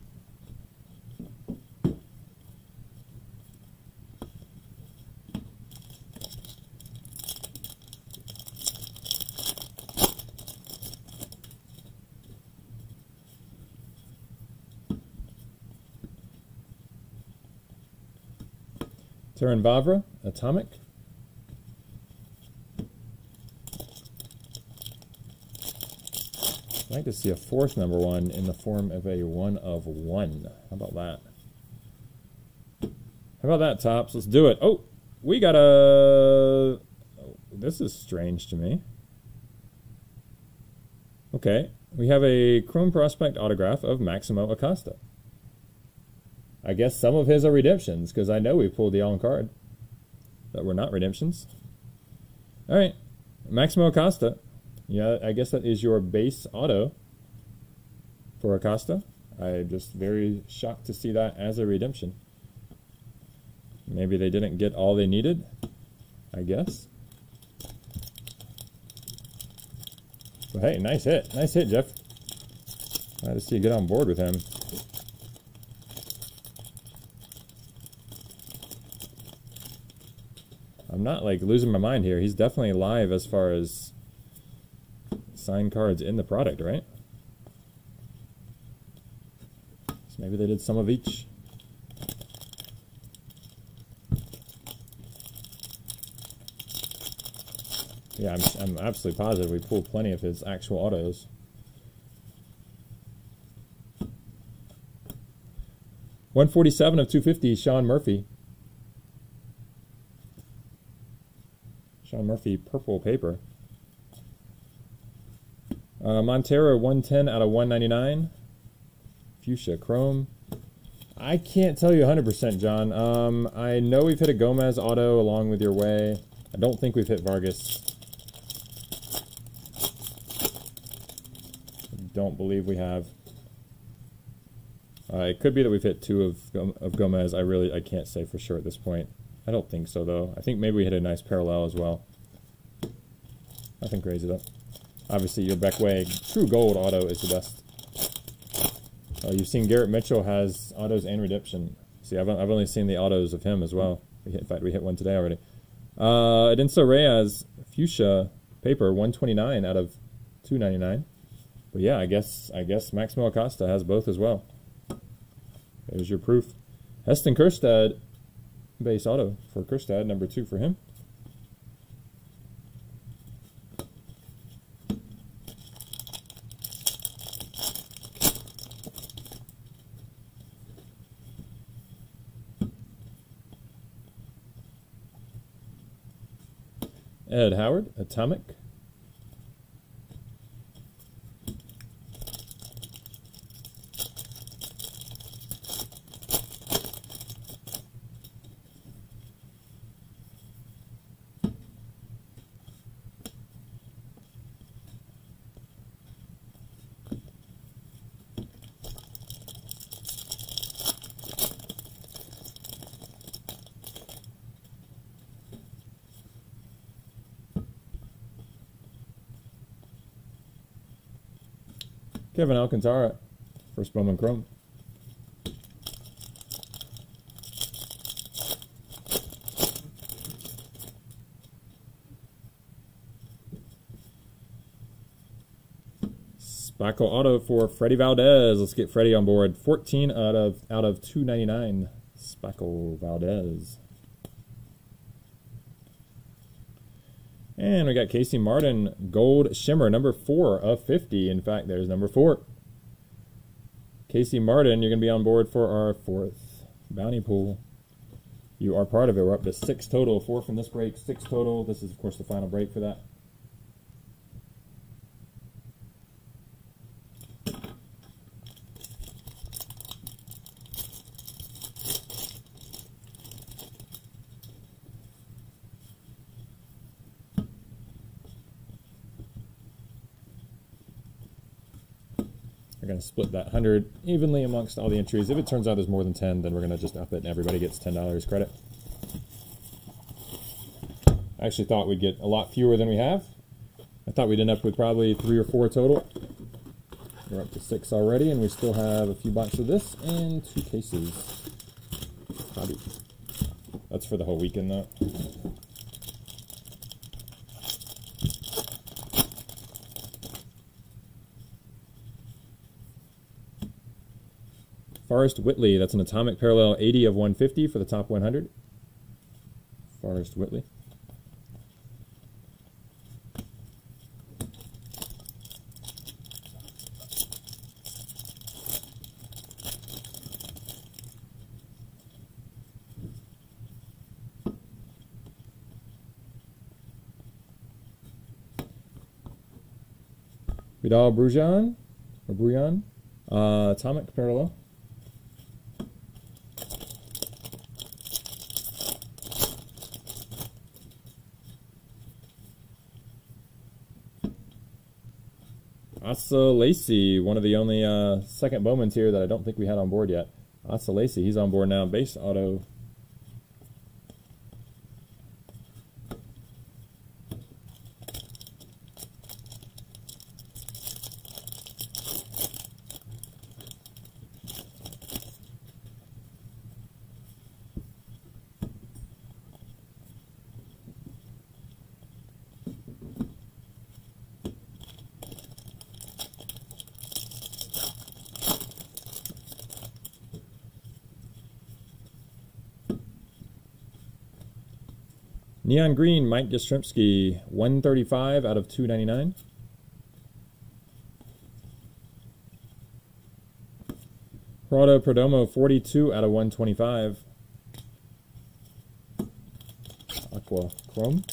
Terrin Vavra, Atomic. I'd like to see a fourth number one in the form of a one of one. How about that? How about that, Topps? Let's do it. Oh, we got a... This is strange to me. Okay, we have a Chrome Prospect autograph of Maximo Acosta. I guess some of his are redemptions because I know we pulled the on card that were not redemptions. All right, Maximo Acosta. Yeah, I guess that is your base auto for Acosta. I'm just very shocked to see that as a redemption. Maybe they didn't get all they needed, I guess. But hey, nice hit. Nice hit, Jeff. Glad to see you get on board with him. I'm not like losing my mind here. He's definitely live as far as signed cards in the product, right? So maybe they did some of each. Yeah, I'm, I'm absolutely positive we pulled plenty of his actual autos. One forty-seven of two fifty. Sean Murphy, Murphy purple paper. Uh, Montero 110 out of 199. Fuchsia Chrome. I can't tell you 100%, John. Um, I know we've hit a Gomez auto along with your way. I don't think we've hit Vargas. Don't believe we have. Uh, it could be that we've hit two of, of Gomez. I really I can't say for sure at this point. I don't think so though. I think maybe we hit a nice parallel as well. Nothing crazy though. Obviously, your Beck Way True Gold auto is the best. Uh, you've seen Garrett Mitchell has autos and redemption. See, I've, I've only seen the autos of him as well. We hit, in fact, we hit one today already. Uh, Reyes Fuchsia paper 129 out of 299. But yeah, I guess I guess Maximo Acosta has both as well. There's your proof. Heston Kjerstad base auto for Kjerstad, number two for him. Ed Howard, Atomic. Kevin Alcantara, first Bowman Chrome. Speckle Auto for Freddy Valdez. Let's get Freddy on board. 14 out of out of 299. Speckle Valdez. And we got Casey Martin, Gold Shimmer, number four of 50. In fact, there's number four. Casey Martin, you're going to be on board for our fourth bounty pool. You are part of it. We're up to six total. Four from this break, six total. This is, of course, the final break for that. Split that 100 evenly amongst all the entries. If it turns out there's more than 10, then we're going to just up it and everybody gets $10 credit. I actually thought we'd get a lot fewer than we have. I thought we'd end up with probably three or four total. We're up to six already, and we still have a few boxes of this and two cases. Hobby. That's for the whole weekend, though. Forrest Whitley, that's an atomic parallel 80 of 150 for the top 100. Forrest Whitley. Vidal Brujan, or Brujan, uh, atomic parallel. Asa Lacy, one of the only uh, second Bowmans here that I don't think we had on board yet. Asa Lacy, he's on board now. Base auto. Neon Green, Mike Yastrzemski, 135 out of 299. Geraldo Perdomo, 42 out of 125. Aqua Chrome.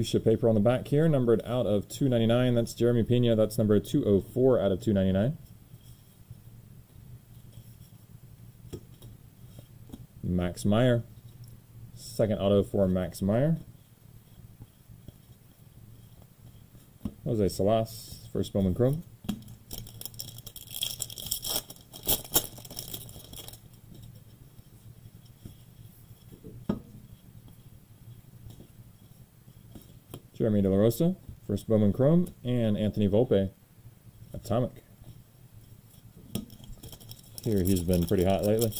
Fuchsia paper on the back here, numbered out of 299. That's Jeremy Pena. That's number 204 out of 299. Max Meyer. Second auto for Max Meyer. Jose Salas, first Bowman Chrome. Jeremy De La Rosa, first Bowman Chrome, and Anthony Volpe, Atomic. Here he's been pretty hot lately.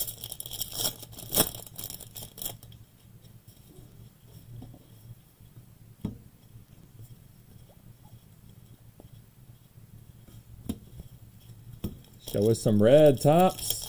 Show us some red tops.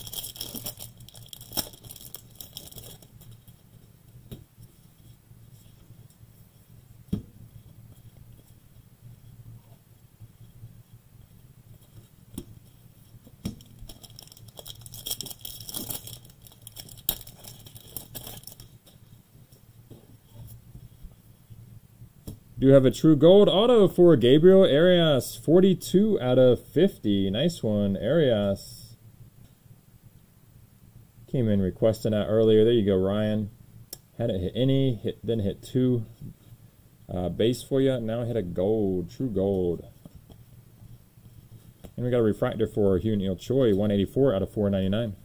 Do have a true gold auto for Gabriel Arias, 42 out of 50. Nice one, Arias. Came in requesting that earlier. There you go, Ryan. Hadn't hit any, hit then hit two uh, base for you. Now hit a gold, true gold. And we got a refractor for Hyun-il Choi, 184 out of 499.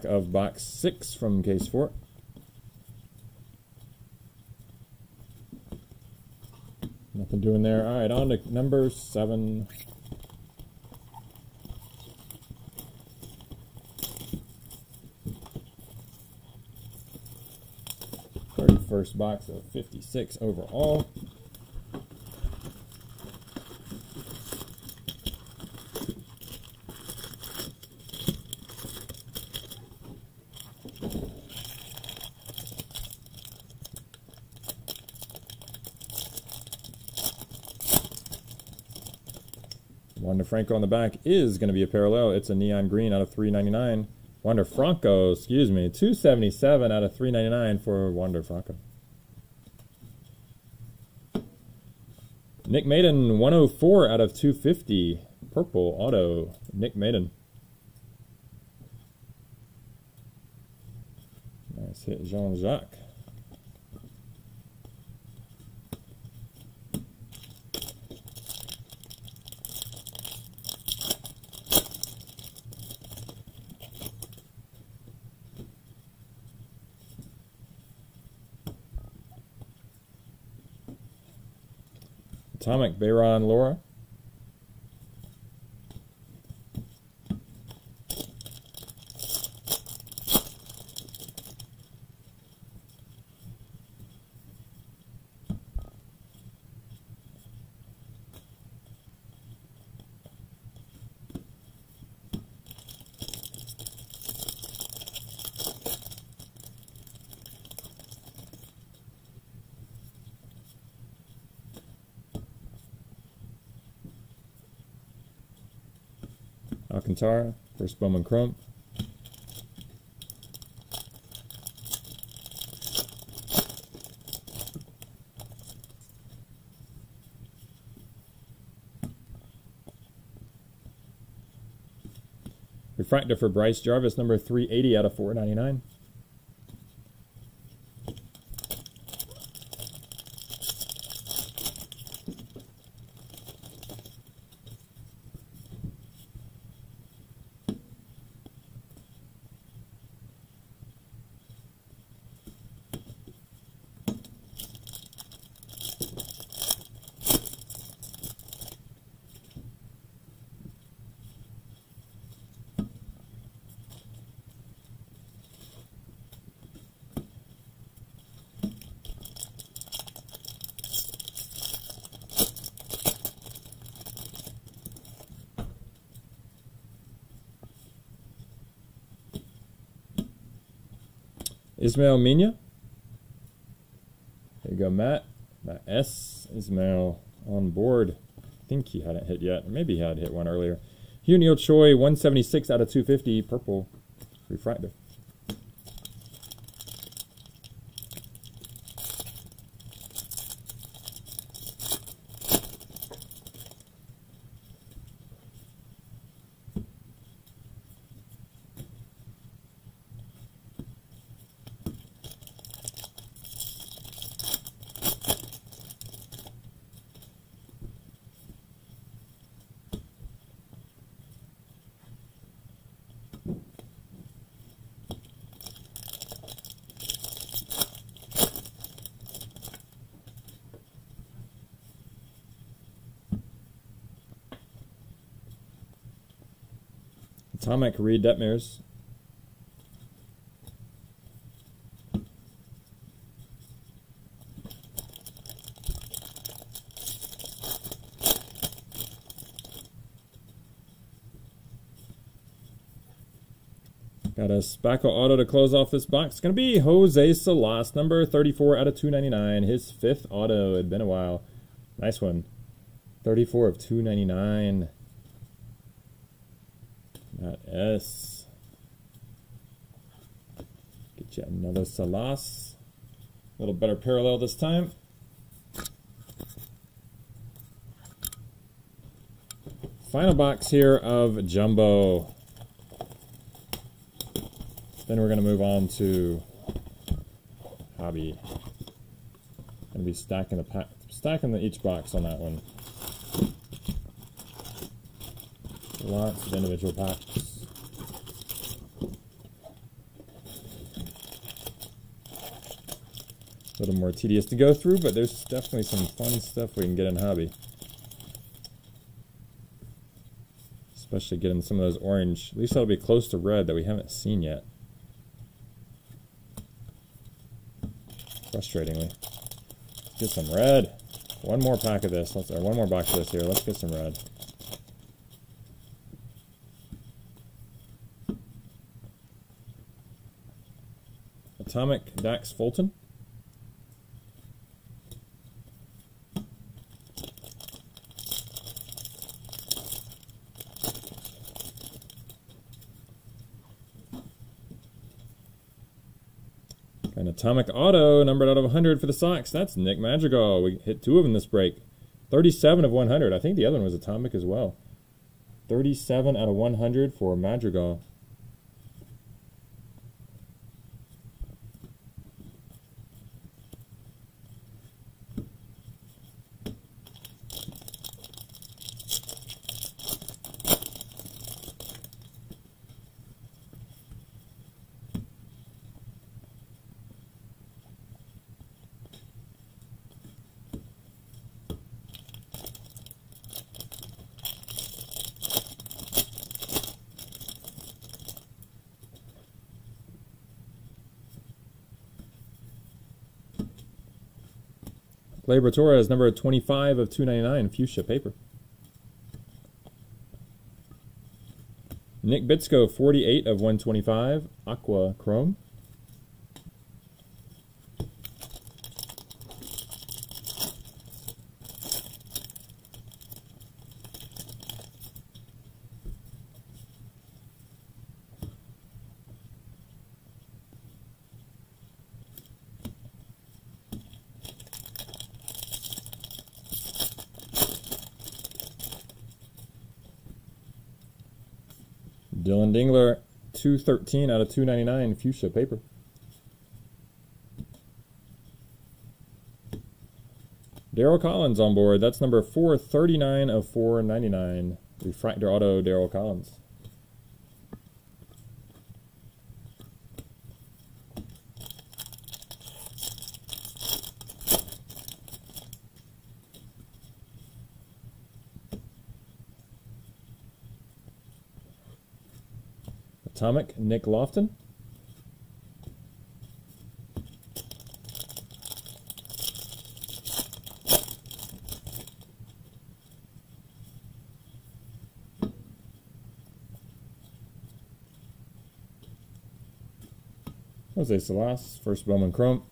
Pack of box six from case four. Nothing doing there. All right, on to number seven. Thirty-first box of fifty-six overall. Wander Franco on the back is going to be a parallel. It's a neon green out of 399. Wander Franco, excuse me, 277 out of 399 for Wander Franco. Nick Maiden, 104 out of 250. Purple auto, Nick Maiden. Nice hit, Jean Atomic, Bayron Lora. First Bowman Chrome. Refractor for Bryce Jarvis, number 380 out of 499. Ismael Mena. There you go, Matt. Matt S. Ismael on board. I think he hadn't hit yet. Maybe he had hit one earlier. Hyun-il Choi, 176 out of 250, purple refractor. Atomic Reed Detmers. Got a Speckle Auto to close off this box. It's going to be Jose Salas, number 34 out of 299. His fifth auto. It'd been a while. Nice one. 34 of 299. Got S. Get you another Salas. A little better parallel this time. Final box here of Jumbo. Then we're going to move on to Hobby. Going to be stacking the pack, stacking the each box on that one. Lots of individual packs. A little more tedious to go through, but there's definitely some fun stuff we can get in Hobby. Especially getting some of those orange. At least that'll be close to red that we haven't seen yet. Frustratingly. Get some red. One more pack of this. Let's or one more box of this here. Let's get some red. Atomic Dax Fulton. An Atomic Auto, numbered out of 100 for the Sox. That's Nick Madrigal. We hit two of them this break. 37 of 100. I think the other one was Atomic as well. 37 out of 100 for Madrigal. Gleyber Torres, number 25 of 299, fuchsia paper. Nick Bitsko, 48 of 125, aqua chrome. Dillon Dingler, 213 out of 299, fuchsia paper. Darryl Collins on board. That's number 439 of 499. Refractor Auto, Darryl Collins. Atomic, Nick Loftin. Jose Salas, first Bowman Chrome.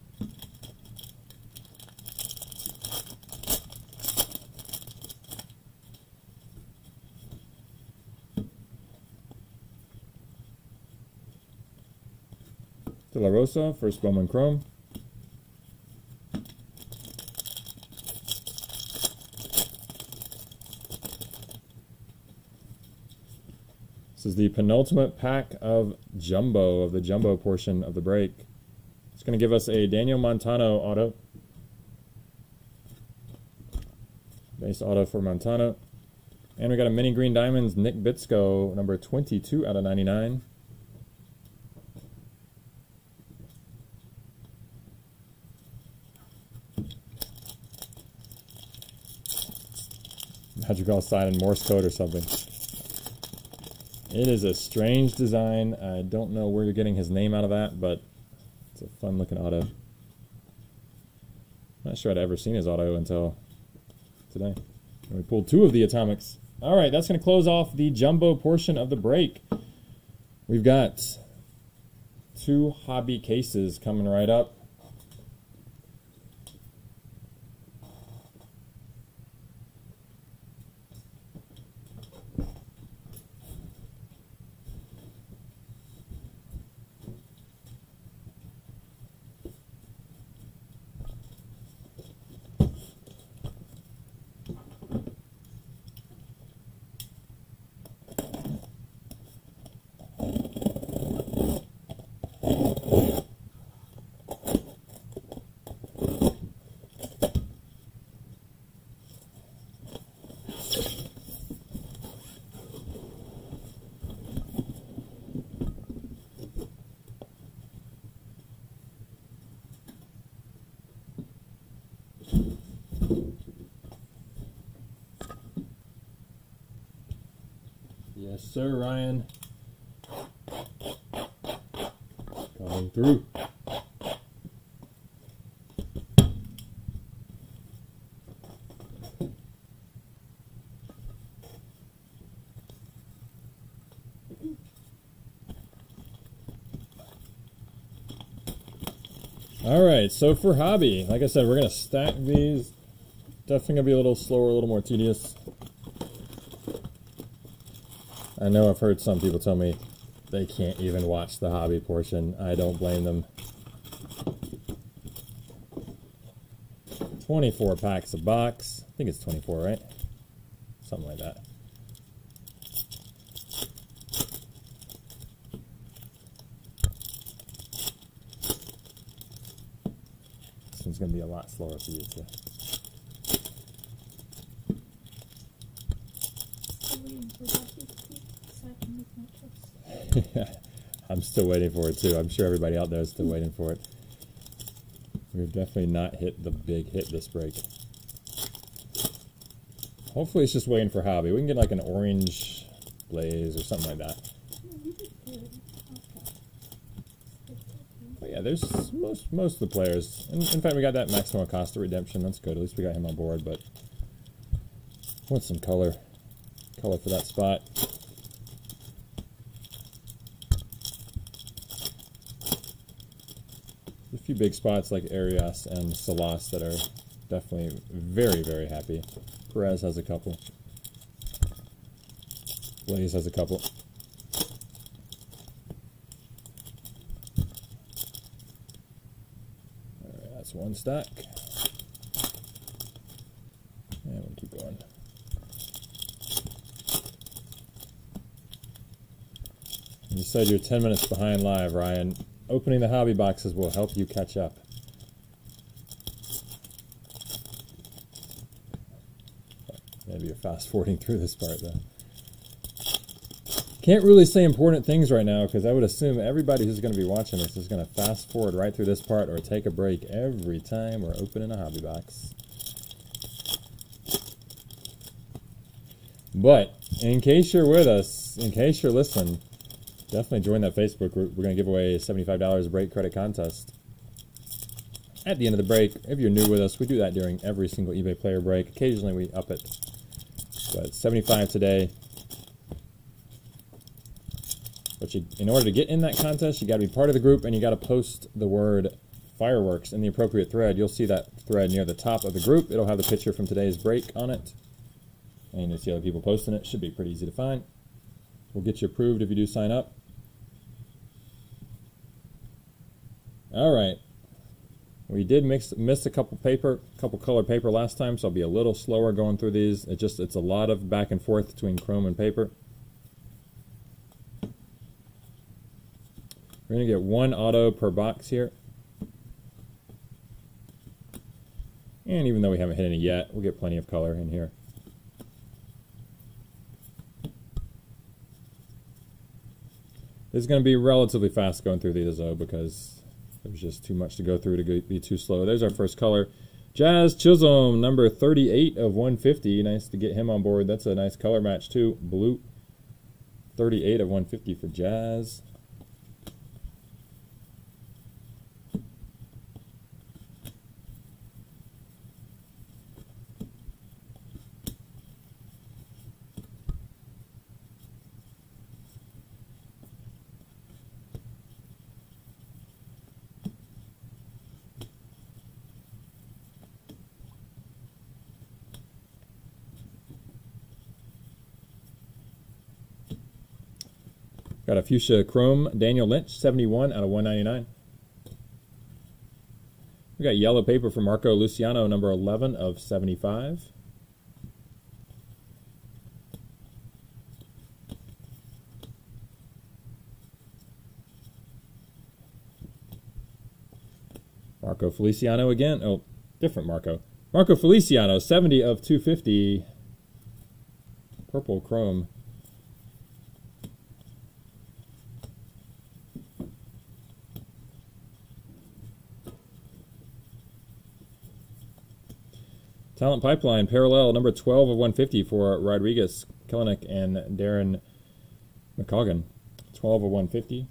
Rosa, first Bowman Chrome. This is the penultimate pack of Jumbo, of the Jumbo portion of the break. It's going to give us a Daniel Montano auto. Base auto for Montano. And we got a mini green diamonds, Nick Bitsko, number 22 out of 99. Magical sign in Morse code or something. It is a strange design. I don't know where you're getting his name out of that, but it's a fun looking auto. Not sure I'd ever seen his auto until today. And we pulled two of the atomics. All right, that's going to close off the jumbo portion of the break. We've got two hobby cases coming right up. Yes, sir, Ryan. Going through. All right, so for hobby, like I said, we're gonna stack these. Definitely gonna be a little slower, a little more tedious. I know I've heard some people tell me they can't even watch the hobby portion. I don't blame them. 24 packs a box. I think it's 24, right? Something like that. Going to be a lot slower for you too. I'm still waiting for it too. I'm sure everybody out there is still waiting for it. We've definitely not hit the big hit this break. Hopefully, it's just waiting for hobby. We can get like an orange blaze or something like that. No, you did good. Okay. But yeah, there's most most of the players. In, in fact, we got that Maximo Acosta redemption. That's good. At least we got him on board. But want some color, color for that spot. A few big spots like Arias and Salas that are definitely very very happy. Perez has a couple. Blaze has a couple. Alright, that's one stack. And we'll keep going. You said you're 10 minutes behind live, Ryan. Opening the hobby boxes will help you catch up. Maybe you're fast forwarding through this part, though. Can't really say important things right now because I would assume everybody who's going to be watching this is going to fast forward right through this part or take a break every time we're opening a hobby box. But in case you're with us, in case you're listening, definitely join that Facebook group. We're going to give away a $75 break credit contest. At the end of the break, if you're new with us, we do that during every single eBay player break. Occasionally we up it. But 75 today. But you, in order to get in that contest, you got to be part of the group and you got to post the word fireworks in the appropriate thread. You'll see that thread near the top of the group. It'll have the picture from today's break on it. And you'll see other people posting it. Should be pretty easy to find. We'll get you approved if you do sign up. All right. We did mix miss a couple paper, couple color paper last time, so I'll be a little slower going through these. It just it's a lot of back and forth between chrome and paper. We're gonna get one auto per box here. And even though we haven't hit any yet, we'll get plenty of color in here. This is going to be relatively fast going through these though because there's just too much to go through to be too slow. There's our first color. Jazz Chisholm, number 38 of 150. Nice to get him on board. That's a nice color match too. Blue. 38 of 150 for Jazz. Got a fuchsia chrome Daniel Lynch, 71 out of 199. We got yellow paper for Marco Luciano, number 11 of 75. Marco Feliciano again. Oh, different Marco. Marco Feliciano, 70 of 250. Purple chrome. Talent Pipeline, parallel number 12 of 150 for Rodriguez, Kelenic, and Darren McCoggan. 12 of 150.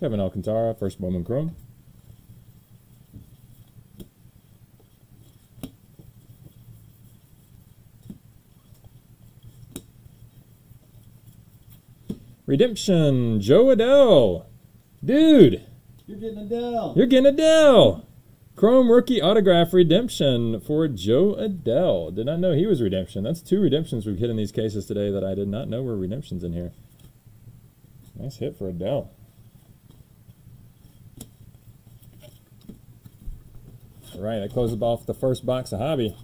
Kevin Alcantara, first Bowman Chrome. Redemption, Jo Adell. Dude, You're getting a Dell. you're getting Adell. Chrome rookie autograph redemption for Jo Adell. Did not know he was redemption. That's two redemptions we've hit in these cases today that I did not know were redemptions in here. Nice hit for Adell. All right, that closes off the first box of hobby.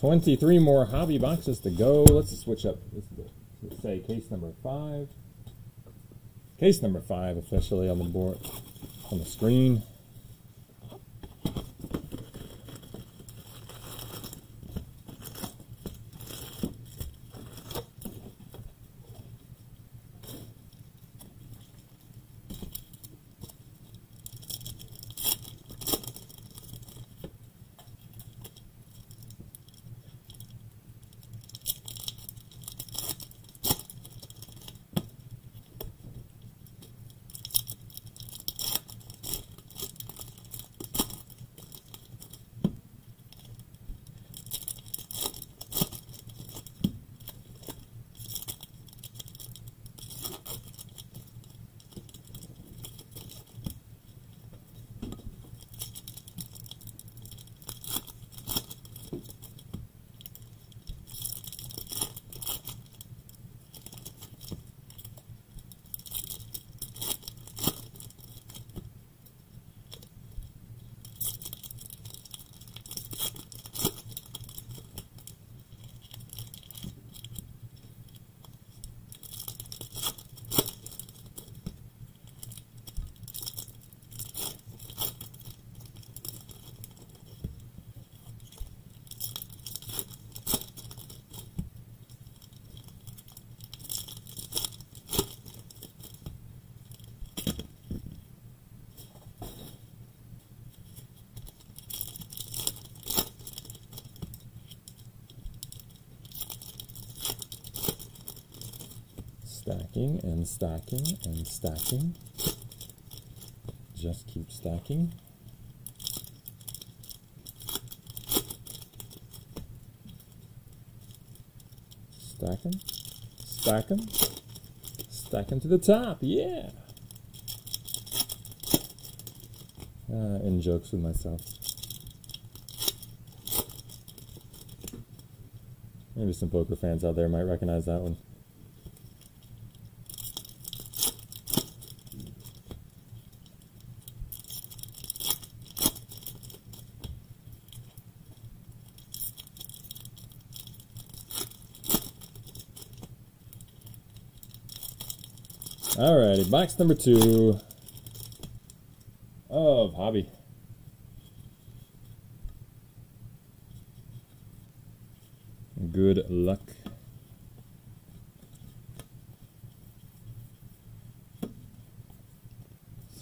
23 more hobby boxes to go. Let's switch up. Let's, say case number five. Case number five officially on the board, on the screen. stacking and stacking and stacking. Just keep stacking. Stacking, stacking, stacking to the top, yeah! Uh, in jokes with myself. Maybe some poker fans out there might recognize that one. Box number two of Hobby. Good luck.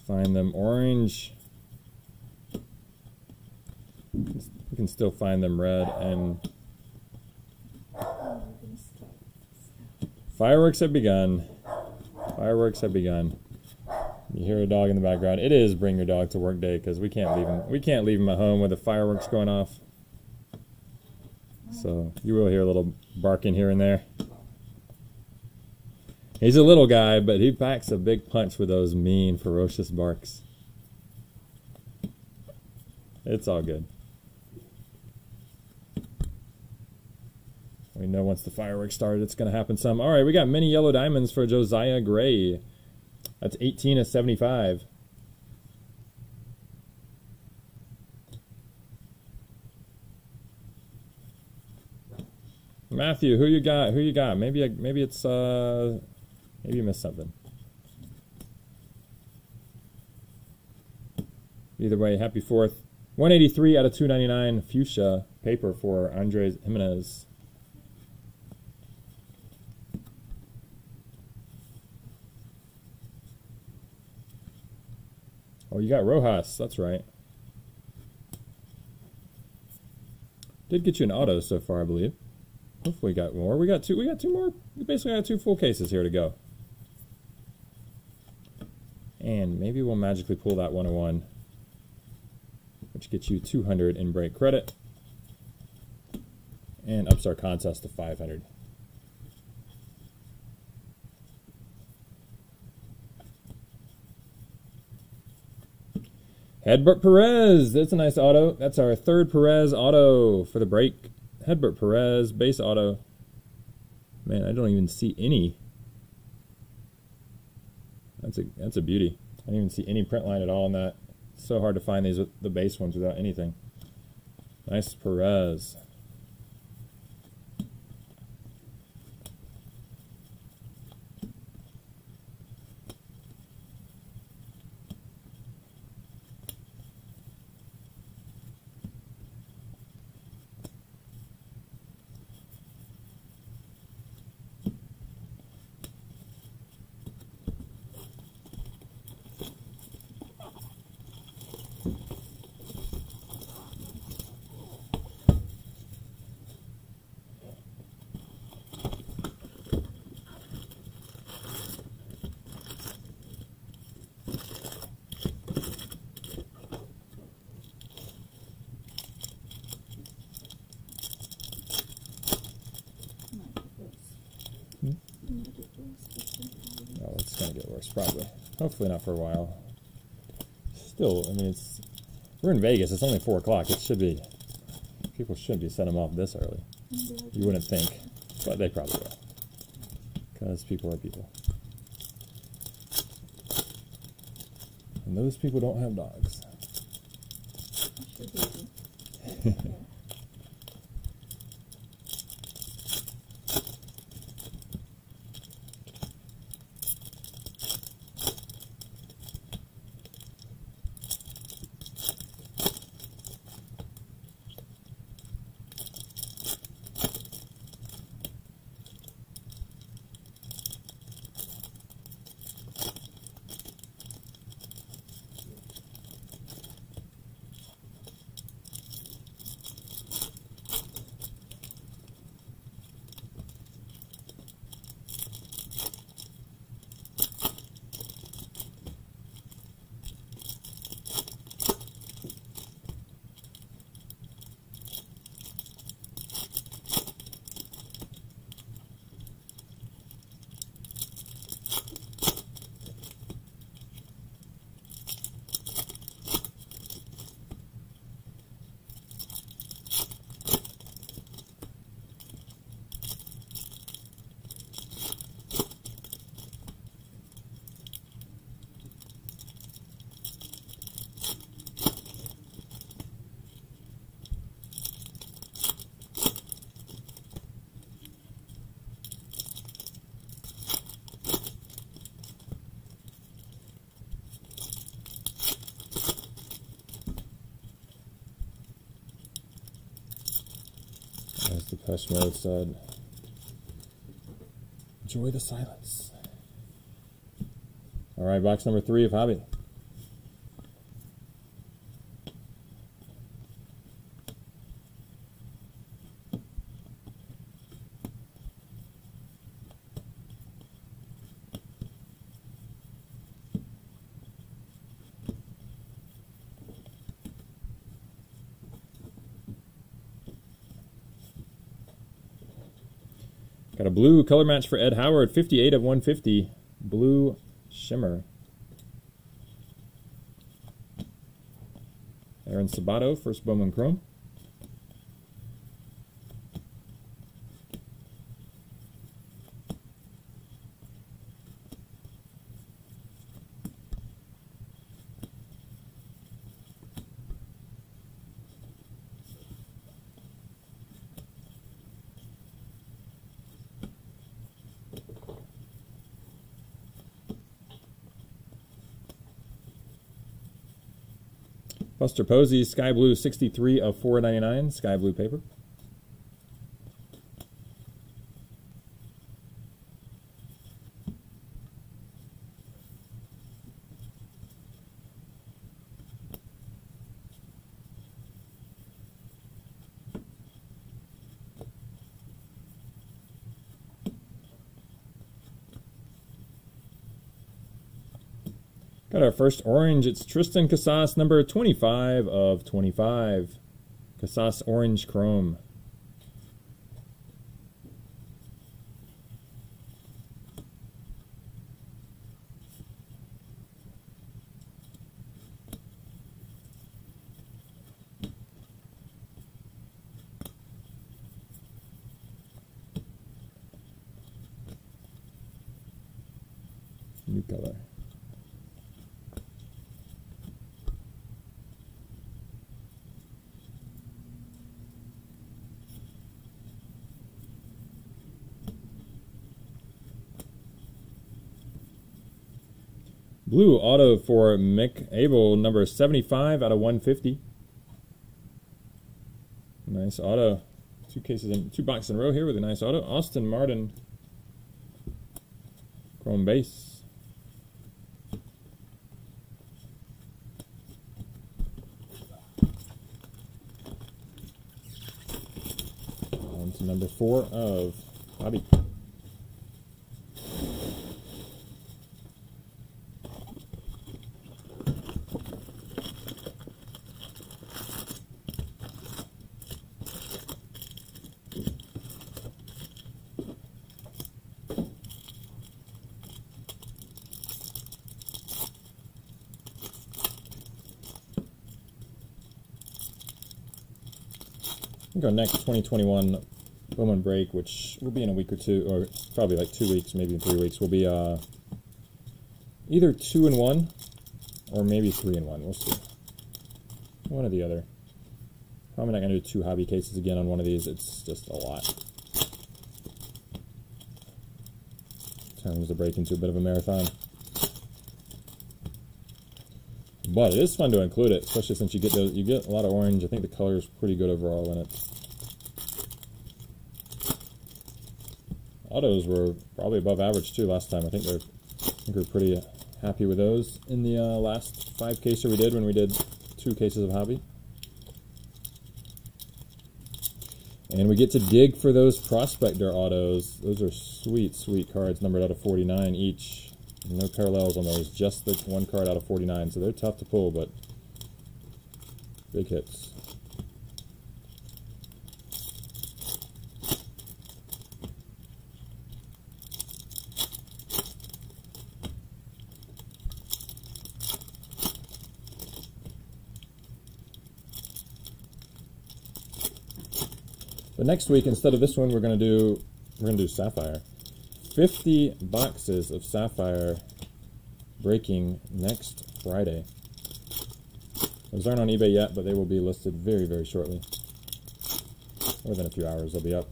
Find them orange. We can still find them red and fireworks have begun. Fireworks have begun. You hear a dog in the background. It is bring your dog to work day because we can't leave him. We can't leave him at home with the fireworks going off. So you will hear a little barking here and there. He's a little guy, but he packs a big punch with those mean, ferocious barks. It's all good. We know once the fireworks started, it's going to happen some. All right, we got many yellow diamonds for Josiah Gray. That's 18 of 75. Matthew, who you got? Who you got? Maybe maybe it's uh maybe you missed something. Either way, happy fourth. 183 out of 299 fuchsia paper for Andres Gimenez. Oh, you got Rojas. That's right. Did get you an auto so far, I believe. Hopefully, we got more. We got two. We got two more. We basically got two full cases here to go. And maybe we'll magically pull that 101, which gets you 200 in break credit, and ups our contest to 500. Hedbert Perez. That's a nice auto. That's our third Perez auto for the break. Hedbert Perez, base auto. Man, I don't even see any. That's a that's a beauty. I don't even see any print line at all on that. It's so hard to find these the base ones without anything. Nice Perez. Might get worse. Hmm? Might get worse, but somehow- Gonna get worse, probably. Hopefully not for a while. Still, I mean, it's we're in Vegas. It's only four o'clock. It should be. People shouldn't be setting them off this early. You wouldn't think, but they probably will. Because people are people. And those people don't have dogs. Depeche Mode said. Enjoy the silence. All right, box number three of Hobby. Blue color match for Ed Howard, 58 of 150. Blue Shimmer. Aaron Sabato, first Bowman Chrome. Buster Posey, Sky Blue 63 of 499, Sky Blue paper. First orange. It's Triston Casas, number 25 of 25. Casas Orange Chrome. New color. Blue auto for Mick Abel, number 75 out of 150. Nice auto. Two cases in two boxes in a row here with a nice auto. Austin Martin. Chrome base. On to number four of Hobby. I think our next 2021 Bowman break, which will be in a week or two, or probably like two weeks, maybe three weeks, will be uh, either two and one, or maybe three and one. We'll see. One or the other. Probably not going to do two hobby cases again on one of these. It's just a lot. Turns the break into a bit of a marathon. But it is fun to include it, especially since you get those, you get a lot of orange. I think the color is pretty good overall in it. Autos were probably above average too last time. I think they're, I think we're pretty happy with those in the uh, last five cases we did when we did two cases of hobby. And we get to dig for those prospector autos. Those are sweet, sweet cards, numbered out of 49 each. No parallels on those, just the one card out of 49. So they're tough to pull, but big hits. Next week, instead of this one, we're gonna do we're gonna do Sapphire. 50 boxes of Sapphire breaking next Friday. Those aren't on eBay yet, but they will be listed very, very shortly. Within a few hours, they'll be up.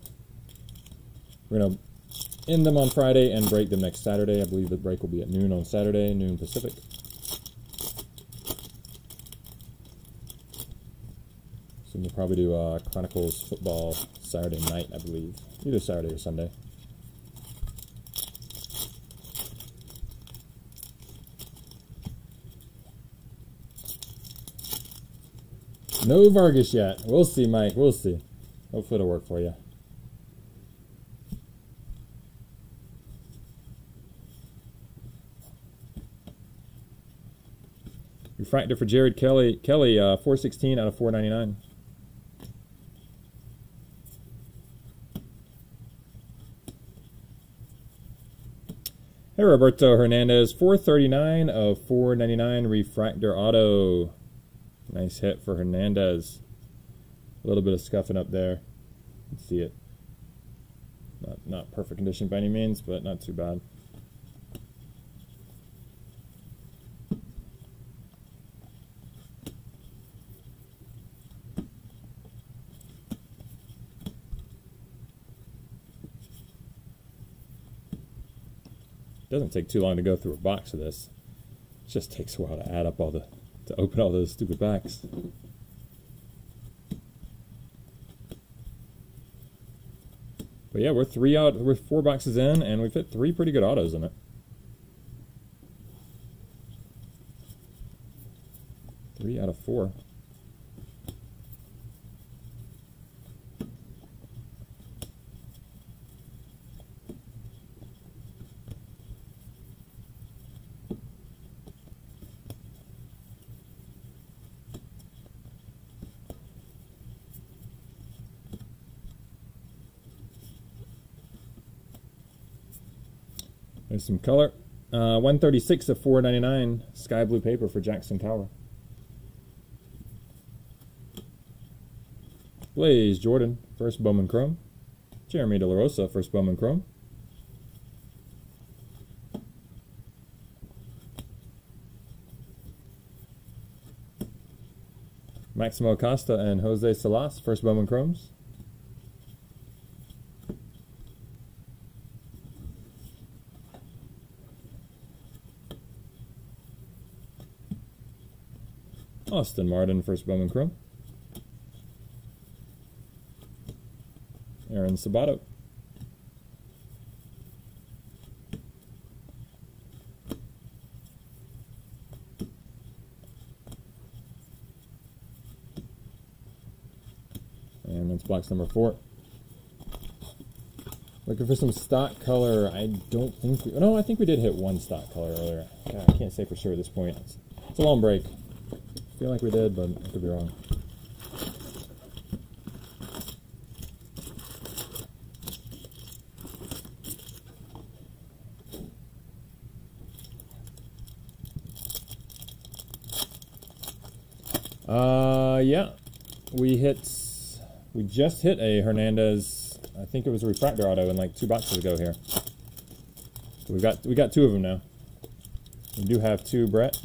We're to end them on Friday and break them next Saturday. I believe the break will be at noon on Saturday, noon Pacific. So we'll probably do uh, Chronicles football Saturday night, I believe. Either Saturday or Sunday. No Vargas yet. We'll see, Mike. We'll see. Hopefully it'll work for you. Refractor for Jared Kelley. Kelley, uh, 416 out of 499. Hey, Roberto Hernandez, 439 of 499 refractor auto. Nice hit for Hernandez. A little bit of scuffing up there. You see it. Not not perfect condition by any means, but not too bad. Doesn't take too long to go through a box of this. It just takes a while to add up all the to open all those stupid packs. But yeah, we're three out, we're four boxes in, and we've hit three pretty good autos in it. Three out of four. There's some color. Uh, 136 of 499 sky blue paper for Jackson Tower. Blaze Jordan, first Bowman Chrome. Jeremy De La Rosa, first Bowman Chrome. Maximo Acosta and Jose Salas, first Bowman Chromes. Austin Martin, first Bowman Chrome. Aaron Sabato. And that's box number four. Looking for some stock color. I don't think we. No, I think we did hit one stock color earlier. God, I can't say for sure at this point. It's, it's a long break. Feel like we did, but I could be wrong. Uh, yeah, we hit. We just hit a Hernandez. I think it was a refractor auto in like two boxes ago here. So we got we got two of them now. We do have two, Brett.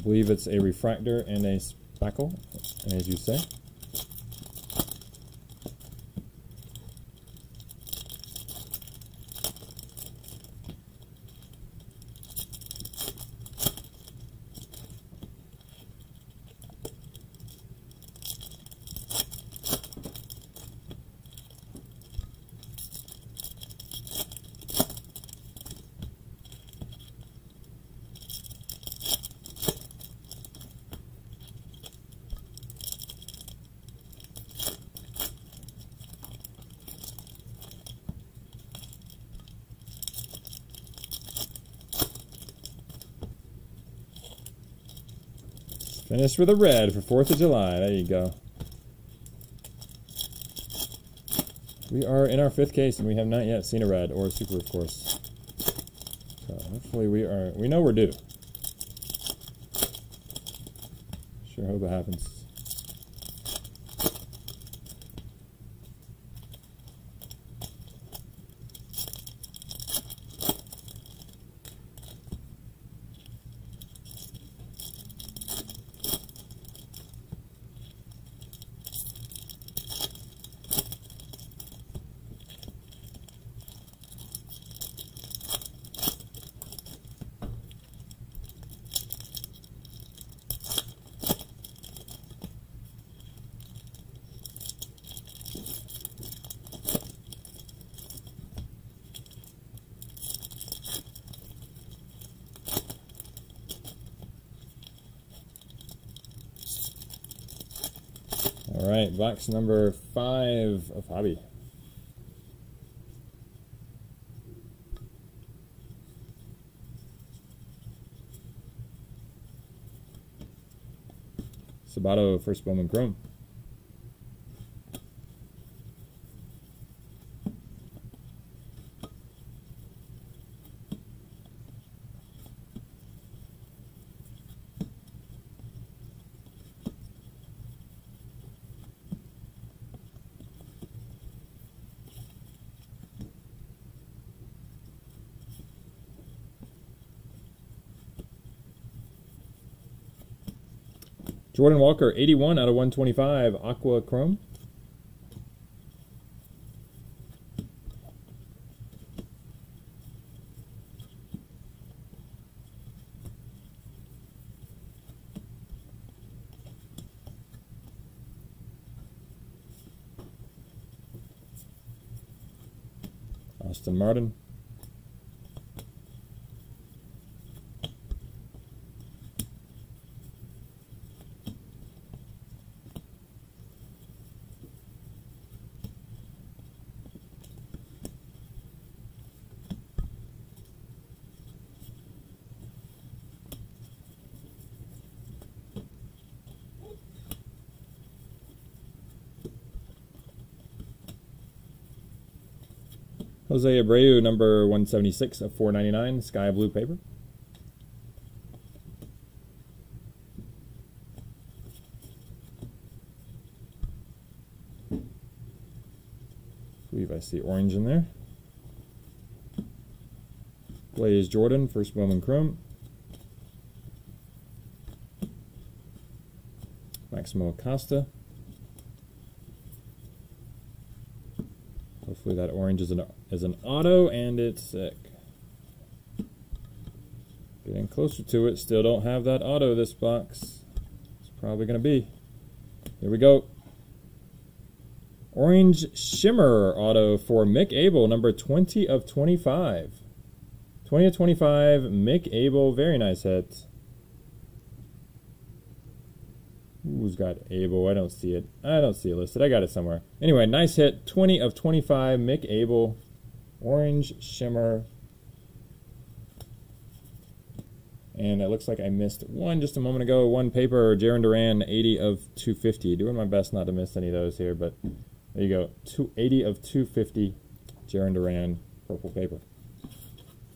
I believe it's a refractor and a spackle, as you say. Finished with a red for 4th of July. There you go. We are in our fifth case, and we have not yet seen a red or a super, of course. So hopefully we are. We know we're due. Sure hope it happens. Box number five of hobby. Sabato first Bowman Chrome. Jordan Walker, 81 out of 125, Aqua Chrome. Austin Martin. Jose Abreu, number 176 of 499, sky blue paper. I believe I see orange in there. Blaze Jordan, first Bowman Chrome. Maximo Acosta. Hopefully that orange is an is an auto and it's sick. Getting closer to it. Still don't have that auto this box. It's probably gonna be. Here we go. Orange Shimmer auto for Mick Abel, number 20 of 25. 20 of 25, Mick Abel, very nice hit. Who's got Abel? I don't see it. I don't see it listed. I got it somewhere. Anyway, nice hit. 20 of 25. Mick Abel. Orange Shimmer. And it looks like I missed one just a moment ago. One paper. Jarren Duran, 80 of 250. Doing my best not to miss any of those here, but there you go. 280 of 250. Jarren Duran, purple paper.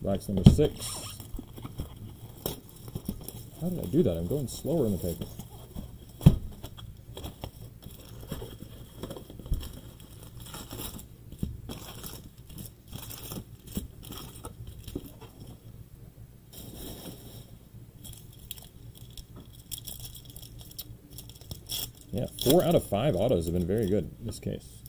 Box number six. How did I do that? I'm going slower in the paper. Yeah, four out of five autos have been very good in this case.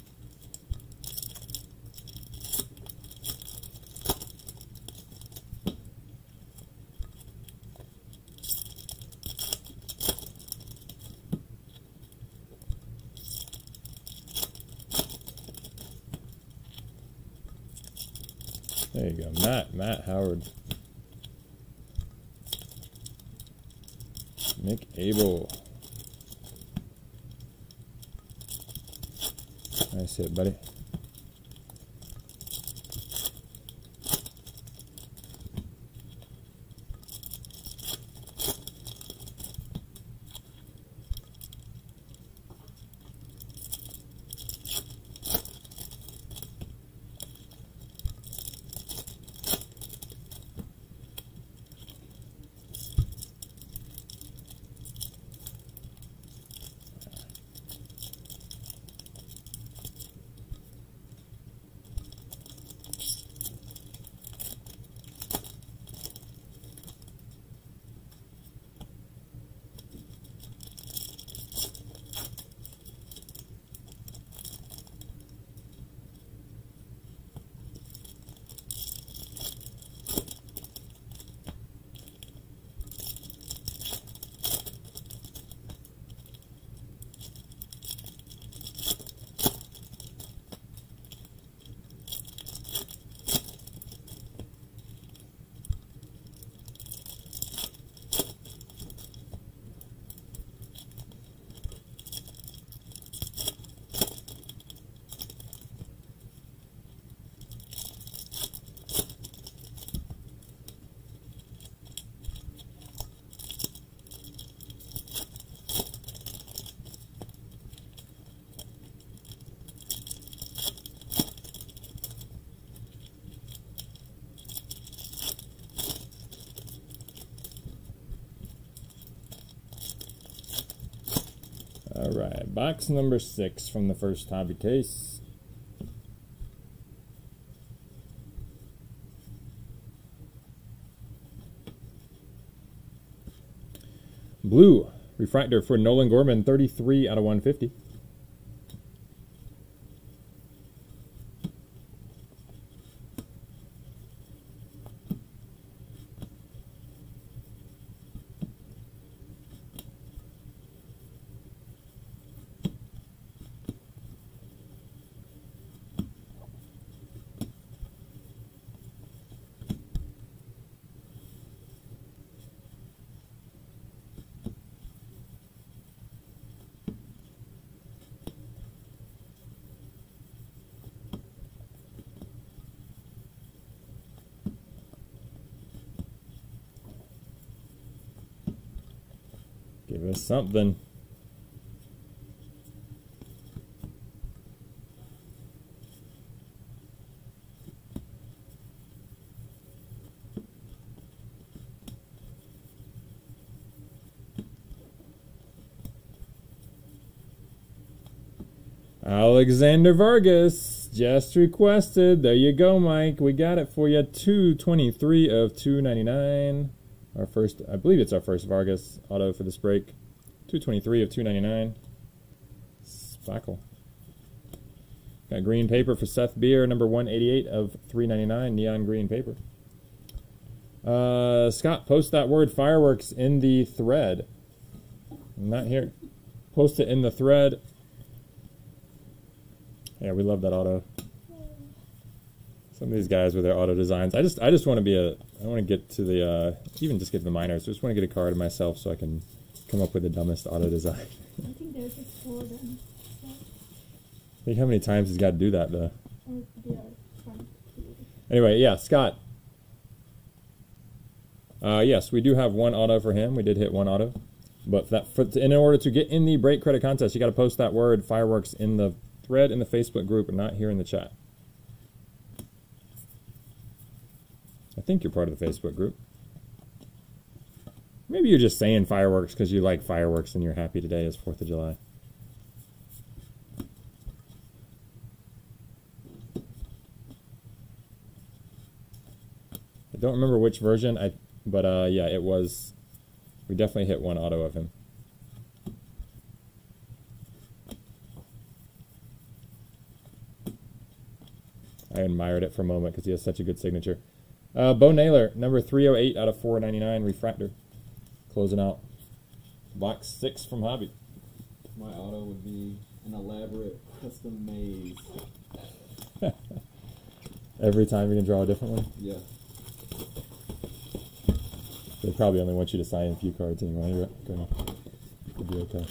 Box number six from the first hobby case. Blue refractor for Nolan Gorman, 33 out of 150. Give us something. Alexander Vargas just requested. There you go, Mike. We got it for you. 223 of 299. Our first, I believe it's our first Vargas auto for this break. 223 of 299. Spackle. Got green paper for Seth Beer, number 188 of 399, neon green paper. Uh, Scott, post that word fireworks in the thread. I'm not here. Post it in the thread. Yeah, we love that auto. Some of these guys with their auto designs. I just I just want to be a I want to get to the uh, even just get the minors. I just want to get a card of myself so I can come up with the dumbest auto design. I think there's a four then. So, Think how many times he's got to do that though. or they are trying to. Anyway, yeah, Scott. Uh, yes, we do have one auto for him. We did hit one auto, but that for, in order to get in the break credit contest, you got to post that word fireworks in the thread in the Facebook group and not here in the chat. I think you're part of the Facebook group. Maybe you're just saying fireworks because you like fireworks and you're happy today is Fourth of July. I don't remember which version. I but uh, yeah, it was. We definitely hit one auto of him. I admired it for a moment because he has such a good signature. Uh, Bo Naylor, number 308 out of 499 refractor. Closing out. Box six from Hobby. My auto would be an elaborate custom maze. Every time you can draw a different one. Yeah. They probably only want you to sign a few cards anyway. Gonna you'll be okay.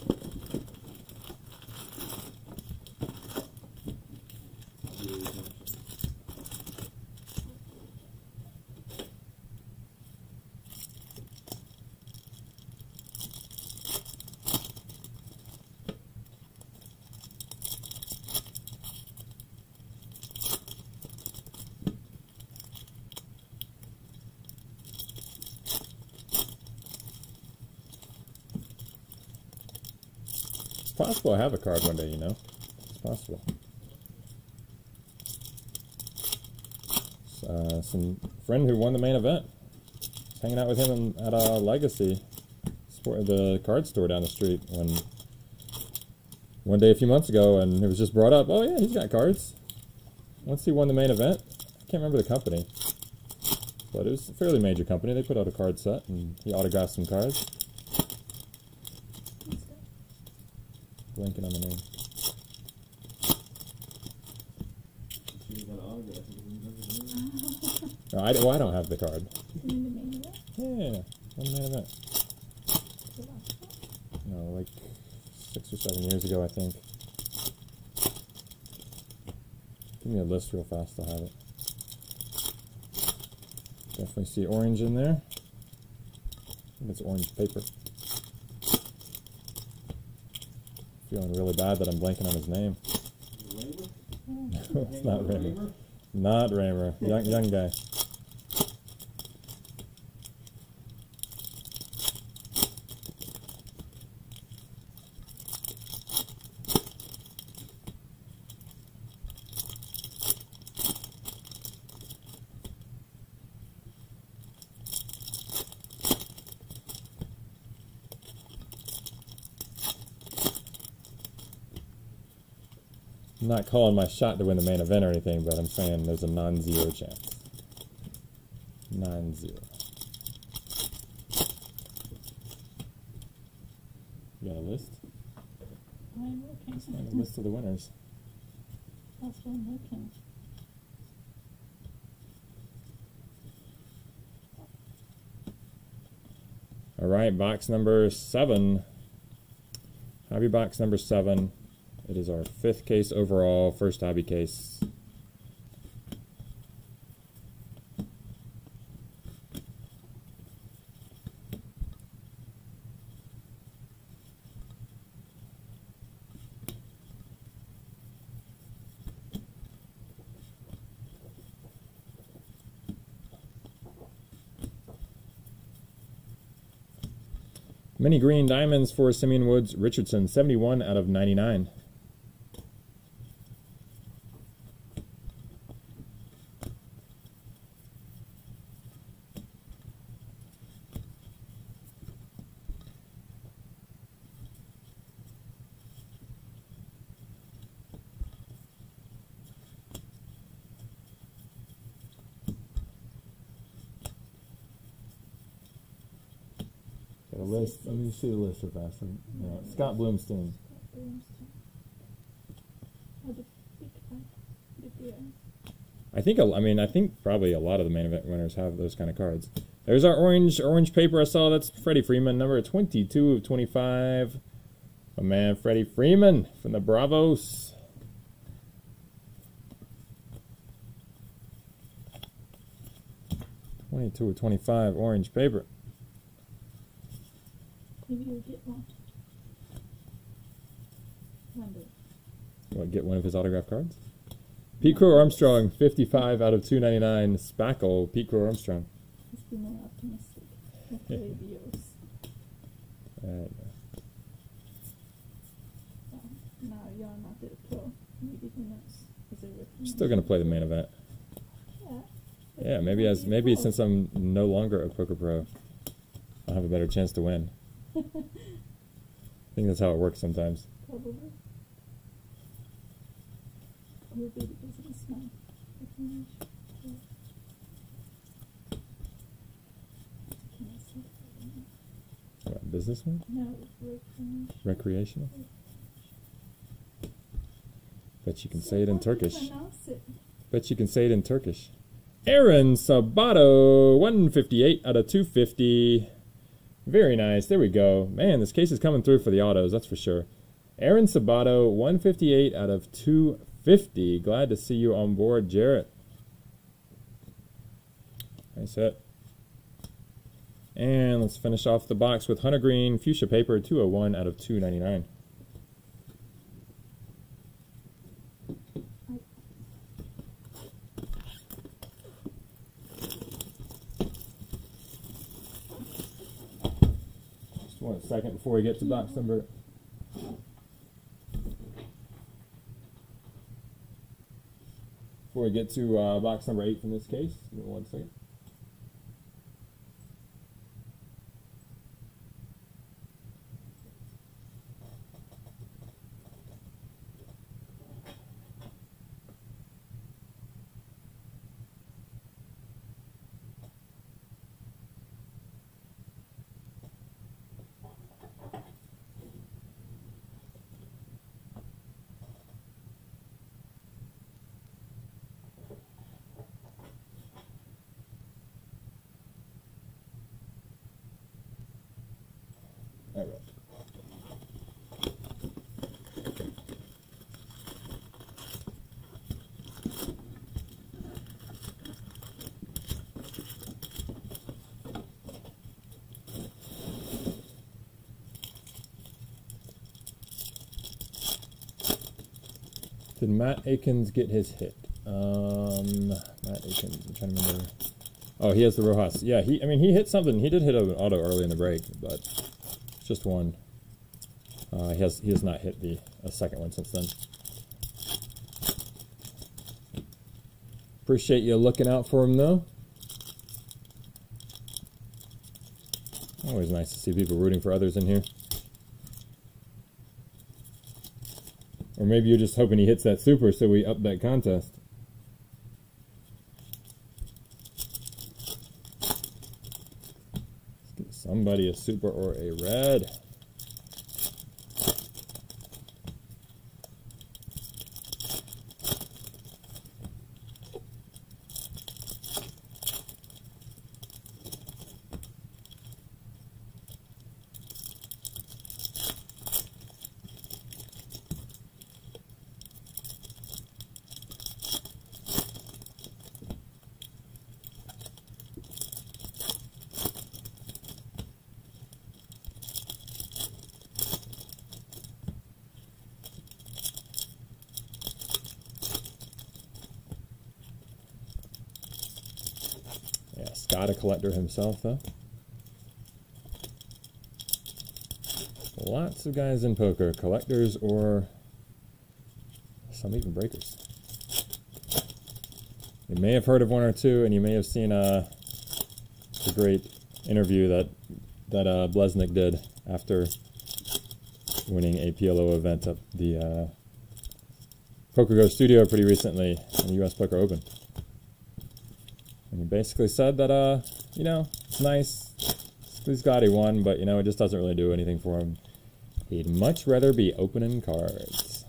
It's possible I have a card one day, you know. It's possible. Uh, some friend who won the main event. Hanging out with him at a Legacy, sport, the card store down the street when one day a few months ago, and it was just brought up. Oh yeah, he's got cards. Once he won the main event, I can't remember the company, but it was a fairly major company. They put out a card set, and he autographed some cards. Blanking on the name. She got an autograph. You No, I, well, I don't have the card. In the main event, Yeah, one main event. the last. No, like six or seven years ago, I think. Give me a list real fast. I'll have it. Definitely see orange in there. I think it's orange paper. Feeling really bad that I'm blanking on his name. Raymer? No, it's not Raymer. Raymer? Not Raymer. Young, young guy. Not calling my shot to win the main event or anything, but I'm saying there's a non-zero chance. Non-zero. You got a list? I'm looking. Find a list of the winners. That's what I'm looking. All right, box number seven. Hobby box number seven. It is our fifth case overall, first hobby case. Mini green diamonds for Simeon Woods Richardson, 71 out of 99. Got a list. Let me see the list real fast. Yeah, Scott Blumstein. The big guy. The beer. I think. a- I mean, I think probably a lot of the main event winners have those kind of cards. There's our orange orange paper. I saw that's Freddie Freeman, number 22 of 25. My man, Freddie Freeman from the Bravos. Twenty-two of twenty-five, orange paper. Maybe you'll get one. One day. What, get one of his autograph cards? Pete Crow Armstrong, 55 out of 299. Speckle, Pete Crow Armstrong. Let's be more optimistic. Uh, now you're not the pro. Maybe who knows? Is it written? still gonna play the main event. Yeah. Yeah, maybe as maybe since I'm no longer a poker pro, I'll have a better chance to win. I think that's how it works sometimes. Probably. You'll be the businessman. I think. Yeah. Can I say that? What, businessman? No. Recreational? Bet you can say it in Turkish. Bet you can say it in Turkish. Aaron Sabato, 158 out of 250. Very nice. There we go. Man, this case is coming through for the autos, that's for sure. Aaron Sabato, 158 out of 250. Glad to see you on board, Jarrett. Nice hit. And let's finish off the box with Hunter Greene, Fuchsia Paper, 201 out of 299. Just one second before we get to box number. Before we get to uh, box number eight from this case, give me one second. Matt Akins get his hit? Um, Matt Akins. I'm trying to remember. Oh, he has the Rojas. Yeah, he. I mean, he hit something. He did hit an auto early in the break, but just one. Uh, he has he has not hit the a second one since then. Appreciate you looking out for him though. Always nice to see people rooting for others in here. Or maybe you're just hoping he hits that super so we up that contest. Somebody a super or a red. Yeah, Scott, a collector himself, though. Lots of guys in poker, collectors or some even breakers. You may have heard of one or two, and you may have seen uh, the great interview that that uh, Bleznick did after winning a PLO event at the uh, PokerGO Studio pretty recently in the U.S. Poker Open. And he basically said that, uh, you know, it's nice. He's got he won, but you know, it just doesn't really do anything for him. He'd much rather be opening cards.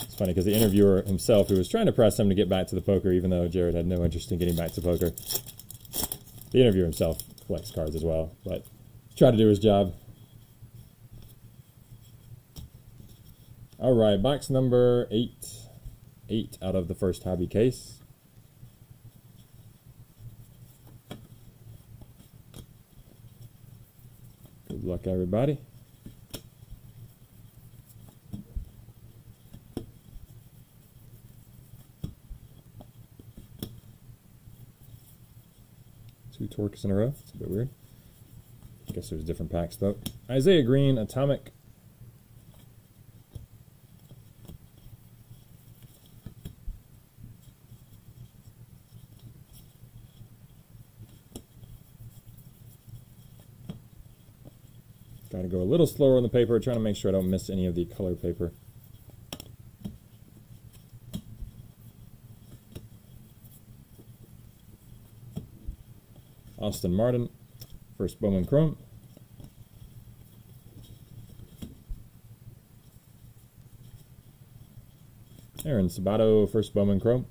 It's funny because the interviewer himself, who was trying to press him to get back to the poker, even though Jared had no interest in getting back to poker, the interviewer himself collects cards as well, but tried to do his job. All right, box number eight. Eight out of the first hobby case. Good luck, everybody. Two Torques in a row. It's a bit weird. I guess there's different packs, though. Isaiah Greene, Atomic Got to go a little slower on the paper, trying to make sure I don't miss any of the color paper. Austin Martin, first Bowman Chrome. Aaron Sabato, first Bowman Chrome.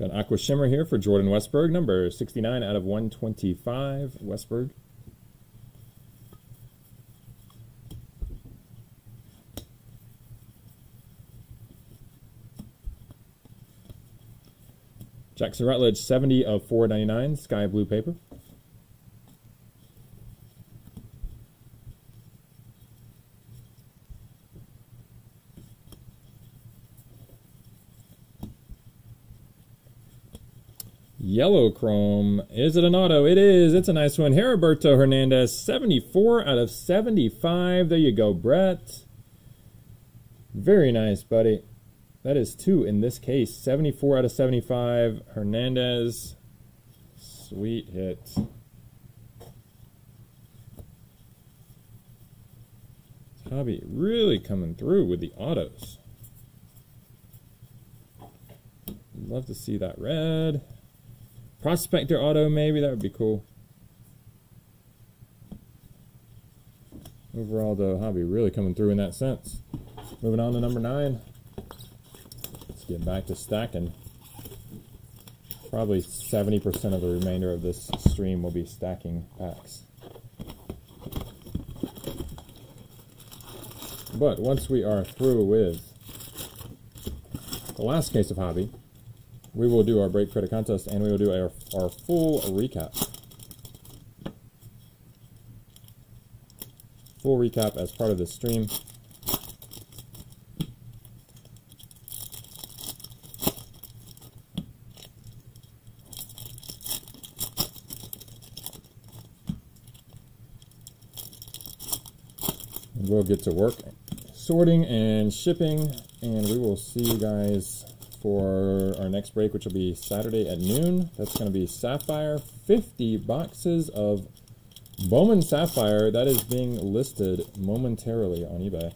Got Aqua Shimmer here for Jordan Westburg, number 69 out of 125. Westburg. Jackson Rutledge, 70 of 499, sky blue paper. Yellow Chrome. Is it an auto? It is. It's a nice one. Heriberto Hernandez, 74 out of 75. There you go, Brett. Very nice, buddy. That is two in this case. 74 out of 75. Hernandez. Sweet hit. Hobby really coming through with the autos. Love to see that red. Prospector auto, maybe. That would be cool. Overall, though, hobby really coming through in that sense. Moving on to number nine. Let's get back to stacking. Probably 70% of the remainder of this stream will be stacking packs. But once we are through with the last case of hobby, we will do our break credit contest and we will do our, our full recap. full recap as part of this stream. And we'll get to work sorting and shipping, and we will see you guys for our next break, which will be Saturday at noon. That's going to be Sapphire, 50 boxes of Bowman Sapphire. That is being listed momentarily on eBay.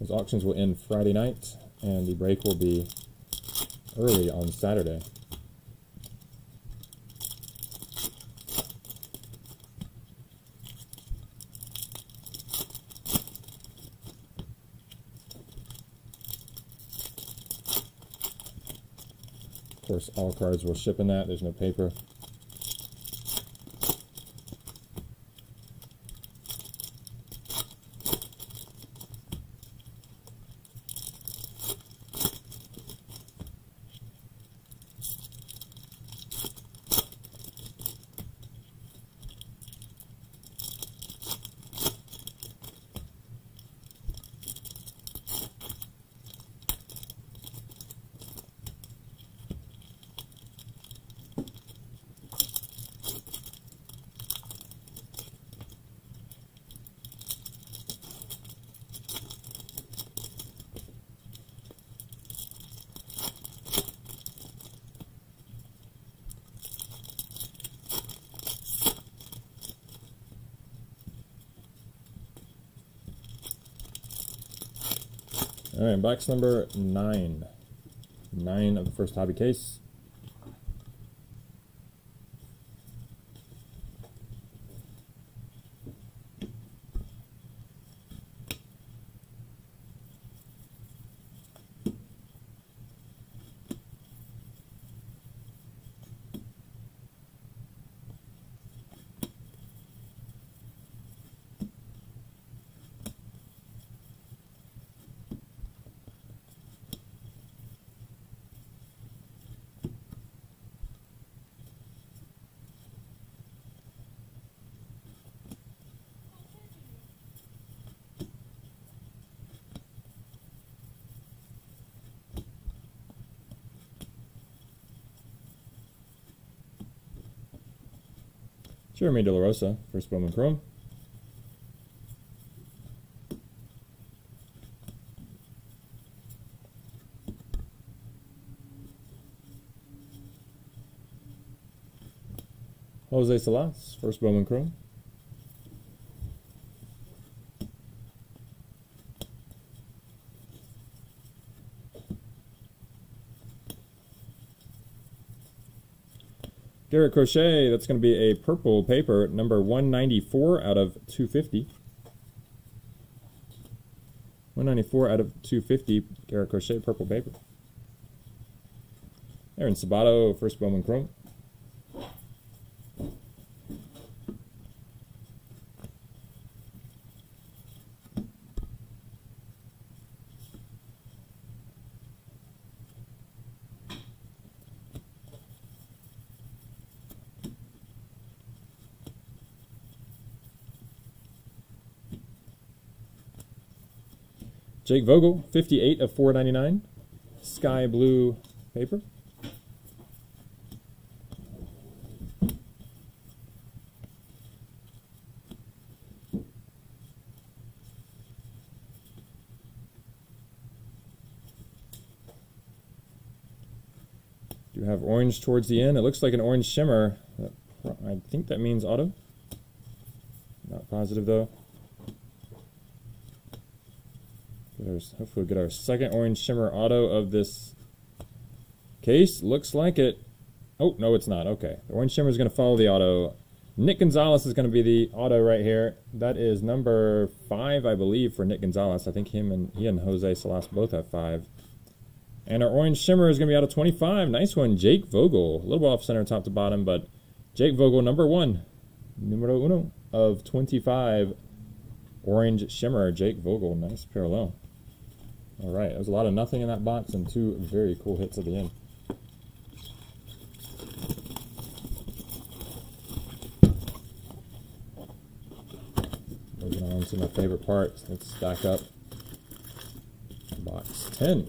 Those auctions will end Friday night, and the break will be early on Saturday. Course, all cards will ship in that. There's no paper. Box number nine. Nine of the first hobby case. Jeremy De La Rosa, first Bowman Chrome. Jose Salas, first Bowman Chrome. Garrett Crochet, that's going to be a purple paper, number 194 out of 250. 194 out of 250, Garrett Crochet, purple paper. Aaron Sabato, first Bowman Chrome. Jake Vogel, 58 of 499. Sky blue paper. Do you have orange towards the end. It looks like an orange shimmer. Uh, I think that means auto. Not positive though. Hopefully we'll get our second orange shimmer auto of this case. Looks like it. Oh, no, it's not. Okay. The orange shimmer is going to follow the auto. Nick Gonzalez is going to be the auto right here. That is number five, I believe, for Nick Gonzalez. I think him and he and Jose Salas both have five. And our orange shimmer is going to be out of 25. Nice one, Jake Vogel. A little bit off center, top to bottom, but Jake Vogel, number one, numero uno of 25. Orange shimmer, Jake Vogel. Nice parallel. All right, there's a lot of nothing in that box and two very cool hits at the end. Moving on to my favorite part. Let's stack up box 10.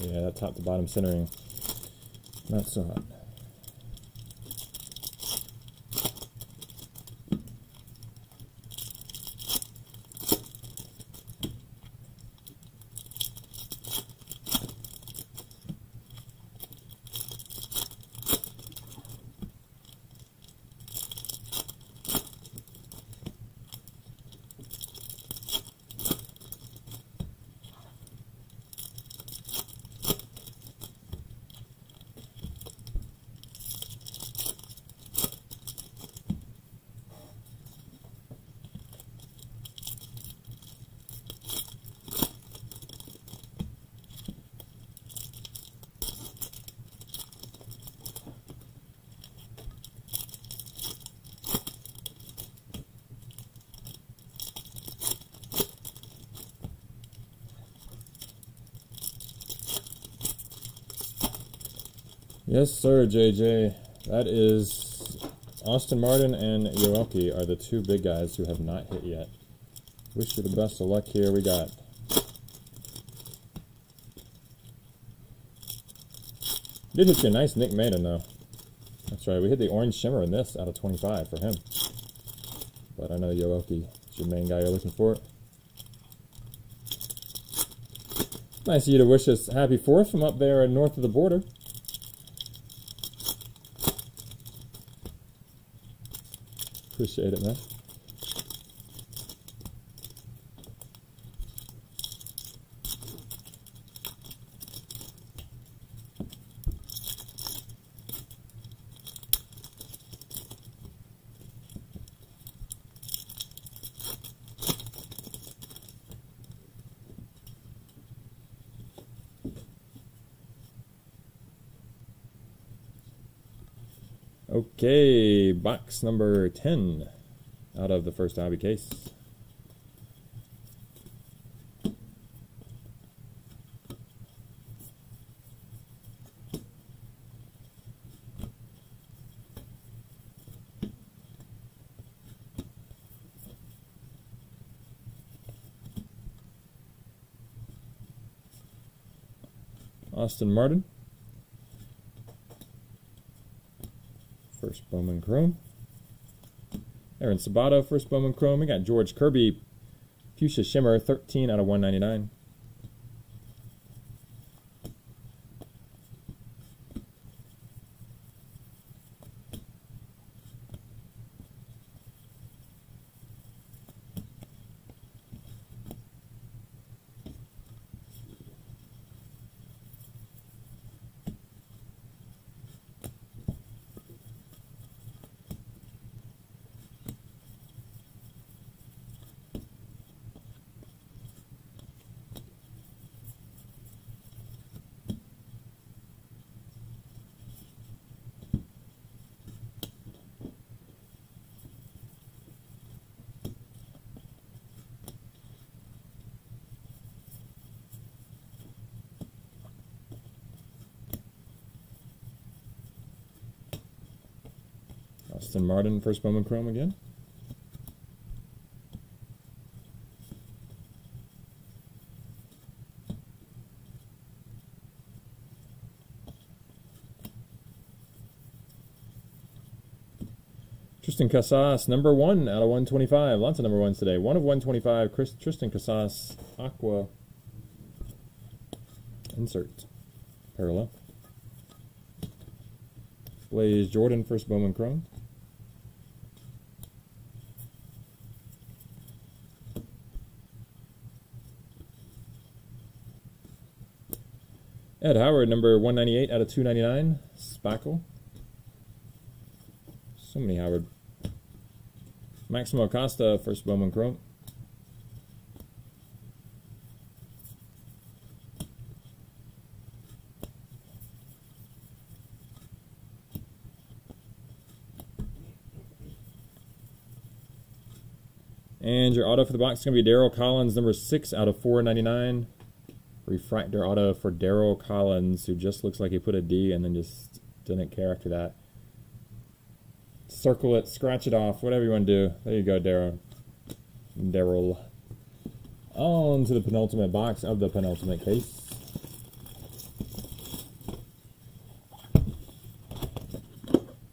Yeah, that top to bottom centering, not so hot. Yes, sir, JJ. That is Austin Martin and Yoelqui are the two big guys who have not hit yet. Wish you the best of luck here. We got did hit you a nice Nick Maiden though. That's right. We hit the orange shimmer in this out of 25 for him. But I know Yoelqui is your main guy you're looking for. Nice of you to wish us happy fourth from up there north of the border. Appreciate it, man. Okay, box number 10 out of the first hobby case. Austin Martin. First Bowman Chrome. Aaron Sabato, first Bowman Chrome. We got George Kirby, Fuchsia Shimmer, 13 out of 199. Austin Martin, first Bowman Chrome again. Triston Casas, number one out of 125. Lots of number ones today. One of 125, Chris, Triston Casas, Aqua. Insert. Parallel. Blaze Jordan, first Bowman Chrome. Ed Howard, number 198 out of 299. Speckle. So many Howard. Maximo Acosta, first Bowman Chrome. And your auto for the box is going to be Darryl Collins, number 6 out of 499 refractor auto for Darryl Collins, who just looks like he put a D and then just didn't care after that. Circle it, scratch it off, whatever you want to do. There you go, Daryl. Daryl. On to the penultimate box of the penultimate case.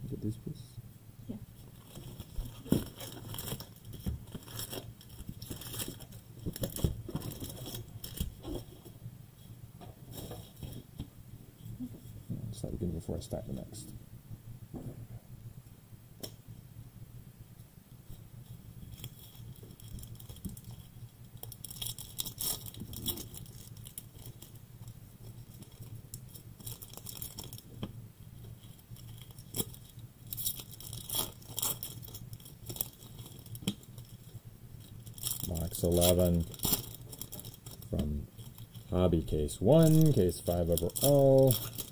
Get these, please. Yeah. Start again before I start the next. Box 11 from Hobby Case 1, Case 5 overall. Five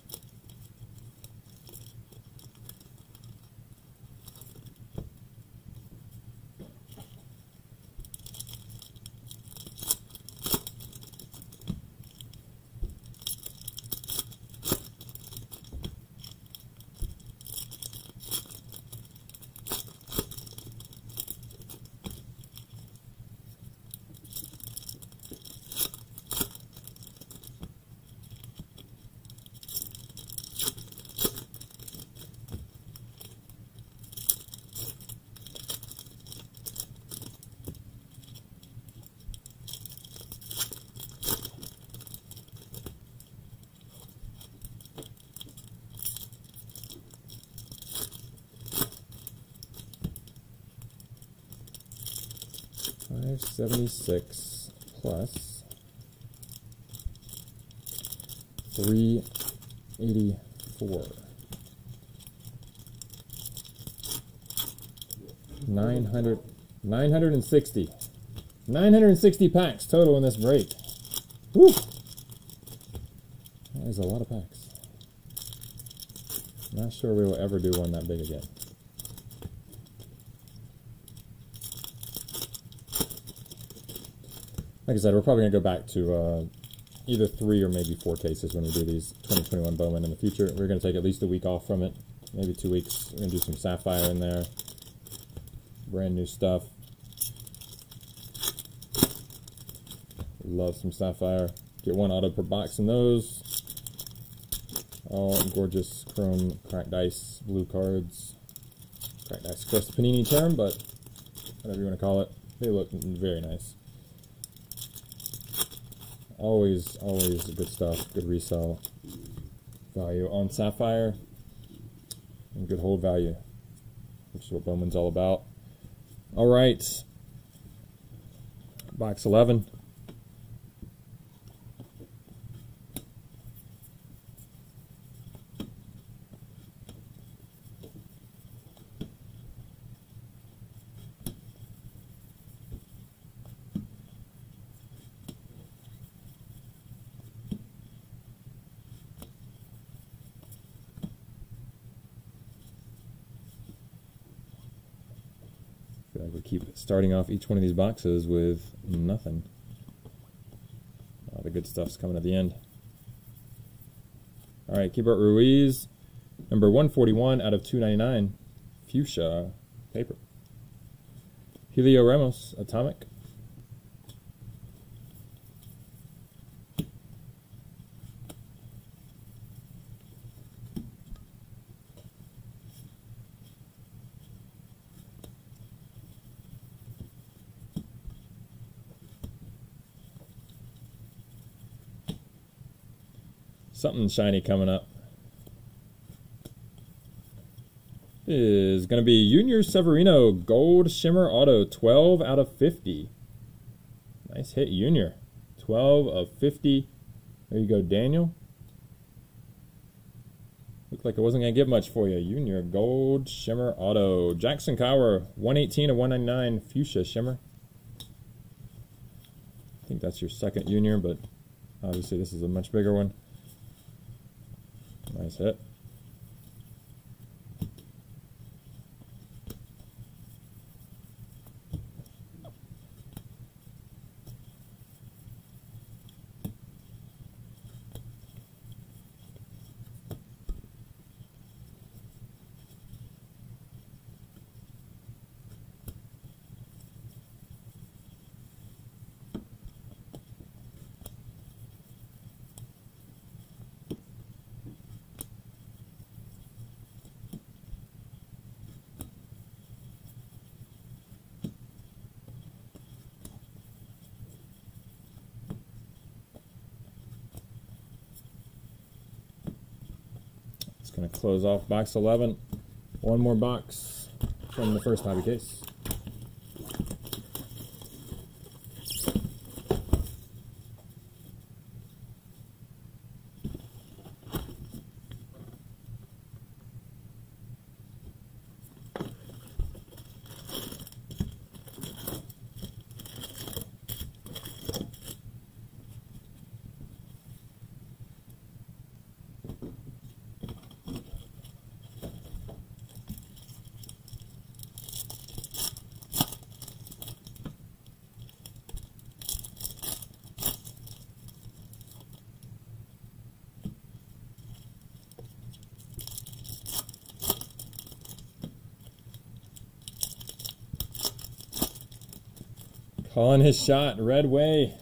76 plus 384. 900, 960. 960 packs total in this break. Woo! That is a lot of packs. Not sure we will ever do one that big again. Like I said, we're probably going to go back to uh, either three or maybe four cases when we do these 2021 Bowman in the future. We're going to take at least a week off from it, maybe two weeks. We're going to do some Sapphire in there. Brand new stuff. Love some Sapphire. Get one auto per box in those. All gorgeous chrome cracked ice blue cards. Cracked ice, of course, the Panini term, but whatever you want to call it. They look very nice. Always, always good stuff. Good resale value on Sapphire. And good hold value. Which is what Bowman's all about. All right. Box 11. feel like we keep starting off each one of these boxes with nothing. All the good stuff's coming at the end. All right, Keibert Ruiz, number 141 out of 299, fuchsia paper. Heliot Ramos, atomic. Something shiny coming up. Is going to be Junior Severino Gold Shimmer Auto 12 out of 50. Nice hit, Junior. 12 of 50. There you go, Daniel. Looked like it wasn't going to get much for you. Junior Gold Shimmer Auto. Jackson Kowar 118 of 199 Fuchsia Shimmer. I think that's your second Junior, but obviously this is a much bigger one. Nice hit. Gonna close off box 11. One more box from the first hobby case. Calling his shot, Red Way.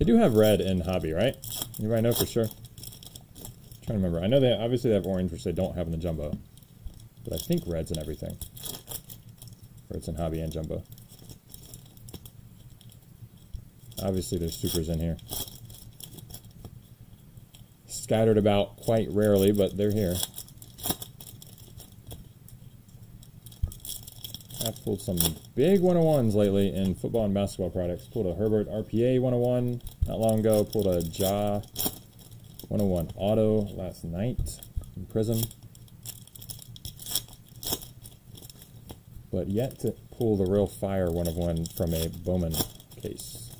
They do have red in hobby, right? Anybody know for sure? trying to remember. I know they obviously they have orange, which they don't have in the jumbo. But I think red's in everything. Or it's in hobby and jumbo. Obviously there's supers in here. Scattered about quite rarely, but they're here. I've pulled some big 101s lately in football and basketball products. Pulled a Herbert RPA 101 not long ago. Pulled a Ja 101 Auto last night in Prizm. But yet to pull the real fire 101 from a Bowman case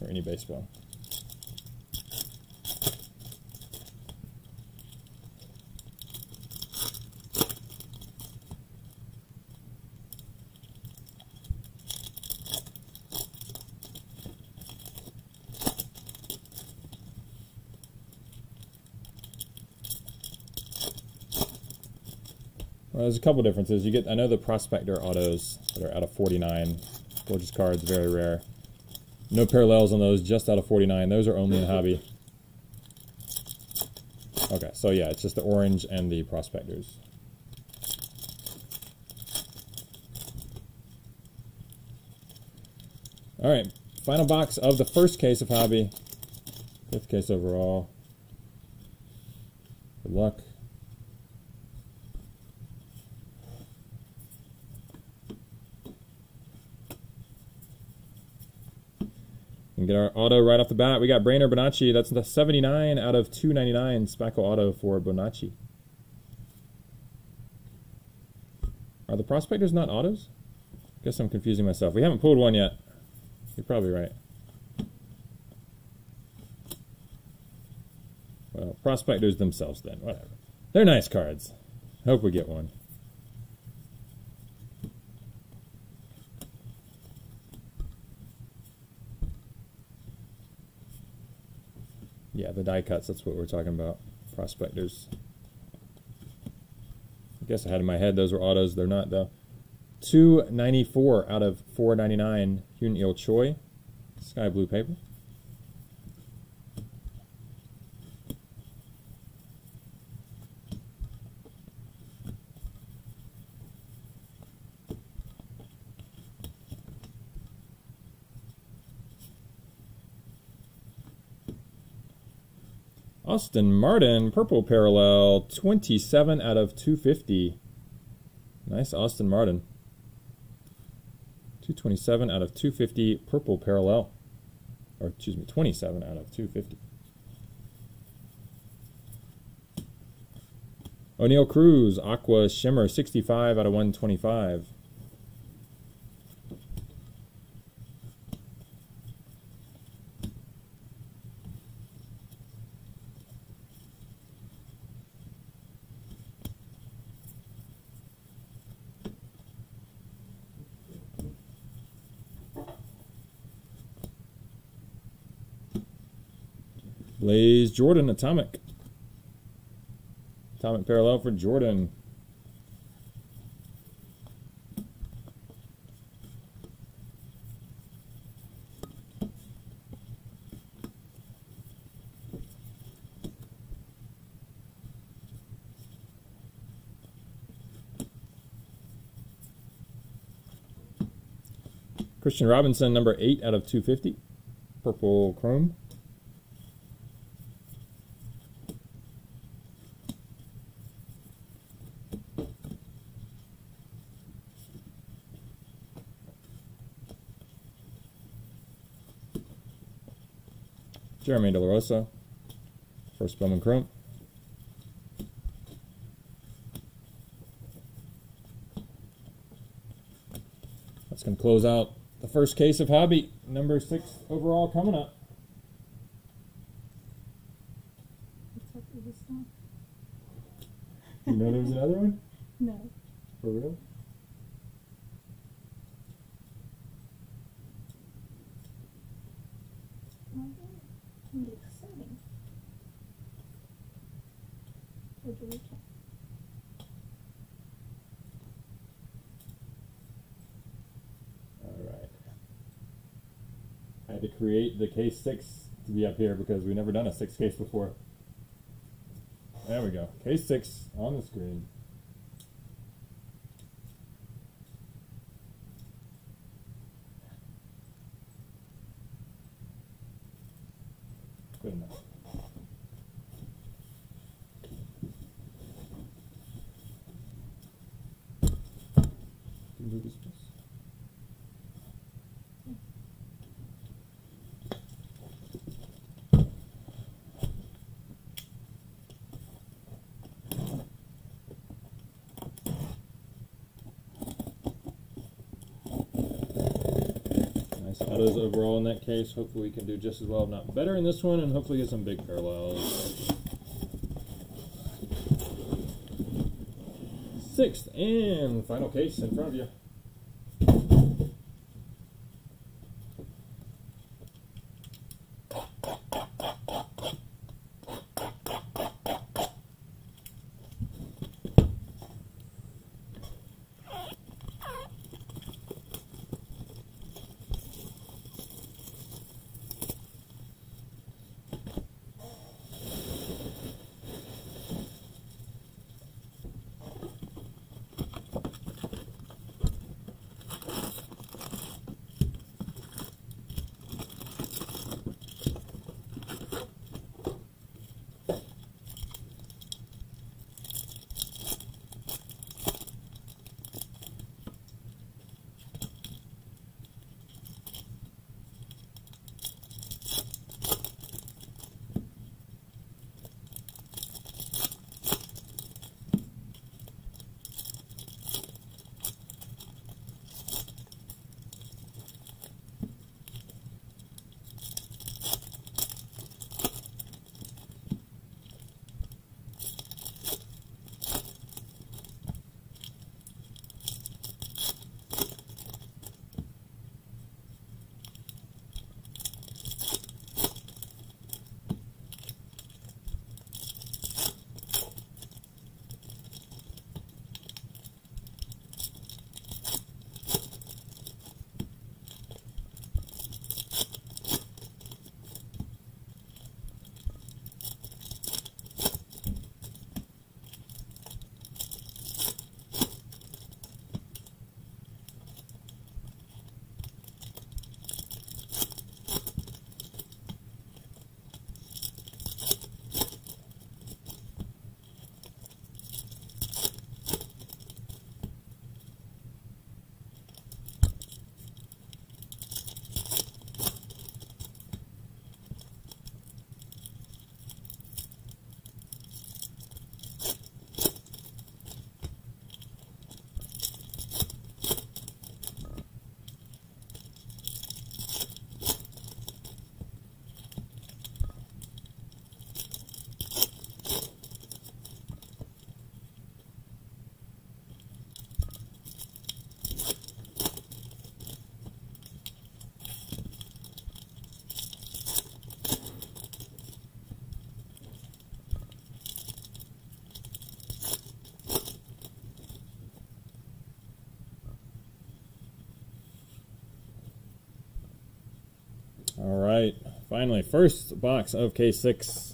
or any baseball. Well, there's a couple differences. You get, I know the Prospector autos that are out of 49, gorgeous cards, very rare. No parallels on those, just out of 49. Those are only in hobby. Okay, so yeah, it's just the orange and the Prospectors. All right, final box of the first case of hobby. Fifth case overall. Good luck. And get our auto right off the bat. We got Brainer Bonaci. That's the 79 out of 299 Speckle auto for Bonacci. Are the prospectors not autos? Guess I'm confusing myself. We haven't pulled one yet. You're probably right. Well, prospectors themselves then. Whatever. They're nice cards. Hope we get one. Yeah, the die cuts, that's what we're talking about. Prospectors. I guess I had in my head those were autos. They're not, though. 294 out of 499 Hyun Il Choi. Sky blue paper. Austin Martin, purple parallel, 27 out of 250. Nice Austin Martin. 227 out of 250, purple parallel. Or, excuse me, 27 out of 250. Oneil Cruz, Aqua Shimmer, 65 out of 125. Jordan Atomic. Atomic parallel for Jordan. Kristian Robinson, number 8 out of 250. Purple Chrome. Jeremy De Rosa. First Bowman Chrome. That's going to close out the first case of Hobby. Number six overall coming up. What's up with this one? You know there was another one? No. For real? Well, that can be exciting. Where'd you reach it? All right. I had to create the case six to be up here because we've never done a six case before. There we go. Case six on the screen. Good enough. Can you move this, please? Nice autos overall in that case. Hopefully we can do just as well, if not better in this one, and hopefully get some big parallels. Sixth and final case in front of you. Finally, first box of K6.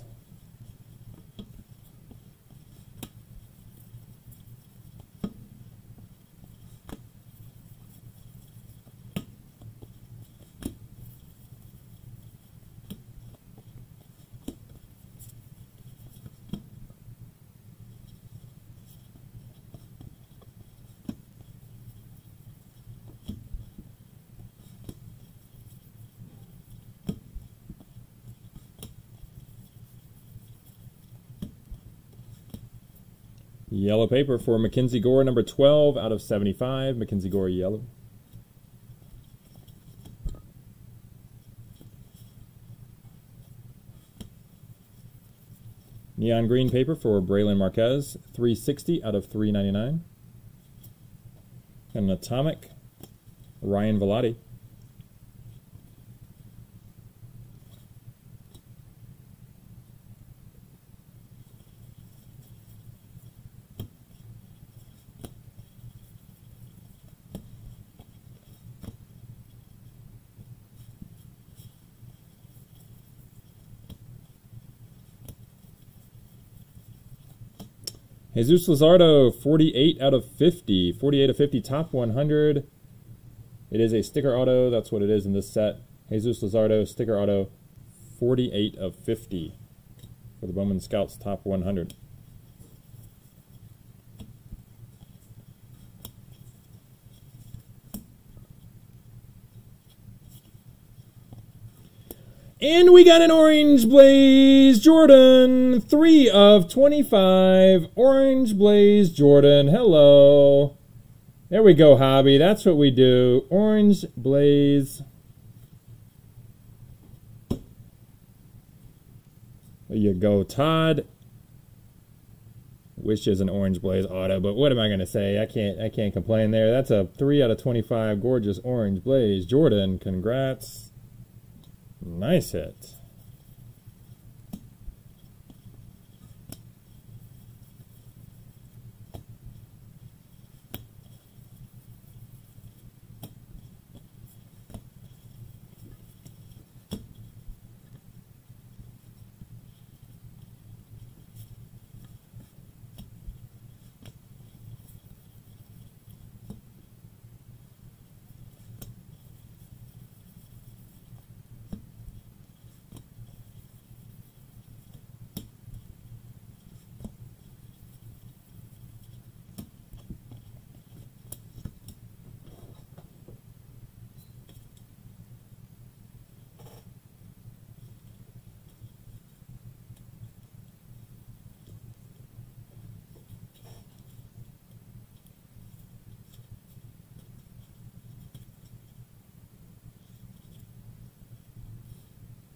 Yellow paper for Mackenzie Gore, number 12 out of 75. Mackenzie Gore, yellow. Neon green paper for Brailyn Marquez, 360 out of 399. And an atomic, Ryan Vilade. Jesus Luzardo, 48 out of 50. 48 of 50, top 100. It is a sticker auto. That's what it is in this set. Jesus Luzardo, sticker auto, 48 of 50 for the Bowman Scouts top 100. And we got an Orange Blaze Jordan. 3 of 25. Orange Blaze Jordan. Hello. There we go, Hobby. That's what we do. Orange Blaze. There you go, Todd. Wishes an Orange Blaze auto, but what am I gonna say? I can't I can't complain there. That's a three out of twenty-five. Gorgeous Orange Blaze. Jordan, congrats. Nice hit.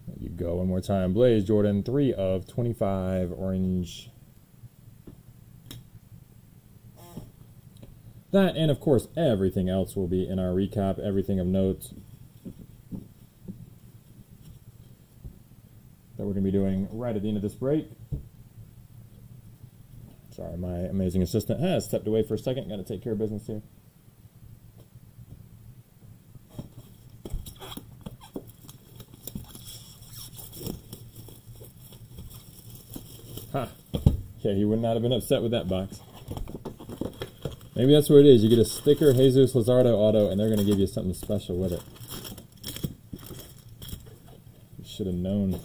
There you go. One more time. Blaze Jordan, 3 of 25. Orange. That and, of course, everything else will be in our recap. Everything of note that we're going to be doing right at the end of this break. Sorry, my amazing assistant has stepped away for a second. Got to take care of business here. He would not have been upset with that box. Maybe that's what it is. You get a sticker Jesus Luzardo auto, and they're going to give you something special with it. You should have known.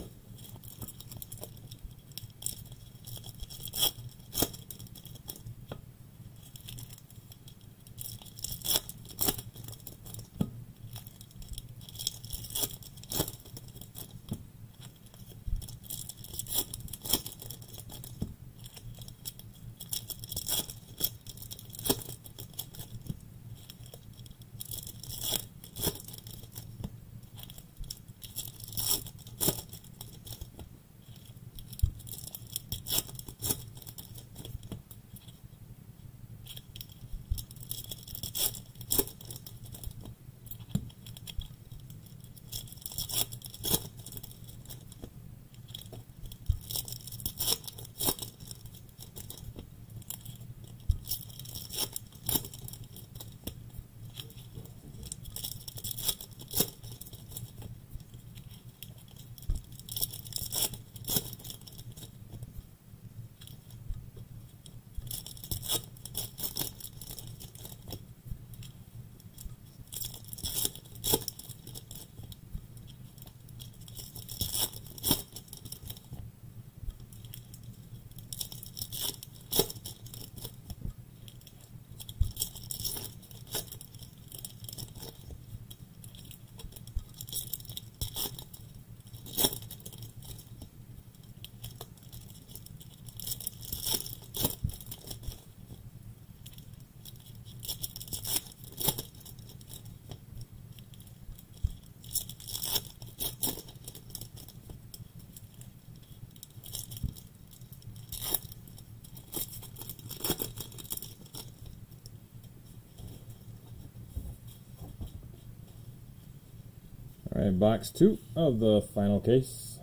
Box two of the final case.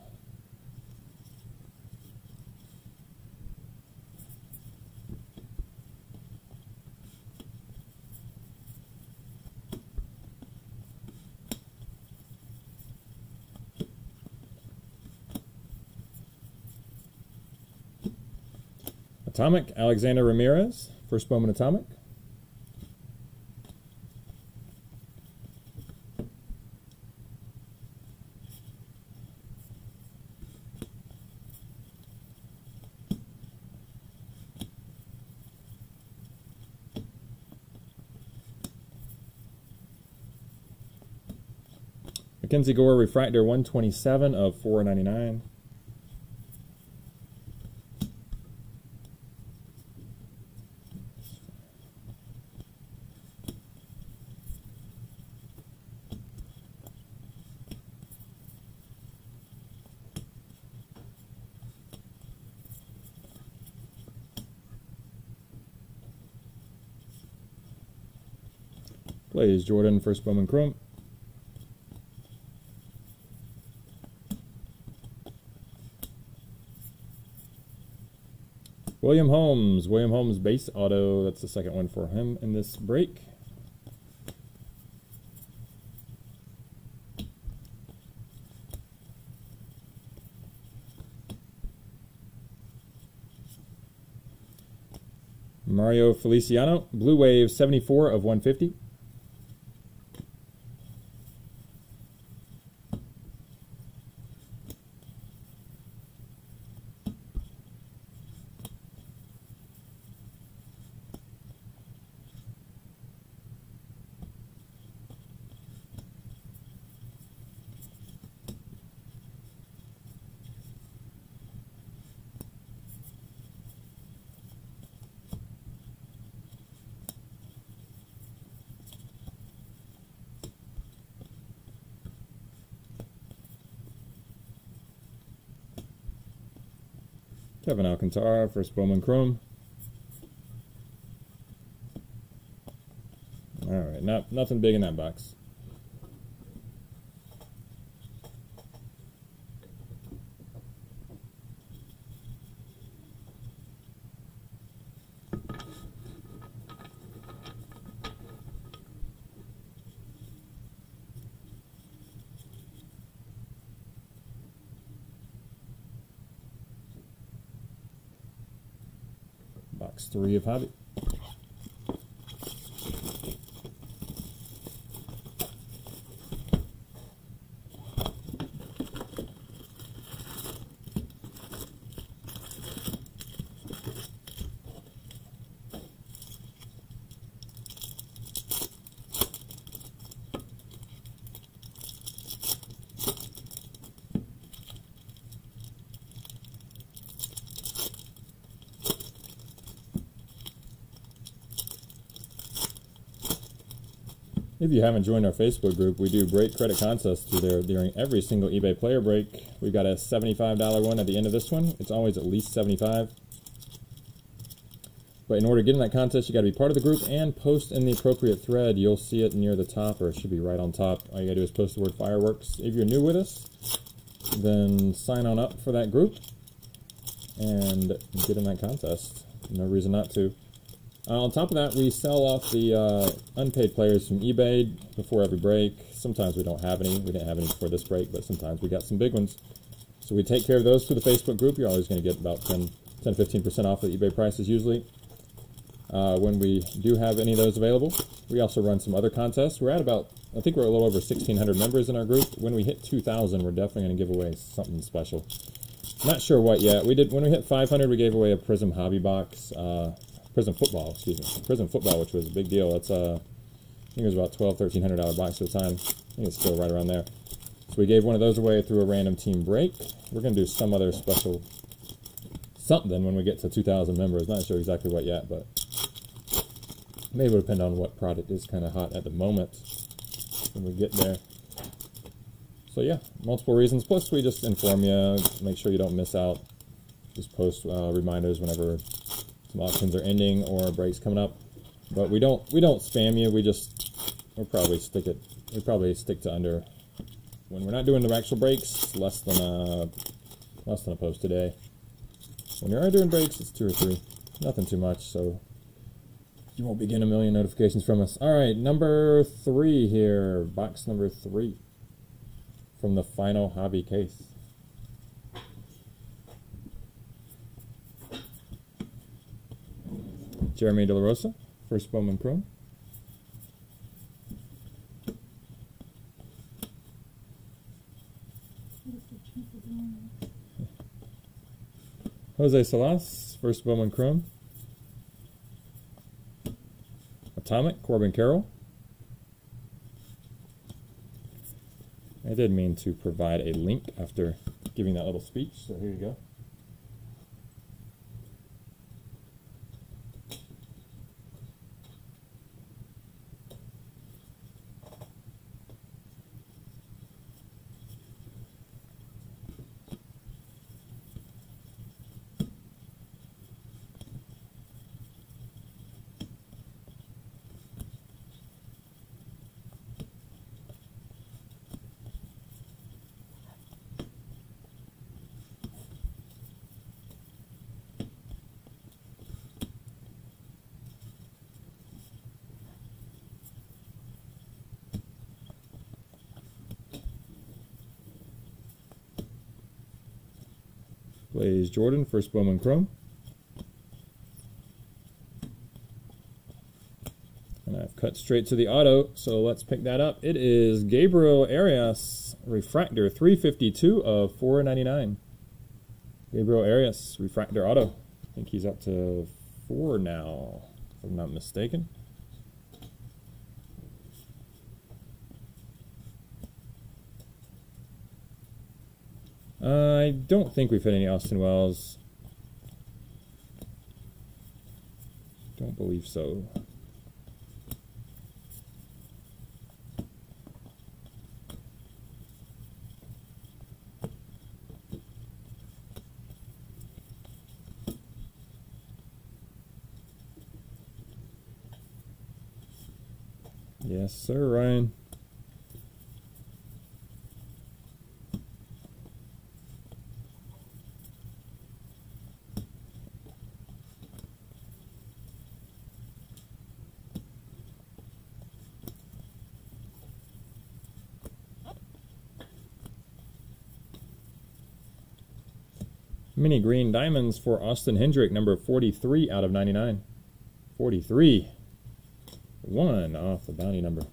Atomic, Alexander Ramirez, first Bowman Atomic. Mackenzie Gore Refractor 127 of 499. Blaze Jordan, first Bowman Chrome. William Holmes, William Holmes base auto. That's the second one for him in this break. Mario Feliciano, Blue Wave 74 of 150. Kevin Alcantara, first Bowman Chrome. All right, not nothing big in that box. Box three If you haven't joined our Facebook group, we do break credit contests through there during every single eBay player break. We've got a $75 one at the end of this one. It's always at least 75 But in order to get in that contest, you got to be part of the group and post in the appropriate thread. You'll see it near the top, or it should be right on top. All you got to do is post the word fireworks. If you're new with us, then sign on up for that group and get in that contest. No reason not to. Uh, on top of that, we sell off the uh, unpaid players from eBay before every break. Sometimes we don't have any. We didn't have any before this break, but sometimes we got some big ones. So we take care of those through the Facebook group. You're always going to get about 10, 10 15% off the eBay prices usually. Uh, when we do have any of those available, we also run some other contests. We're at about, I think we're a little over 1,600 members in our group. When we hit 2,000, we're definitely going to give away something special. Not sure what yet. We did when we hit 500, we gave away a Prizm Hobby Box. Uh, Prizm football, excuse me, prison football, which was a big deal. That's uh, I think it was about twelve, thirteen hundred dollar box at the time. I think it's still right around there. So we gave one of those away through a random team break. We're gonna do some other special something when we get to two thousand members. Not sure exactly what yet, but maybe it'll depend on what product is kind of hot at the moment when we get there. So yeah, multiple reasons. Plus, we just inform you, make sure you don't miss out. Just post uh, reminders whenever some auctions are ending or breaks coming up. But we don't we don't spam you. We just we'll probably stick it. We probably stick to under when we're not doing the actual breaks, less than a less than a post a day. When you are doing breaks, it's two or three. Nothing too much, so you won't be getting a million notifications from us. All right, number three here, box number three from the final hobby case. Jeremy De La Rosa, first Bowman one? Jose Salas, first Bowman Chrome. Atomic, Corbin Carroll. I did mean to provide a link after giving that little speech, so here you go. Blaze Jordan, first Bowman Chrome. And I've cut straight to the auto, so let's pick that up. It is Gabriel Arias Refractor 352 of 499. Gabriel Arias Refractor Auto. I think he's up to four now, if I'm not mistaken. Uh, I don't think we've hit any Austin Wells. Don't believe so. Yes, sir, Ryan. Mini green diamonds for Austin Hendrick, number 43 out of 99. 43. One off the bounty number.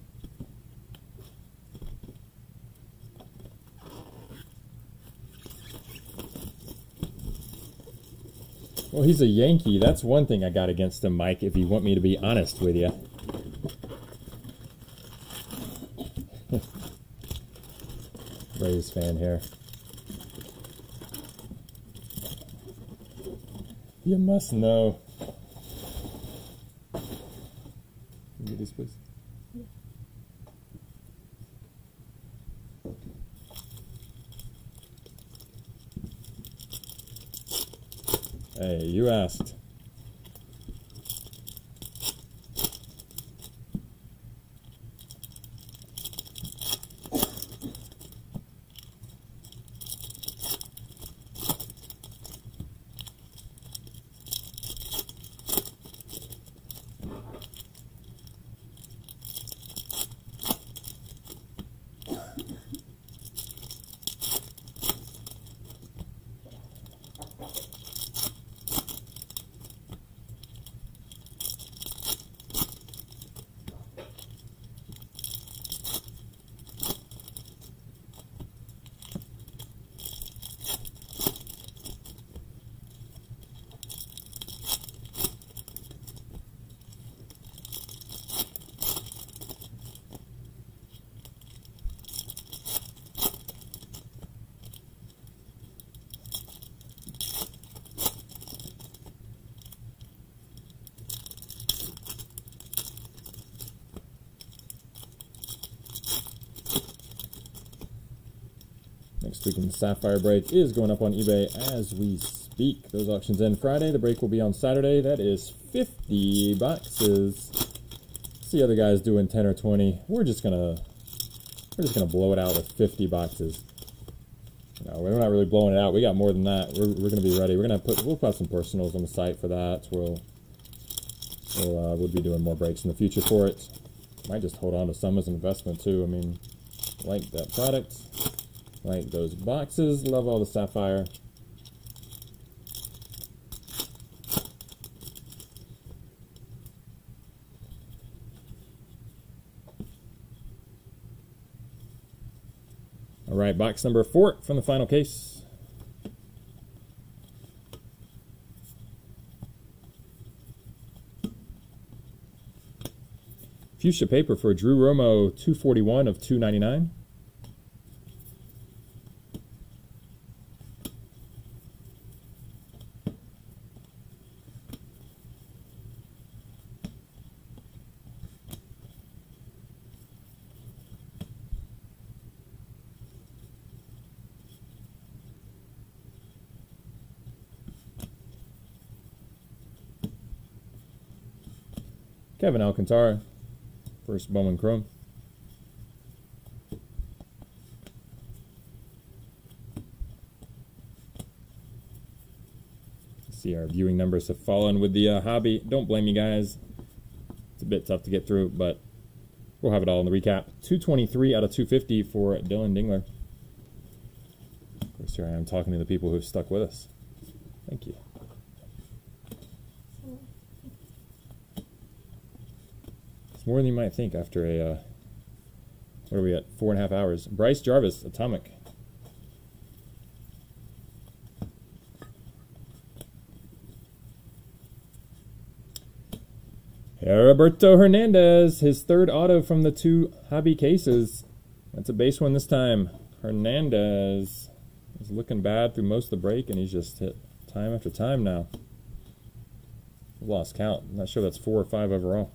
Well, he's a Yankee. That's one thing I got against him, Mike, if you want me to be honest with you. Rays fan here. You must know. Can you get these, please? Hey, you asked. Next weekend's Sapphire break is going up on eBay as we speak. Those auctions end Friday. The break will be on Saturday. That is 50 boxes. See other guys doing 10 or 20. We're just gonna We're just gonna blow it out with 50 boxes. No, we're not really blowing it out. We got more than that. We're, we're gonna be ready. We're gonna put we'll put some personals on the site for that. We'll we'll uh, we'll be doing more breaks in the future for it. Might just hold on to some as an investment too. I mean, like that product, like those boxes. Love all the sapphire. All right, box number four from the final case. Fuchsia paper for Drew Romo, 241 of 299. Kevin Alcantara, first Bowman Chrome. See, our viewing numbers have fallen with the uh, hobby. Don't blame you guys. It's a bit tough to get through, but we'll have it all in the recap. 223 out of 250 for Dillon Dingler. Of course, here I am talking to the people who've stuck with us. Thank you. So, It's more than you might think after a, uh, what are we at? Four and a half hours. Bryce Jarvis, Atomic. Roberto Hernandez, his third auto from the two hobby cases. That's a base one this time. Hernandez is looking bad through most of the break, and he's just hit time after time now. Lost count. I'm not sure that's four or five overall.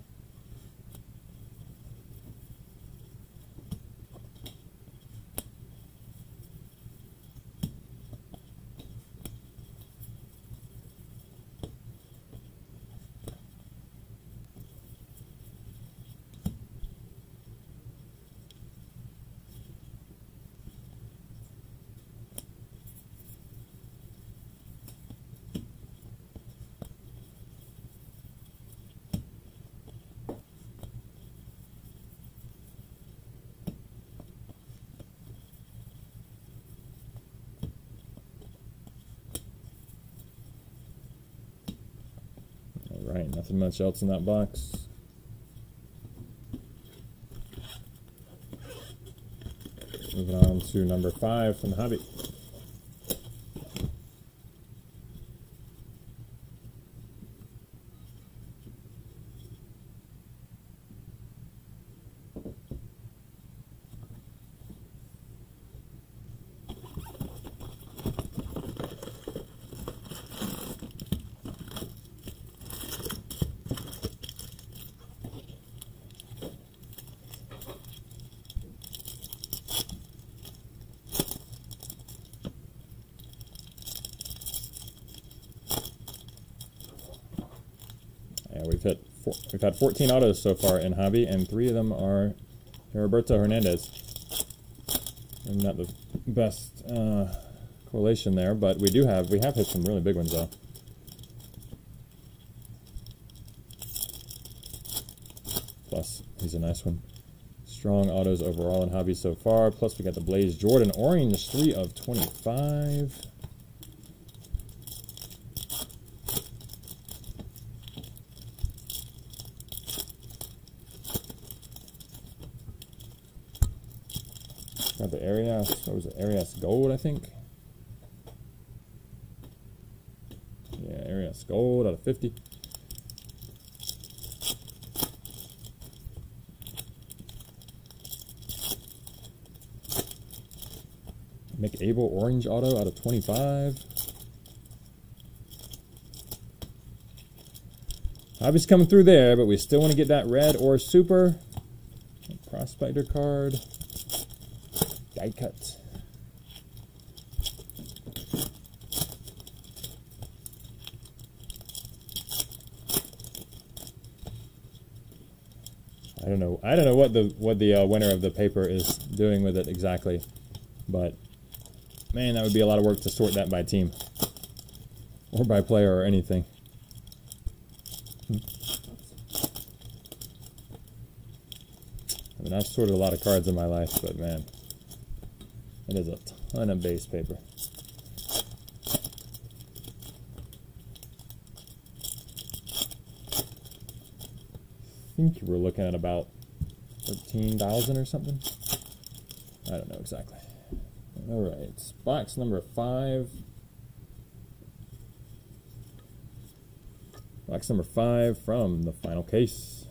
All right, nothing much else in that box. Moving on to number five from the hobby. Yeah, we've hit four, 14 autos so far in hobby, and three of them are Roberto Hernandez. And not the best uh, correlation there, but we do have we have hit some really big ones though. Plus, he's a nice one. Strong autos overall in hobby so far. Plus, we got the Blaze Jordan Orange, three of 25. Got the Arias, what was it? Arias Gold, I think. Yeah, Arias Gold out of 50. Mick Abel Orange Auto out of 25. Obviously coming through there, but we still want to get that red or super. Prospector card. Die cut. I don't know. I don't know what the what the uh, winner of the paper is doing with it exactly, but man, that would be a lot of work to sort that by team or by player or anything. I mean, I've sorted a lot of cards in my life, but man, it is a ton of base paper. I think we're looking at about 13,000 or something. I don't know exactly. All right, box number five. Box number five from the final case.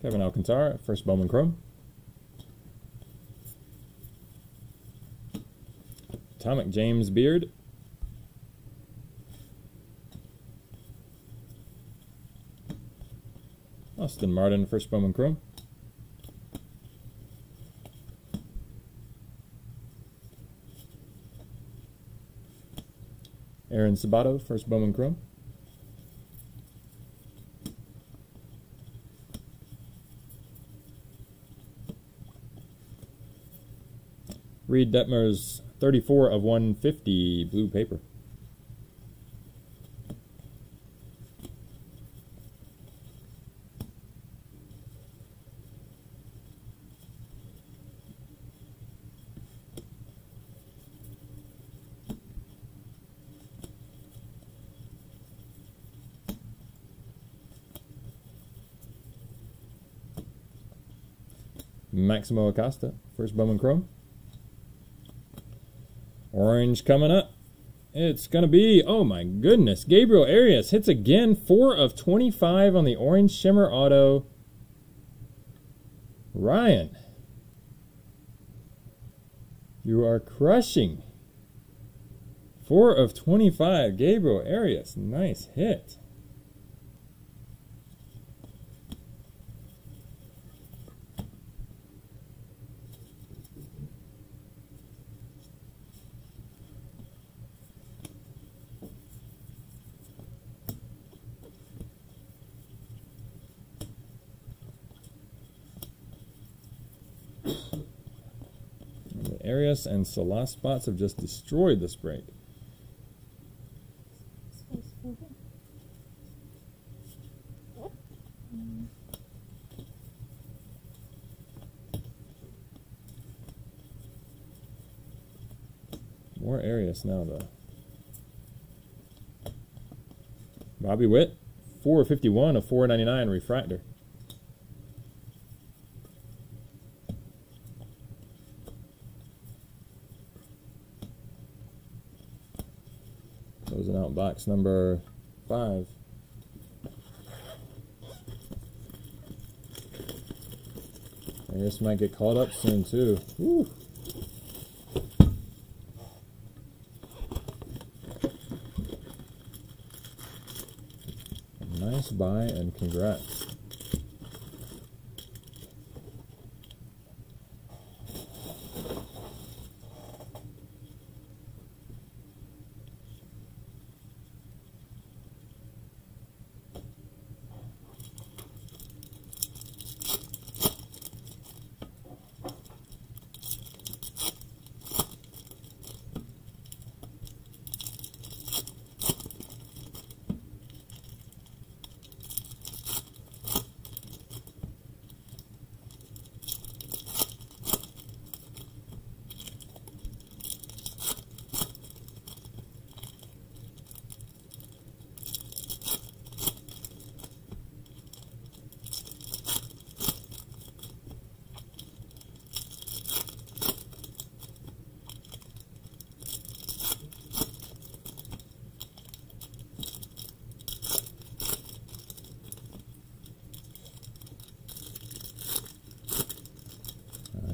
Kevin Alcantara, first Bowman Chrome. Atomic James Beard. Austin Martin, first Bowman Chrome. Aaron Sabato, first Bowman Chrome. Reid Detmers 34 of 150 blue paper. Maximo Acosta, first Bowman Chrome. Orange coming up. It's going to be, oh my goodness, Gabriel Arias hits again. 4 of 25 on the Orange Shimmer Auto. Ryan, you are crushing. 4 of 25, Gabriel Arias. Nice hit. Arias and Salah spots have just destroyed this break. More Arias now, though. Bobby Witt, 451 of 499 refractor. Closing out box number five. Arias might get called up soon, too. Woo. Nice buy and congrats.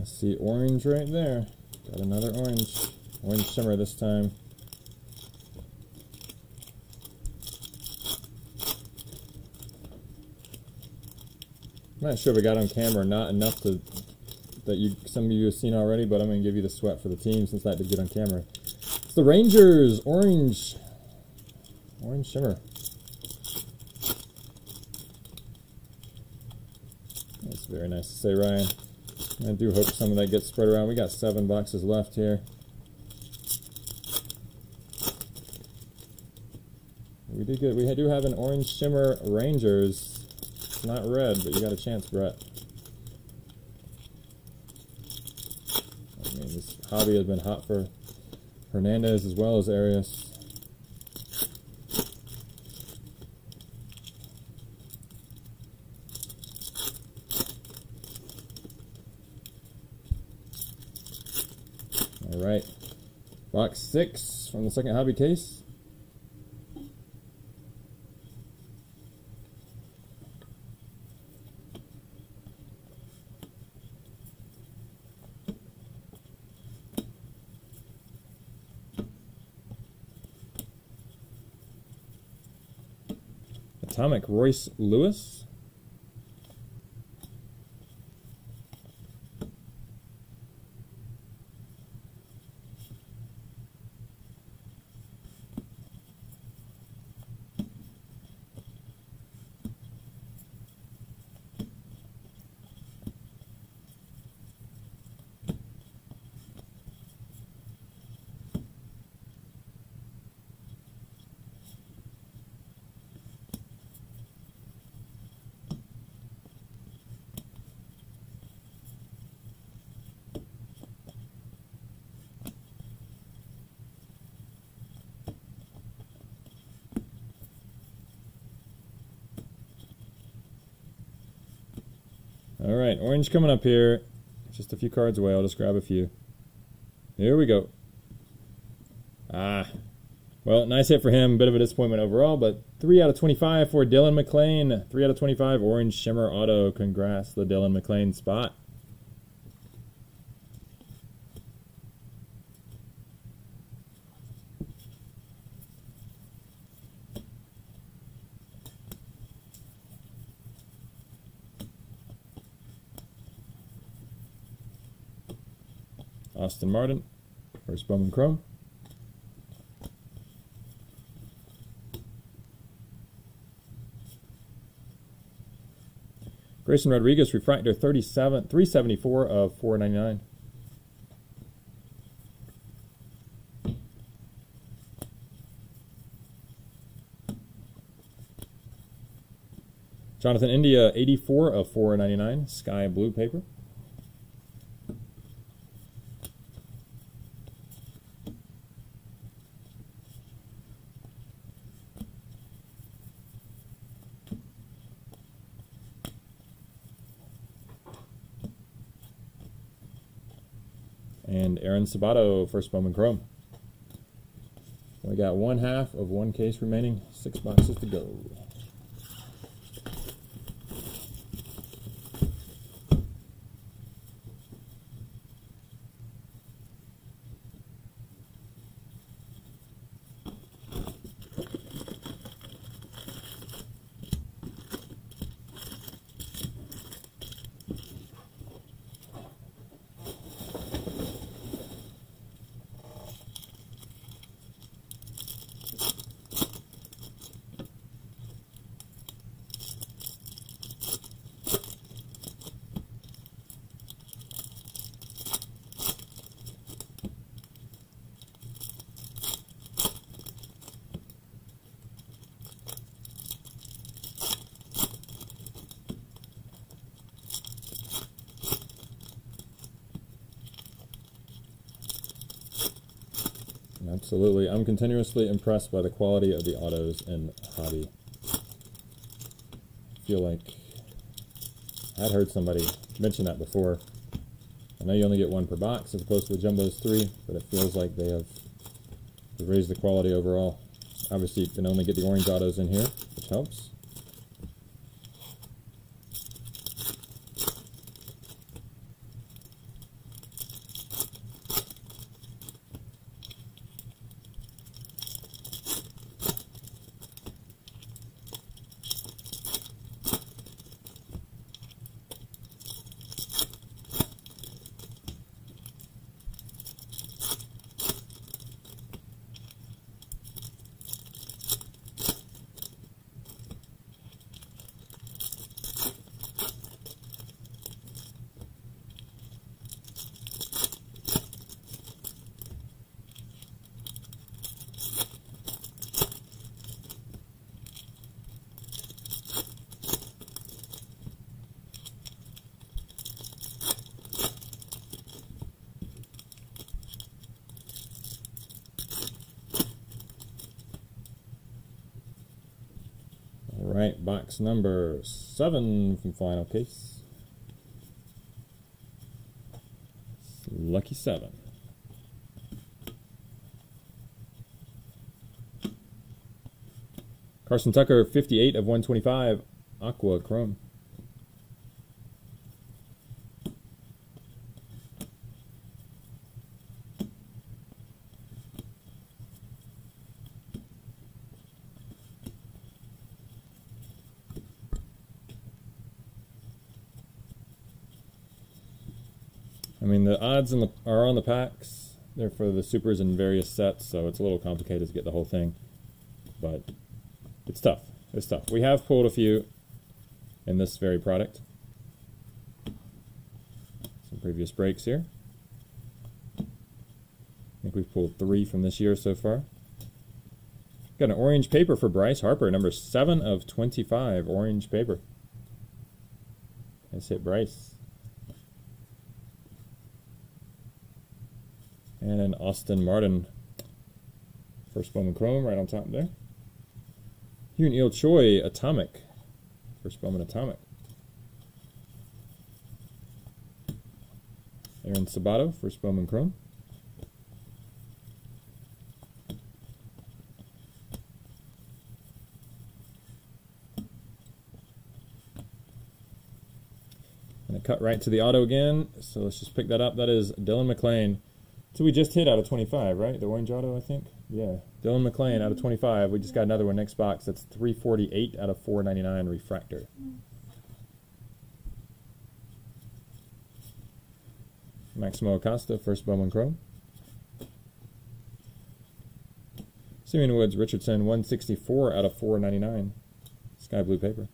I see orange right there. Got another orange. Orange shimmer this time. I'm not sure if I got on camera not enough to that you some of you have seen already, but I'm gonna give you the sweat for the team since that did get on camera. It's the Rangers orange, orange shimmer. That's very nice to say, Ryan. I do hope some of that gets spread around. We got seven boxes left here. We do good. We do have an orange shimmer Rangers. It's not red, but you got a chance, Brett. I mean, this hobby has been hot for Hernandez as well as Arias. All right. Box six from the second hobby case. Atomic Royce Lewis. All right, coming up here. Just a few cards away. I'll just grab a few. Here we go. Ah, well, nice hit for him. Bit of a disappointment overall, but 3 out of 25 for Dylan McLean. 3 out of 25, Orange Shimmer Auto. Congrats, the Dylan McLean spot. Austin Martin, first Bowman Chrome. Grayson Rodriguez, refractor 37, 374 of 499. Jonathan India, 84 of 499, sky blue paper. and Aaron Sabato, first Bowman Chrome. We got one half of one case remaining, six boxes to go. Absolutely. I'm continuously impressed by the quality of the autos in Hobby. I feel like I'd heard somebody mention that before. I know you only get one per box as opposed to the Jumbo's three, but it feels like they have raised the quality overall. Obviously, you can only get the orange autos in here, which helps. Box number seven from Final Case. Lucky seven. Carson Tucker, 58 of 125, Aqua Chrome. I in the, are on the packs. They're for the supers in various sets, so it's a little complicated to get the whole thing. But it's tough. It's tough. We have pulled a few in this very product. Some previous breaks here. I think we've pulled three from this year so far. Got an orange paper for Bryce Harper, number 7 of 25, orange paper. Nice hit, Bryce. And an Austin Martin. First Bowman Chrome right on top there. Hyun Il Choi Atomic. First Bowman Atomic. Aaron Sabato, first Bowman Chrome. Cut right to the auto again, so let's just pick that up. That is Dylan McLean. So we just hit out of 25, right? The orange auto, I think. Yeah, Dylan McLean out of 25. We just got another one next box. That's 348 out of 499 refractor. Maximo Acosta, first Bowman Chrome. Simeon Woods Richardson, 164 out of 499. Sky blue paper.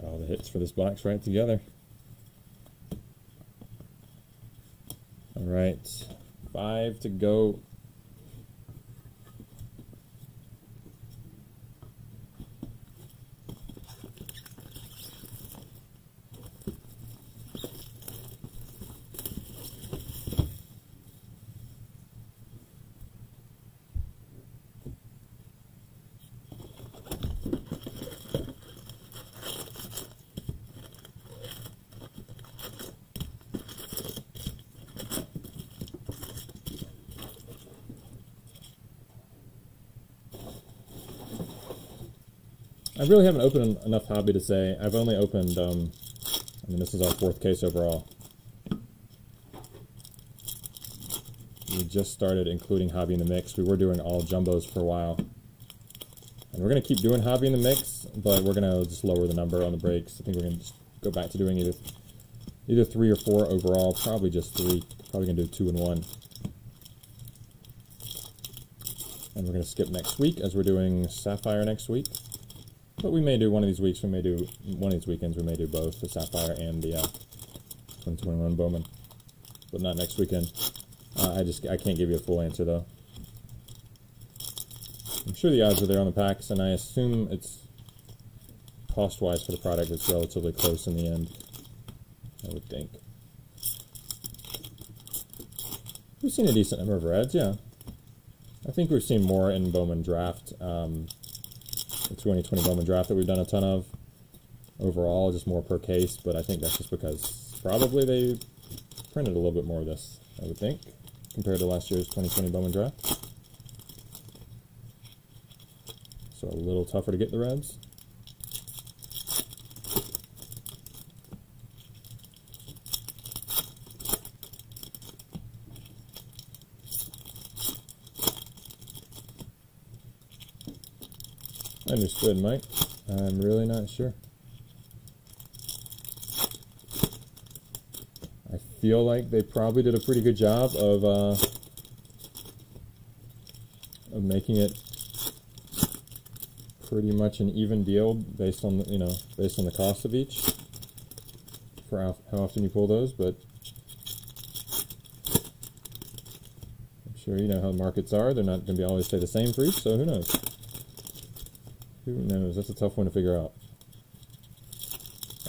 Got all the hits for this box right together. All right, five to go. Really haven't opened enough hobby to say. I've only opened, um, I mean, this is our fourth case overall. We just started including hobby in the mix. We were doing all jumbos for a while. And we're going to keep doing hobby in the mix, but we're going to just lower the number on the breaks. I think we're going to just go back to doing either either three or four overall. Probably just three. Probably going to do two and one. And we're going to skip next week as we're doing Sapphire next week. But we may do one of these weeks. We may do one of these weekends. We may do both the Sapphire and the uh, 2021 Bowman, but not next weekend. Uh, I just I can't give you a full answer though. I'm sure the odds are there on the packs, and I assume it's cost-wise for the product. It's relatively close in the end. I would think. We've seen a decent number of reds, yeah. I think we've seen more in Bowman Draft. Um, the 2020 Bowman draft that we've done a ton of overall, just more per case, but I think that's just because probably they printed a little bit more of this, I would think, compared to last year's 2020 Bowman draft. So a little tougher to get the Reds. Understood, Mike. I'm really not sure. I feel like they probably did a pretty good job of uh, of making it pretty much an even deal based on the, you know based on the cost of each for how, how often you pull those, but I'm sure you know how markets are. They're not going to be always stay the same for each, so who knows? Who knows? That's a tough one to figure out.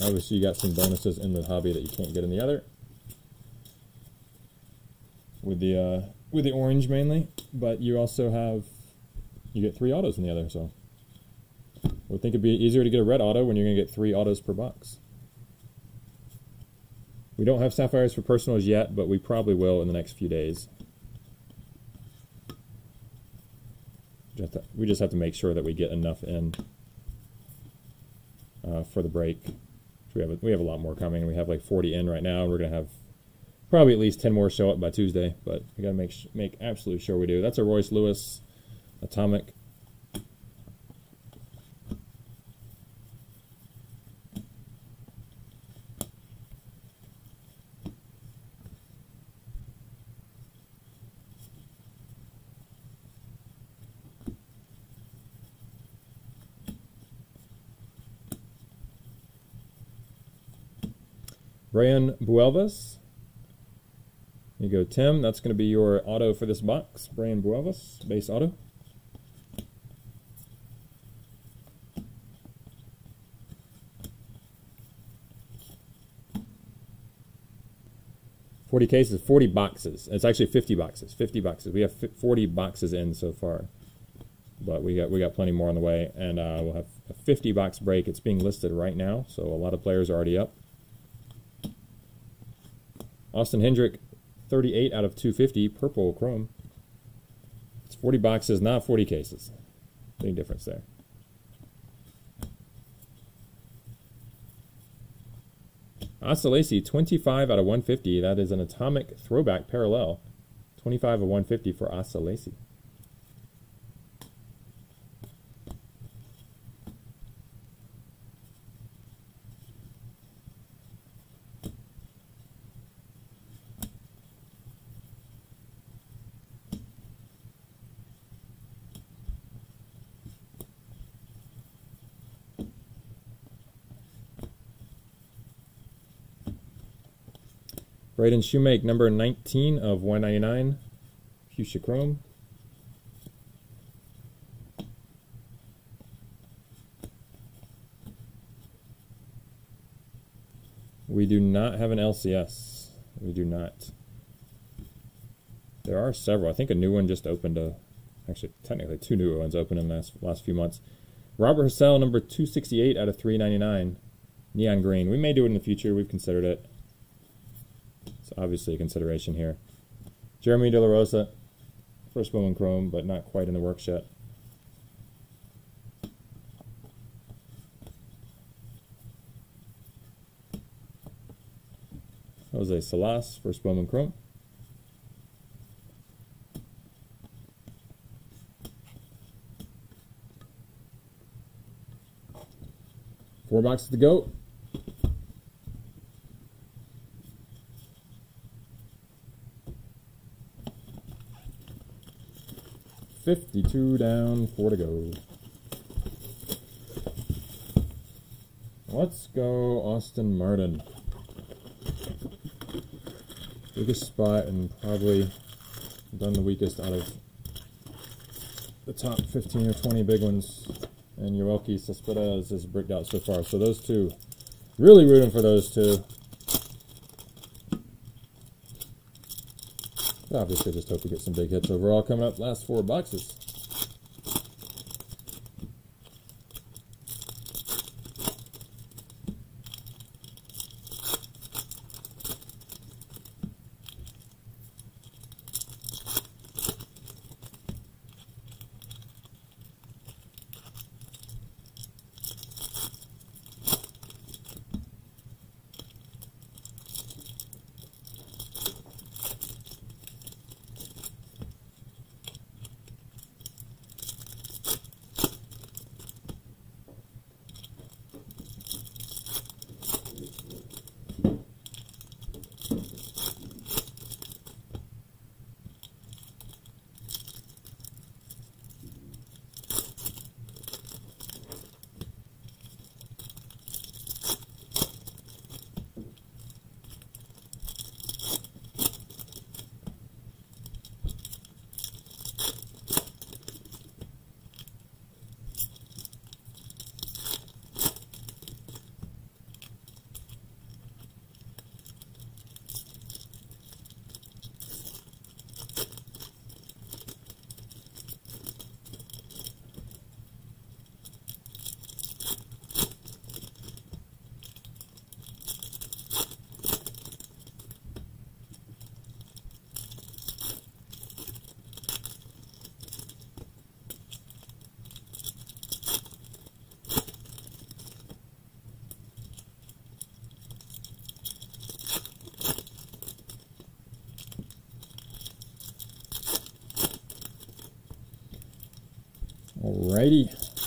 Obviously, you got some bonuses in the hobby that you can't get in the other. With the uh, with the orange mainly, but you also have you get three autos in the other. So, I would think it'd be easier to get a red auto when you're going to get three autos per box. We don't have sapphires for personals yet, but we probably will in the next few days. Just to- we just have to make sure that we get enough in uh, for the break. We have a, we have a lot more coming. We have like 40 in right now. We're gonna have probably at least 10 more show up by Tuesday, but we gotta make sh- make absolutely sure we do. That's a Royce Lewis Atomic. Brian Buelvas. Here you go, Tim. That's going to be your auto for this box. Brian Buelvas, base auto. Forty cases, forty boxes. It's actually fifty boxes. Fifty boxes. We have forty boxes in so far, but we got we got plenty more on the way, and uh, we'll have a fifty box break. It's being listed right now, so a lot of players are already up. Austin Hendrick, 38 out of 250, purple chrome. It's 40 boxes, not 40 cases. Big difference there. Asa Lacy, 25 out of 150. That is an atomic throwback parallel. 25 of 150 for Asa Braden Shewmake, number 19 of 199. Fuchsia Chrome. We do not have an LCS. We do not. There are several. I think a new one just opened a actually technically two new ones opened in the last last few months. Robert Hassell, number 268 out of 399. Neon green. We may do it in the future. We've considered it. It's obviously a consideration here. Jeremy De La Rosa, first Bowman Chrome, but not quite in the works yet. Jose Salas, first Bowman Chrome. Four boxes to go. Fifty-two down, four to go. Let's go, Austin Martin. Biggest spot and probably done the weakest out of the top 15 or 20 big ones. And Yoelqui Cespedes is bricked out so far. So those two, really rooting for those two. Obviously, just hope we get some big hits overall coming up. Last four boxes.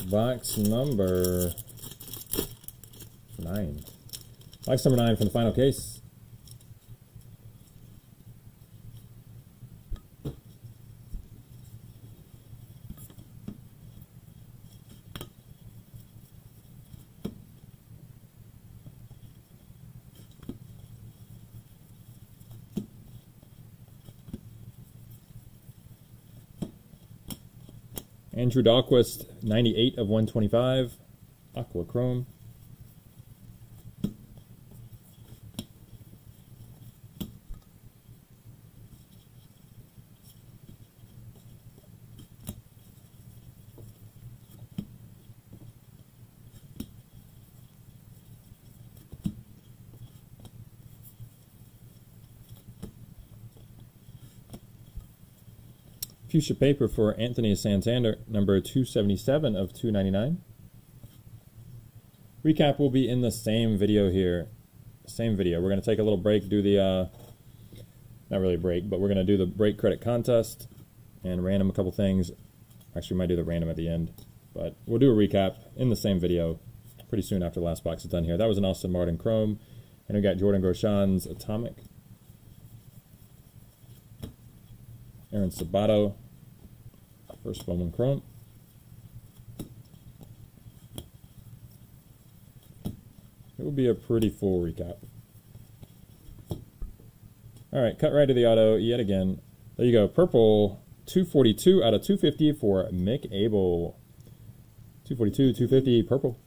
Box number nine. Box number nine from the final case. Andrew Dahlquist, 98 of 125, Aqua Chrome. Fuchsia paper for Anthony Santander, number 277 of 299. Recap will be in the same video here. Same video. We're going to take a little break, do the, uh, not really break, but we're going to do the break credit contest and random a couple things. Actually, we might do the random at the end, but we'll do a recap in the same video pretty soon after the last box is done here. That was an Austin Martin Chrome, and we got Jordan Groshans Atomic. Aaron Sabato, first Bowman Chrome. It will be a pretty full recap. All right, cut right to the auto yet again. There you go, purple 242 out of 250 for Mick Abel. 242, 250, purple.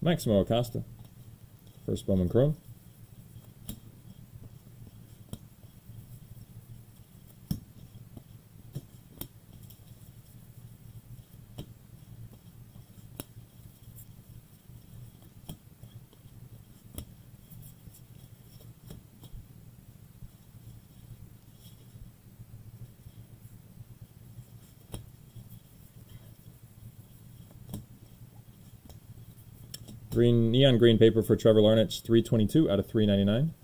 Maximo Acosta, first Bowman Chrome. Green neon green paper for Trevor Larnach, 322 out of 399.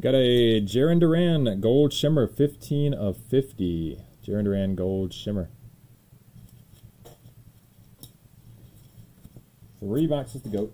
Got a Jarren Duran Gold Shimmer, 15 of 50. Jarren Duran Gold Shimmer. Three boxes to go.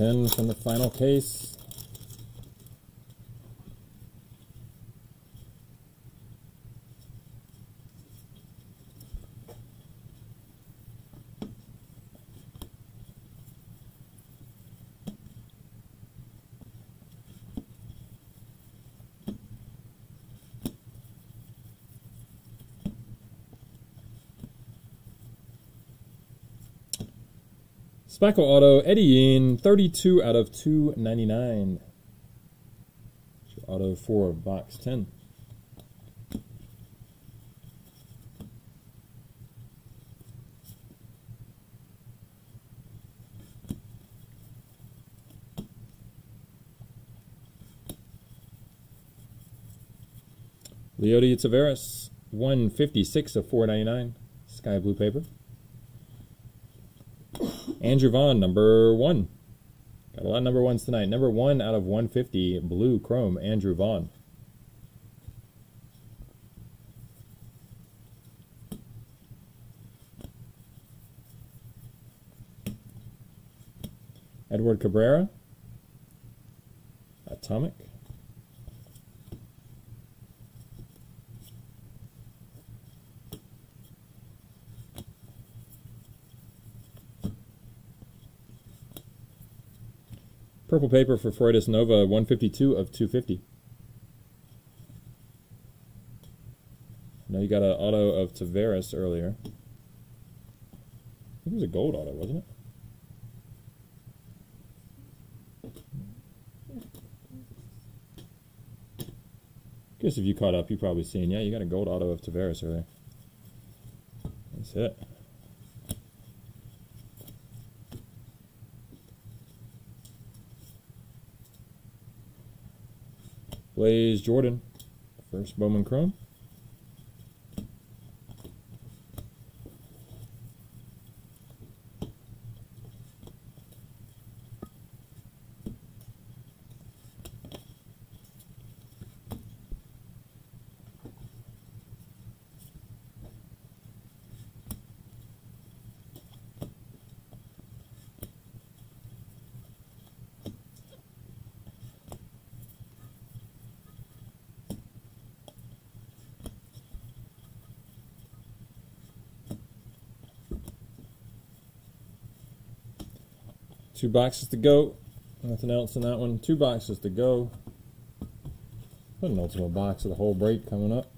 10 from the final case. Speckle Auto, Eddy Yean, 32 out of 299. Auto 4 box 10. Leody Taveras, 156 of 499. Sky blue paper. Andrew Vaughn, number one. Got a lot of number ones tonight. Number one out of 150, blue chrome, Andrew Vaughn. Edward Cabrera, Atomic. Purple paper for Freudis Nova, 152 of 250. Now you got an auto of Taveras earlier. I think it was a gold auto, wasn't it? Guess if you caught up, you probably seen. Yeah, you got a gold auto of Taveras earlier. That's it. Blaze Jordan, first Bowman Chrome. Two boxes to go. Nothing else in that one. Two boxes to go. Put an ultimate box of the whole break coming up.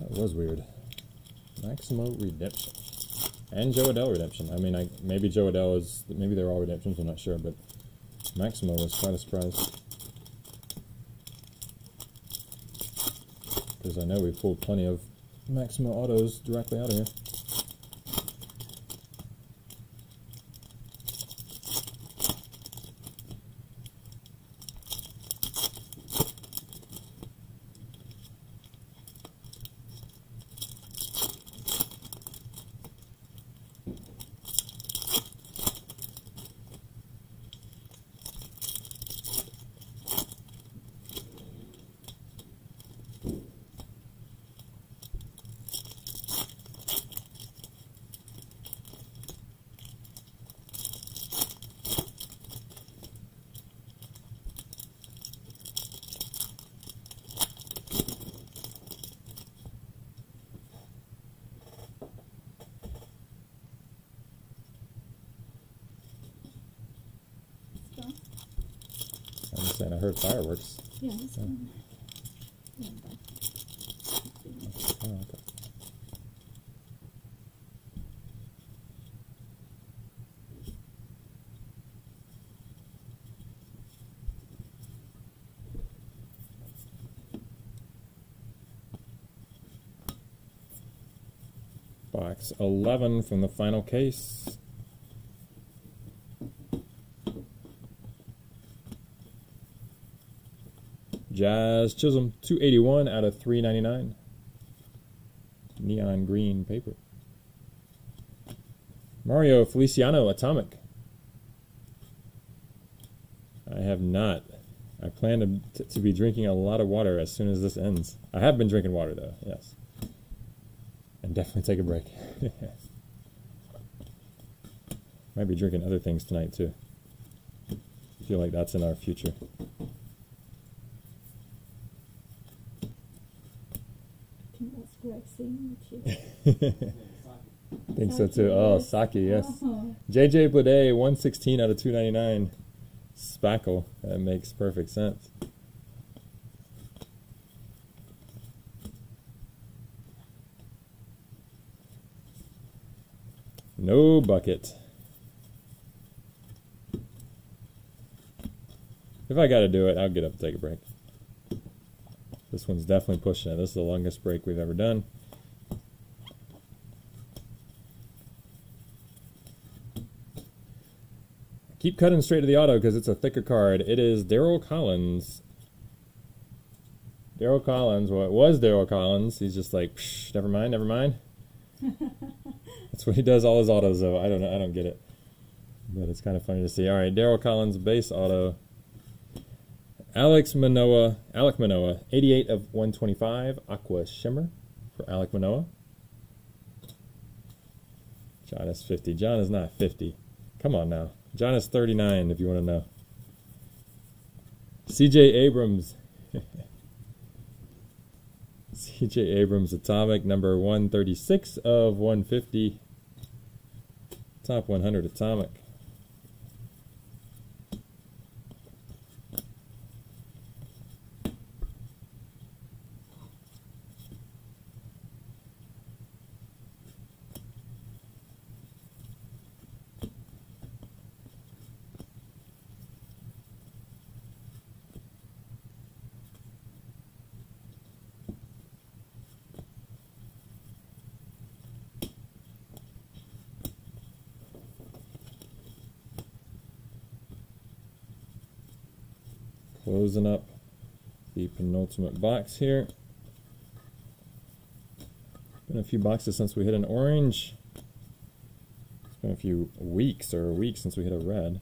That was weird. Maximo Redemption. And Jo Adell Redemption. I mean, I maybe Jo Adell is, maybe they're all redemptions, I'm not sure, but Maximo was quite a surprise. Because I know we pulled plenty of Maximo autos directly out of here. Fireworks. Yeah. Yeah, but- Oh, okay. Box 11 from the final case. Jazz Chisholm 281 out of 399 neon green paper. Mario Feliciano Atomic. I have not. I plan to, to, be drinking a lot of water as soon as this ends. I have been drinking water though, yes. And definitely take a break. Might be drinking other things tonight too. feel like that's in our future. I think that's Greg's signature. think so too. Oh, sake, yes. Uh-huh. Oh, JJ Bleday, 116 out of 299. Speckle. That makes perfect sense. No bucket. If I got to do it, I'll get up and take a break. This one's definitely pushing it. This is the longest break we've ever done. Keep cutting straight to the auto because it's a thicker card. It is Darryl Collins. Darryl Collins. Well, it was Darryl Collins. He's just like, Psh, never mind, never mind. That's what he does all his autos though. I don't know. I don't get it, but it's kind of funny to see. All right, Darryl Collins base auto. Alex Manoah, Alek Manoah, 88 of 125, Aqua Shimmer for Alek Manoah. John is 50. John is not 50. Come on now. John is 39 if you want to know. CJ Abrams. CJ Abrams Atomic number 136 of 150. Top 100 Atomic. Closing up the penultimate box here. Been a few boxes since we hit an orange. It's been a few weeks or a week since we hit a red.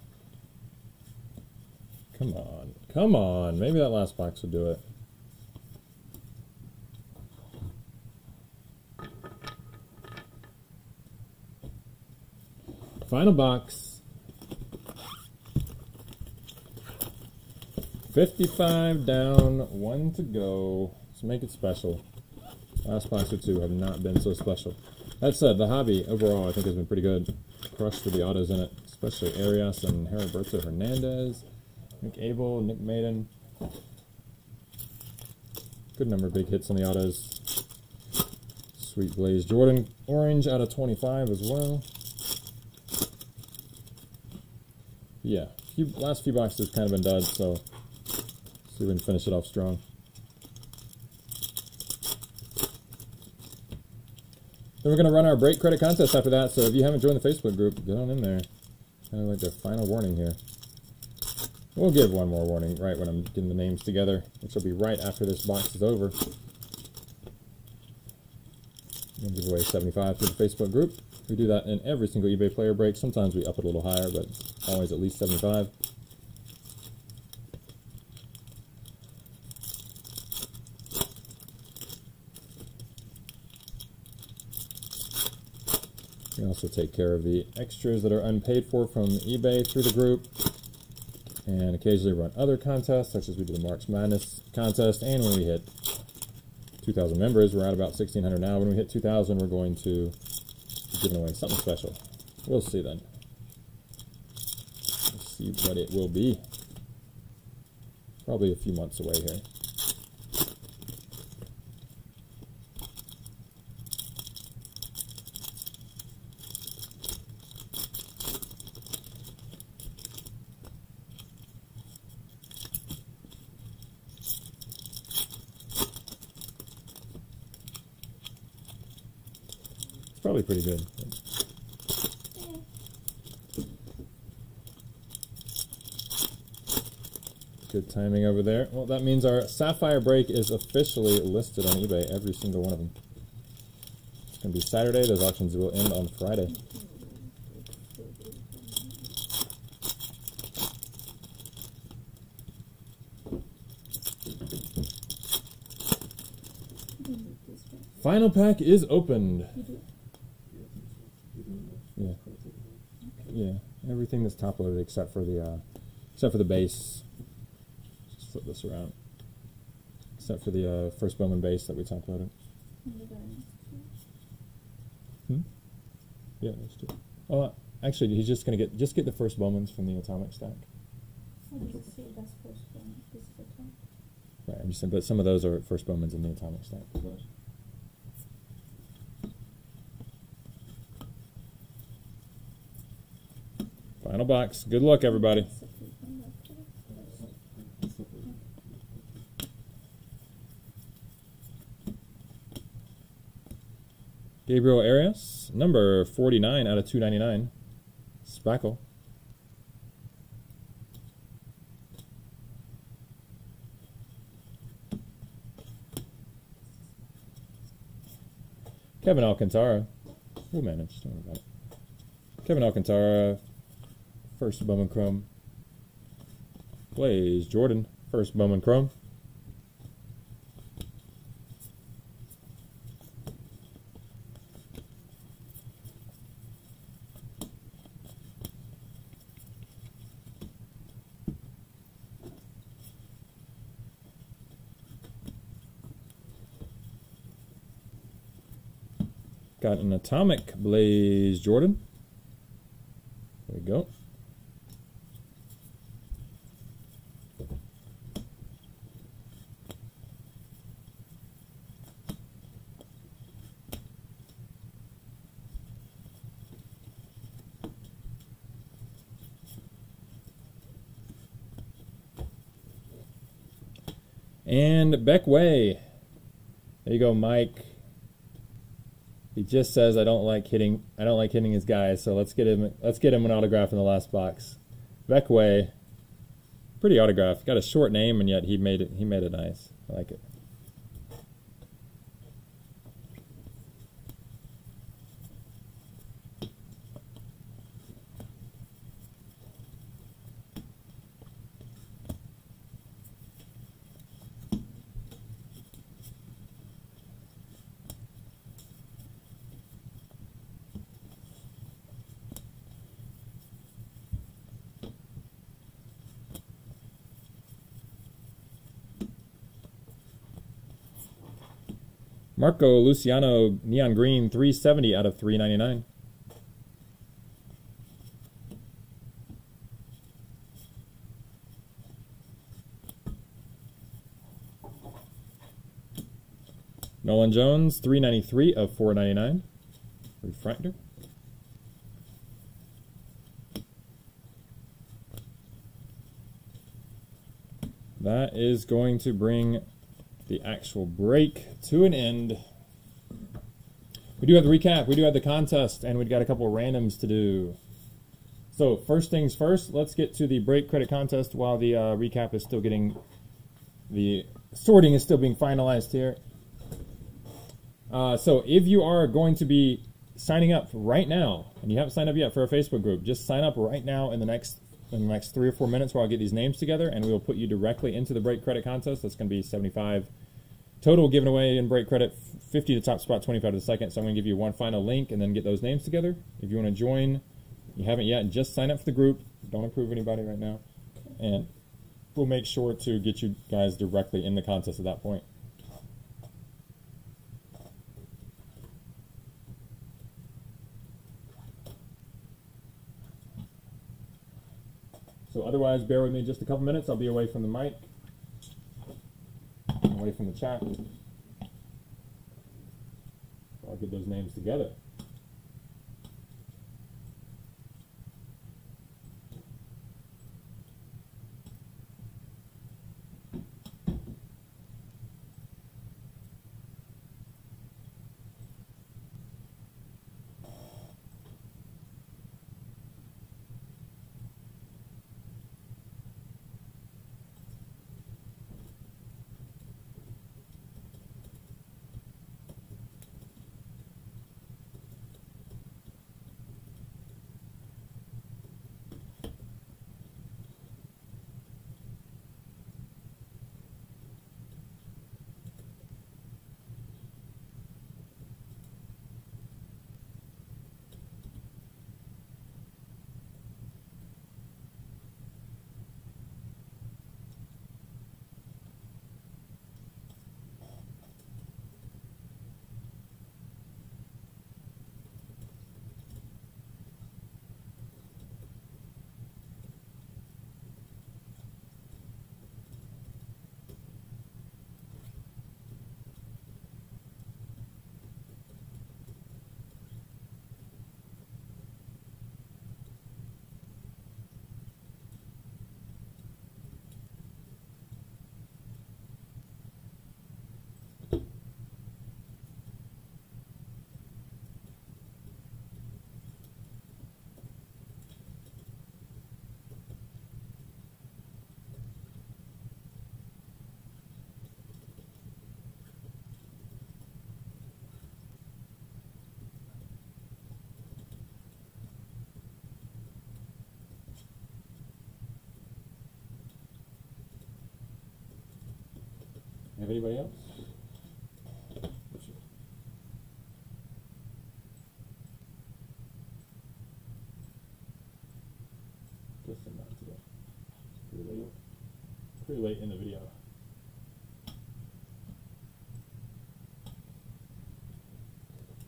Come on. Come on. Maybe that last box will do it. Final box. 55 down, one to go. Let's make it special. Last box or two have not been so special. That said, the hobby overall I think has been pretty good. Crushed with the autos in it, especially Arias and Heriberto Hernandez, Mick Abel, Nick Maiden. Good number of big hits on the autos. Sweet Blaze Jordan Orange out of 25 as well. Yeah, few, last few boxes kind of been duds, so see if we can finish it off strong. Then we're going to run our break credit contest after that, so if you haven't joined the Facebook group, get on in there. Kind of like the final warning here. We'll give one more warning right when I'm getting the names together, which will be right after this box is over. We'll give away 75 to the Facebook group. We do that in every single eBay player break. Sometimes we up it a little higher, but always at least 75. We also take care of the extras that are unpaid for from eBay through the group. And occasionally run other contests, such as we do the March Madness contest. And when we hit 2,000 members, we're at about 1,600 now. When we hit 2,000, we're going to be giving away something special. We'll see then. See what it will be. Probably a few months away here. It's probably pretty good. Good timing over there. Well, that means our Sapphire Break is officially listed on eBay, every single one of them. It's going to be Saturday. Those auctions will end on Friday. Final pack is opened. You do. Yeah. Yeah, everything that's top loaded except for the uh, except for the base. Just flip this around. Except for the uh, first Bowman base that we top loaded. And the very next two. Hmm? Yeah, those two. Oh, uh, actually, he's just gonna get just get the first Bowmans from the atomic stack. What does it say? That's first one. This is the top. Right, I'm just saying, but some of those are first Bowmans in the atomic stack. Final box. Good luck, everybody. Gabriel Arias, number 49 out of 299. Speckle. Kevin Alcantara. We'll manage. Kevin Alcantara, first Bowman Chrome. Blaze Jordan, first Bowman Chrome. Got an atomic Blaze Jordan. There we go. And Beck Way. There you go, Mike. He just says I don't like hitting I don't like hitting his guys, so let's get him let's get him an autograph in the last box. Beck Way. Pretty autograph. Got a short name and yet he made it he made it nice. I like it. Marco Luciano Neon Green 370 out of 399. Nolan Jones 393 of 499. Refractor. That is going to bring the actual break to an end. We do have the recap, we do have the contest, and we've got a couple of randoms to do. So, first things first, let's get to the break credit contest while the uh, recap is still getting. The sorting is still being finalized here. Uh, so, if you are going to be signing up right now, and you haven't signed up yet for our Facebook group, just sign up right now in the next in the next three or four minutes where I'll get these names together, and we will put you directly into the break credit contest. That's going to be 75 total given away in break credit, 50 to top spot, 25 to the second. So I'm going to give you one final link and then get those names together. If you want to join, you haven't yet, just sign up for the group. Don't approve anybody right now, and we'll make sure to get you guys directly in the contest at that point. So otherwise, bear with me just a couple minutes. I'll be away from the mic, away from the chat. I'll get those names together. Have anybody else? Not today. Pretty late. Pretty late in the video.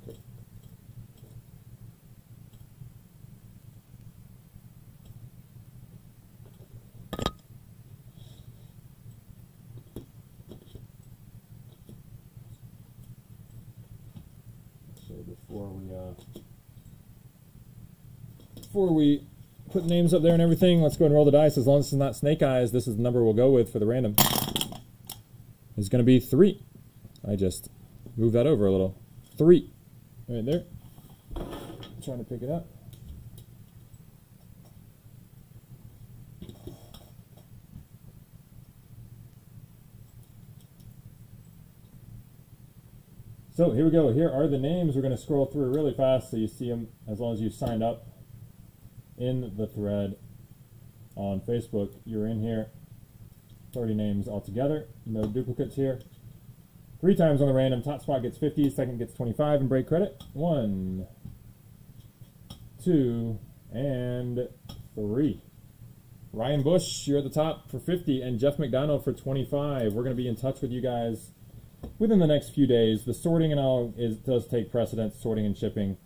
Okay. So before we uh, before we put names up there and everything, let's go and roll the dice. As long as it's not snake eyes, this is the number we'll go with for the random. It's going to be three. I just moved that over a little. Three, right there. trying to pick it up. So here we go. Here are the names. We're going to scroll through really fast so you see them as long as you signed up in the thread on Facebook. You're in here. 30 names altogether. No duplicates here. Three times on the random. Top spot gets 50, second gets 25 in break credit. One, two, and three. Ryan Bush, you're at the top for 50, and Jeff McDonald for 25. We're going to be in touch with you guys within the next few days. The sorting and all is does take precedence, sorting and shipping.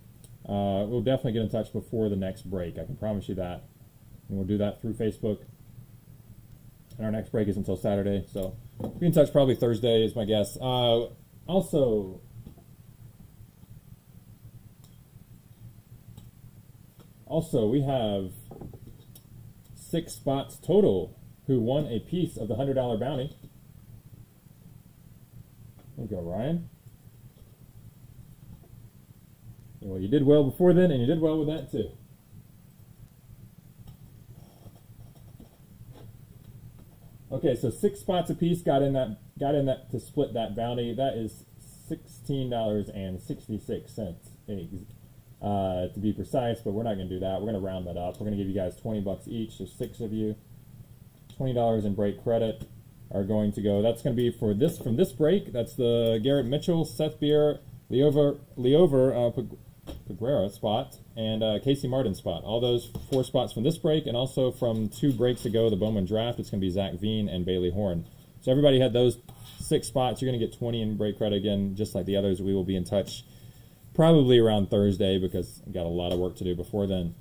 Uh, we'll definitely get in touch before the next break. I can promise you that. And we'll do that through Facebook. And our next break is until Saturday, so be in touch probably Thursday is my guess. Uh, also, also we have six spots total who won a piece of the hundred dollar bounty. There you go, Ryan. Well, you did well before then, and you did well with that too. Okay, so six spots apiece got in that got in that to split that bounty. That is sixteen dollars and sixty six cents, uh, to be precise. But we're not going to do that. We're going to round that up. We're going to give you guys twenty bucks each. There's six of you. Twenty dollars in break credit are going to go. That's going to be for this from this break. That's the Garrett Mitchell, Seth Beer, Liover, Liover uh, Peguero spot, and uh, Casey Martin spot. All those four spots from this break, and also from two breaks ago, the Bowman draft. It's going to be Zach Veen and Bailey Horn. So everybody had those six spots. You're going to get 20 in break credit again, just like the others. We will be in touch probably around Thursday because I've got a lot of work to do before then.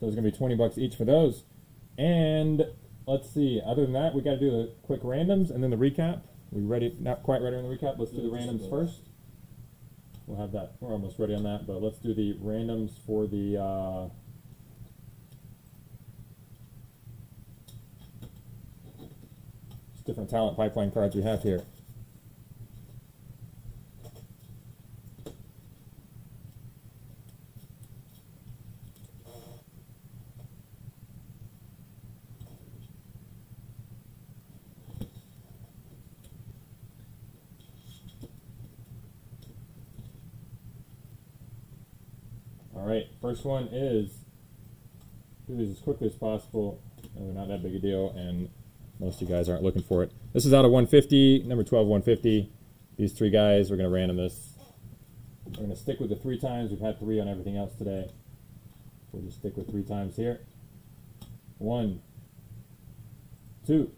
So it's going to be 20 bucks each for those. And let's see. Other than that, we got to do the quick randoms and then the recap. We ready? Not quite ready on the recap. Let's do the randoms first. We'll have that. We're almost ready on that, but let's do the randoms for the. Uh, different talent pipeline cards we have here. All right, first one is do these as quickly as possible. Uh, They're not that big a deal, and most of you guys aren't looking for it. This is out of 150, number 12, 150. These three guys, we're going to random this. We're going to stick with the three times. We've had three on everything else today. We'll just stick with three times here. One, two,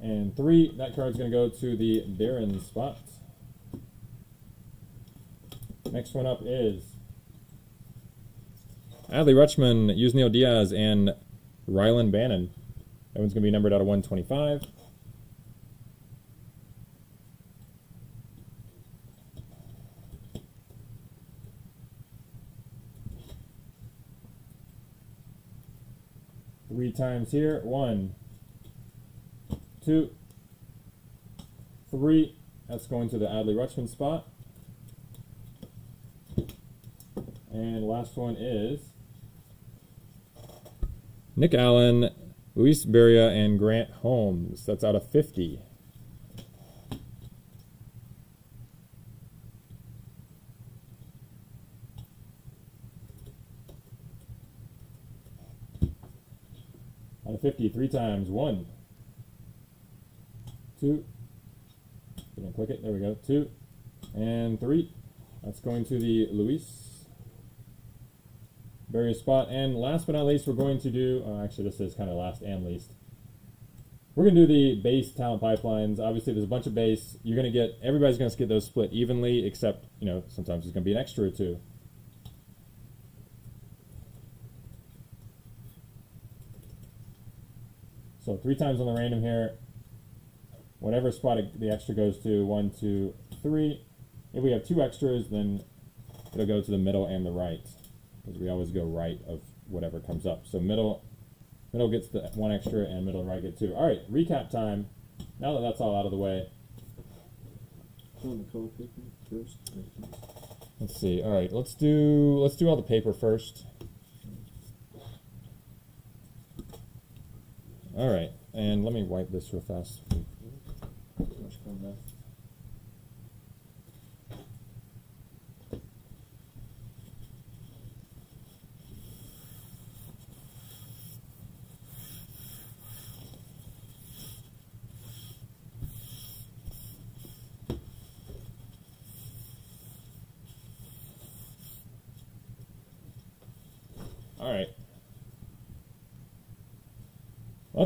and three. That card's going to go to the Darren spot. Next one up is Adley Rutschman, Yusniel Diaz, and Rylan Bannon. That one's going to be numbered out of 125. Three times here. One, two, three. That's going to the Adley Rutschman spot. And last one is Nick Allen, Luis Barrera, and Grant Holmes. That's out of 50. Out of 50, three times. One, two, didn't click it. There we go. Two, and three. That's going to the Luis Barrera spot. And last but not least, we're going to do, uh, actually, this is kind of last and least. We're going to do the base talent pipelines. Obviously, there's a bunch of base. You're going to get, everybody's going to get those split evenly, except, you know, sometimes there's going to be an extra or two. So three times on the random here. Whatever spot it- the extra goes to, one, two, three. If we have two extras, then it'll go to the middle and the right because we always go right of whatever comes up. So middle, middle gets the one extra, and middle and right get two. All right, recap time. Now that that's all out of the way, On the color paper first. let's see. All right, let's do let's do all the paper first. All right, and let me wipe this real fast.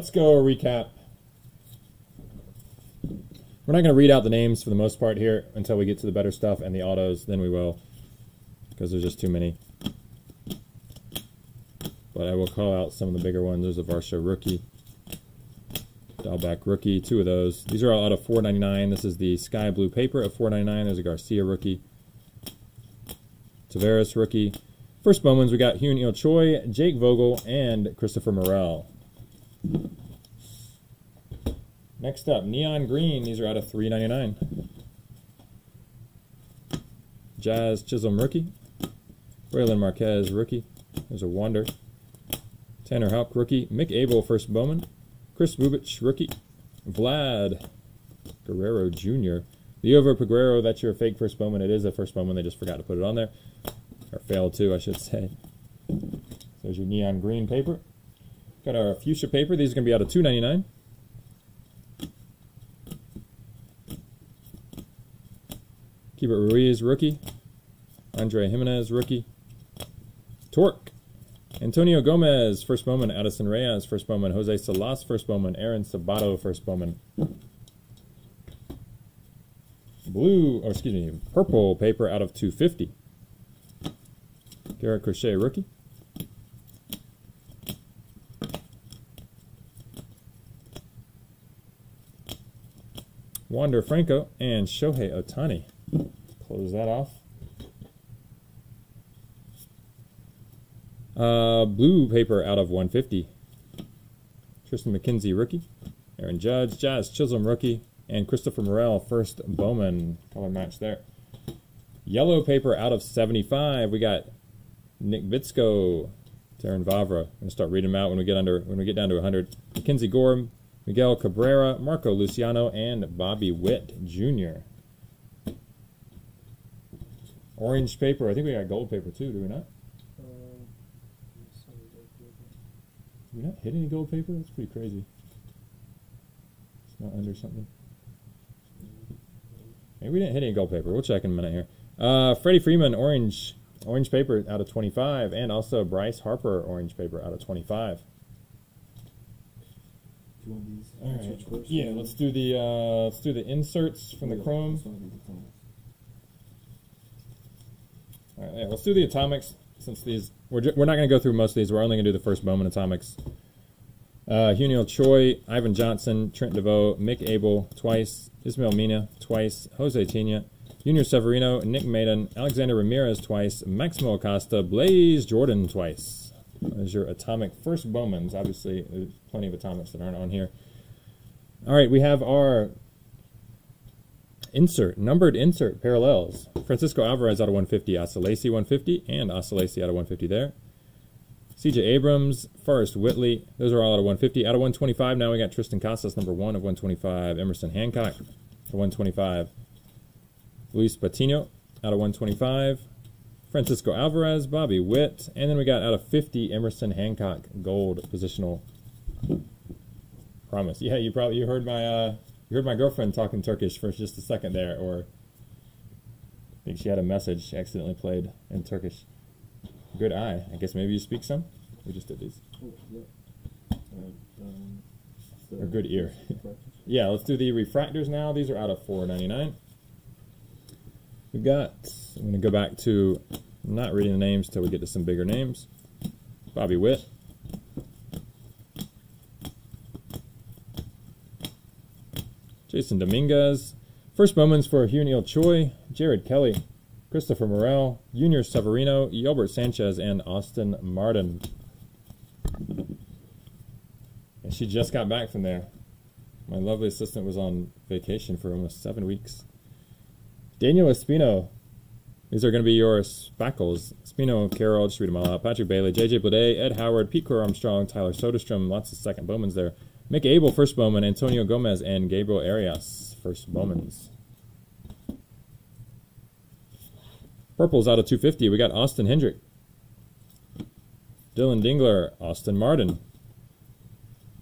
Let's go recap. We're not going to read out the names for the most part here until we get to the better stuff and the autos. Then we will, because there's just too many. But I will call out some of the bigger ones. There's a Varsho rookie, Dalbec rookie, two of those. These are all out of 4.99. This is the sky blue paper at 4.99. There's a Garcia rookie, Taveras rookie. First Bowmans, we got Hyun Il Choi, Jake Vogel, and Christopher Morel. Next up, Neon Green. These are out of three ninety nine. Jazz Chisholm rookie. Brailyn Marquez rookie. There's a wonder. Tanner Houck rookie. Mick Abel first Bowman. Kris Bubic rookie. Vlad Guerrero Jr. Liover Peguero, that's your fake first Bowman. It is a first Bowman. They just forgot to put it on there. Or failed to, I should say. There's your neon green paper. Got our fuchsia paper. These are going to be out of two ninety nine. Keibert Ruiz, rookie. Andre Jimenez, rookie. Torque. Antonio Gomez, first Bowman. Adinso Reyes, first Bowman. Jose Salas, first Bowman. Aaron Sabato, first Bowman. Blue, or excuse me, purple paper out of 250. Garrett Crochet, rookie. Wander Franco, and Shohei Ohtani. Close that off. Uh, blue paper out of 150. Triston McKenzie, rookie. Aaron Judge, Jazz Chisholm, rookie. And Christopher Morel, first Bowman. Color match there. Yellow paper out of 75. We got Nick Bitsko, Terrin Vavra. I'm gonna start reading them out when we get under when we get down to 100. Mackenzie Gore, Miguel Cabrera, Marco Luciano, and Bobby Witt Jr. Orange paper. I think we got gold paper too. Do we not? Did we not hit any gold paper? That's pretty crazy. It's not under something. Maybe we didn't hit any gold paper. We'll check in a minute here. Uh, Freddie Freeman, orange, orange paper out of 25, and also Bryce Harper, orange paper out of 25. Do you want these All right. inserts first? Yeah, let's do the uh, let's do the inserts from the Chrome. this one will be the Chrome. All right, yeah, let's do the atomics since these we're we're not going to go through most of these. We're only going to do the first Bowman atomics. Uh, Hyun Il Choi, Ivan Johnson, Trent Deveaux, Mick Abel twice, Ismael Mena twice, Jose Tena, Junior Severino, Nick Maiden, Alexander Ramirez twice, Maximo Acosta, Blaze Jordan twice. There's your atomic first Bowmans. Obviously, there's plenty of atomics that aren't on here. All right, we have our insert, numbered insert parallels. Francisco Alvarez out of 150, Asa Lacy 150, and Asa Lacy out of 150 there. CJ Abrams, Forrest Whitley, those are all out of 150. Out of 125, now we got Triston Casas, number one of 125. Emerson Hancock, to 125. Luis Patino, out of 125. Francisco Alvarez, Bobby Witt, and then we got out of 50, Emerson Hancock, gold positional promise. Yeah, you probably you heard my uh, you heard my girlfriend talking Turkish for just a second there, or I think she had a message she accidentally played in Turkish. Good eye. I guess maybe you speak some. We just did these. Oh, um, Or good ear. Yeah, let's do the refractors now. These are out of 499. We've got, I'm going to go back to not reading the names until we get to some bigger names. Bobby Witt. Jasson Dominguez. First moments for Hyun Il Choi, Jared Kelly, Christopher Morel, Junior Severino, Yolbert Sanchez, and Austin Martin. And she just got back from there. My lovely assistant was on vacation for almost seven weeks. Daniel Espino. These are going to be your speckles. Espino, Carroll, just read them all out. Patrick Bailey, JJ Bleday, Ed Howard, Pete Crow Armstrong, Tyler Soderstrom, lots of second Bowmans there. Mick Abel, first Bowman, Antonio Gomez, and Gabriel Arias, first Bowmans. Purples out of 250. We got Austin Hendrick, Dillon Dingler, Austin Martin.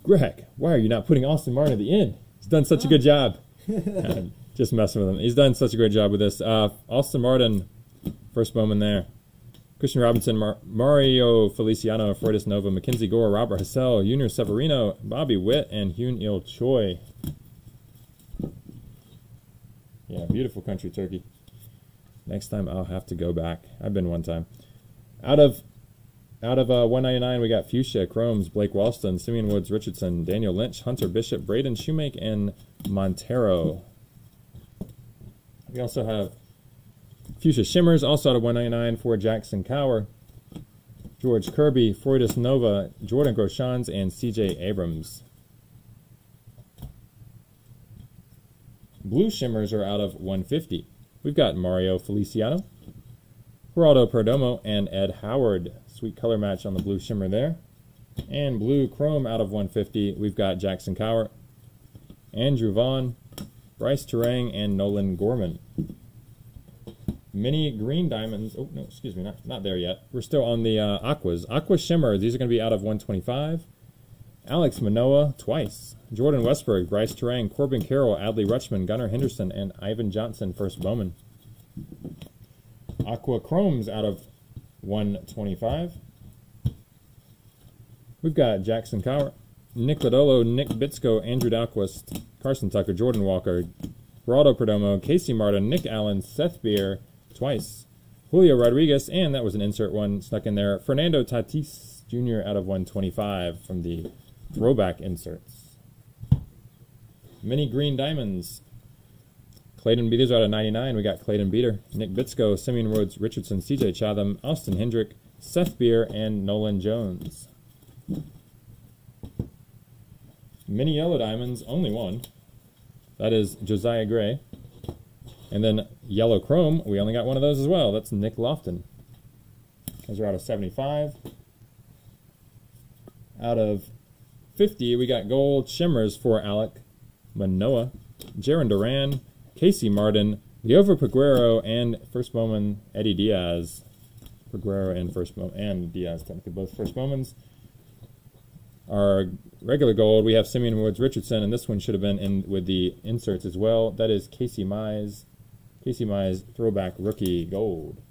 Greg, why are you not putting Austin Martin at the end? He's done such a good job. Just messing with him. He's done such a great job with this. Uh, Austin Martin, first Bowman there. Kristian Robinson, Mar- Mario Feliciano, Freudis Nova, Mackenzie Gore, Robert Hassell, Junior Severino, Bobby Witt, and Hyun Il Choi. Yeah, beautiful country turkey. Next time I'll have to go back. I've been one time. Out of out of uh, 199, we got Fuchsia, Chromes, Blake Walston, Simeon Woods, Richardson, Daniel Lynch, Hunter Bishop, Braden Shewmake, and Montero. We also have Fuchsia Shimmers, also out of 199 for Jackson Kowar, George Kirby, Freudis Nova, Jordan Groshans, and CJ Abrams. Blue Shimmers are out of 150. We've got Mario Feliciano, Geraldo Perdomo, and Ed Howard. Sweet color match on the blue shimmer there. And blue chrome out of 150. We've got Jackson Kowar, Andrew Vaughn, Brice Turang, and Nolan Gorman. Mini green diamonds. Oh no, excuse me, not not there yet. We're still on the uh, aquas. Aqua shimmer. These are going to be out of 125. Alek Manoah twice. Jordan Westburg, Brice Turang, Corbin Carroll, Adley Rutschman, Gunnar Henderson, and Ivan Johnson, first Bowman. Aqua Chromes out of 125. We've got Jackson Kowar, Nick Lodolo, Nick Bitsko, Andrew Dalquist, Carson Tucker, Jordan Walker, Geraldo Perdomo, Casey Martin, Nick Allen, Seth Beer, twice. Julio Rodriguez, and that was an insert one snuck in there. Fernando Tatis Jr. out of 125 from the throwback inserts. Mini Green Diamonds. Clayton, are out of 99. We got Clayton Beeter, Nick Bitsko, Simeon Rhodes, Richardson, CJ Chatham, Austin Hendrick, Seth Beer, and Nolan Jones. Mini Yellow Diamonds, only one. That is Josiah Gray. And then Yellow Chrome, we only got one of those as well. That's Nick Loftin. Those are out of 75. Out of 50, we got gold shimmers for Alek Manoah, Jarren Duran, Casey Martin, Liover Peguero, and first bowman Eddie Diaz. Peguero and first bowman and Diaz, technically both first bowmans. Our regular gold, we have Simeon Woods Richardson, and this one should have been in with the inserts as well. That is Casey Mize. Casey Mize throwback rookie gold.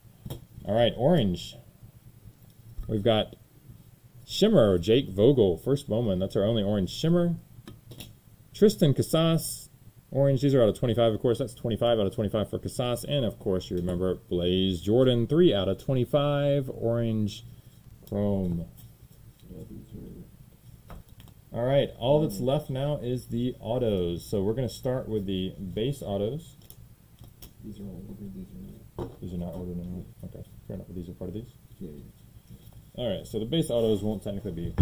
All right, orange. We've got Shimmer, Jake Vogel, first bowman. That's our only orange shimmer. Triston Casas, orange. These are out of 25, of course. That's 25 out of 25 for Casas. And, of course, you remember Blaze Jordan, 3 out of 25, orange chrome. Yeah, these are. All right, all that's mm. left now is the autos. So we're going to start with the base autos. These are all ordered. These are not. These are not ordered anymore. Okay, fair enough. These are part of these. Yeah, yeah. All right, so the base autos won't technically be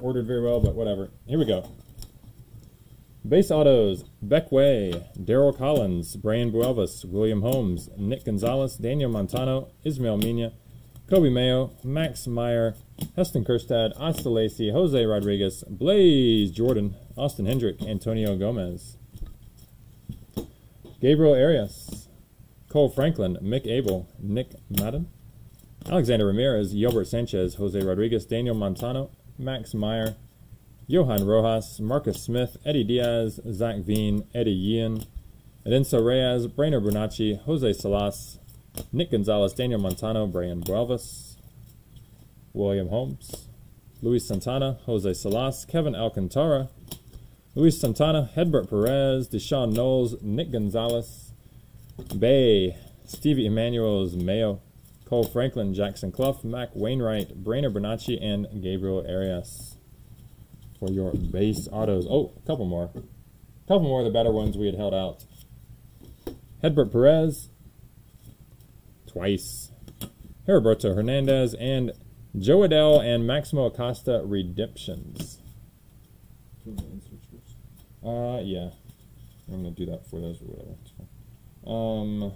ordered very well, but whatever. Here we go. Base autos: Beck Way, Daryl Collins, Brayan Buelvas, William Holmes, Nick Gonzalez, Daniel Montano, Ismael Mena, Coby Mayo, Max Meyer, Heston Kjerstad, Asa Lacy, Jose Rodriguez, Blaze Jordan, Austin Hendrick, Antonio Gomez, Gabriel Arias, Kohl Franklin, Mick Abel, Nick Madden, Alexander Ramirez, Yolbert Sanchez, Jose Rodriguez, Daniel Montano, Max Meyer, Johan Rojas, Marcus Smith, Eddie Diaz, Zach Veen, Eddie Yin, Adinso Reyes, Brainer Bonaci, Jose Salas, Nick Gonzalez, Daniel Montano, Brayan Buelvas, William Holmes, Luis Santana, Jose Salas, Kevin Alcantara, Luis Santana, Hedbert Perez, D'Shawn Knowles, Nick Gonzalez, Bay, Stevie Emanuel's Mayo, Kohl Franklin, Jackson Cluff, Mac Wainwright, Brainer Bonaci, and Gabriel Arias for your base autos. Oh, a couple more. A couple more of the better ones we had held out. Hedbert Perez, twice. Heriberto Hernandez, and Jo Adell and Maximo Acosta redemptions. Uh, yeah. I'm gonna do that for those or whatever. Um,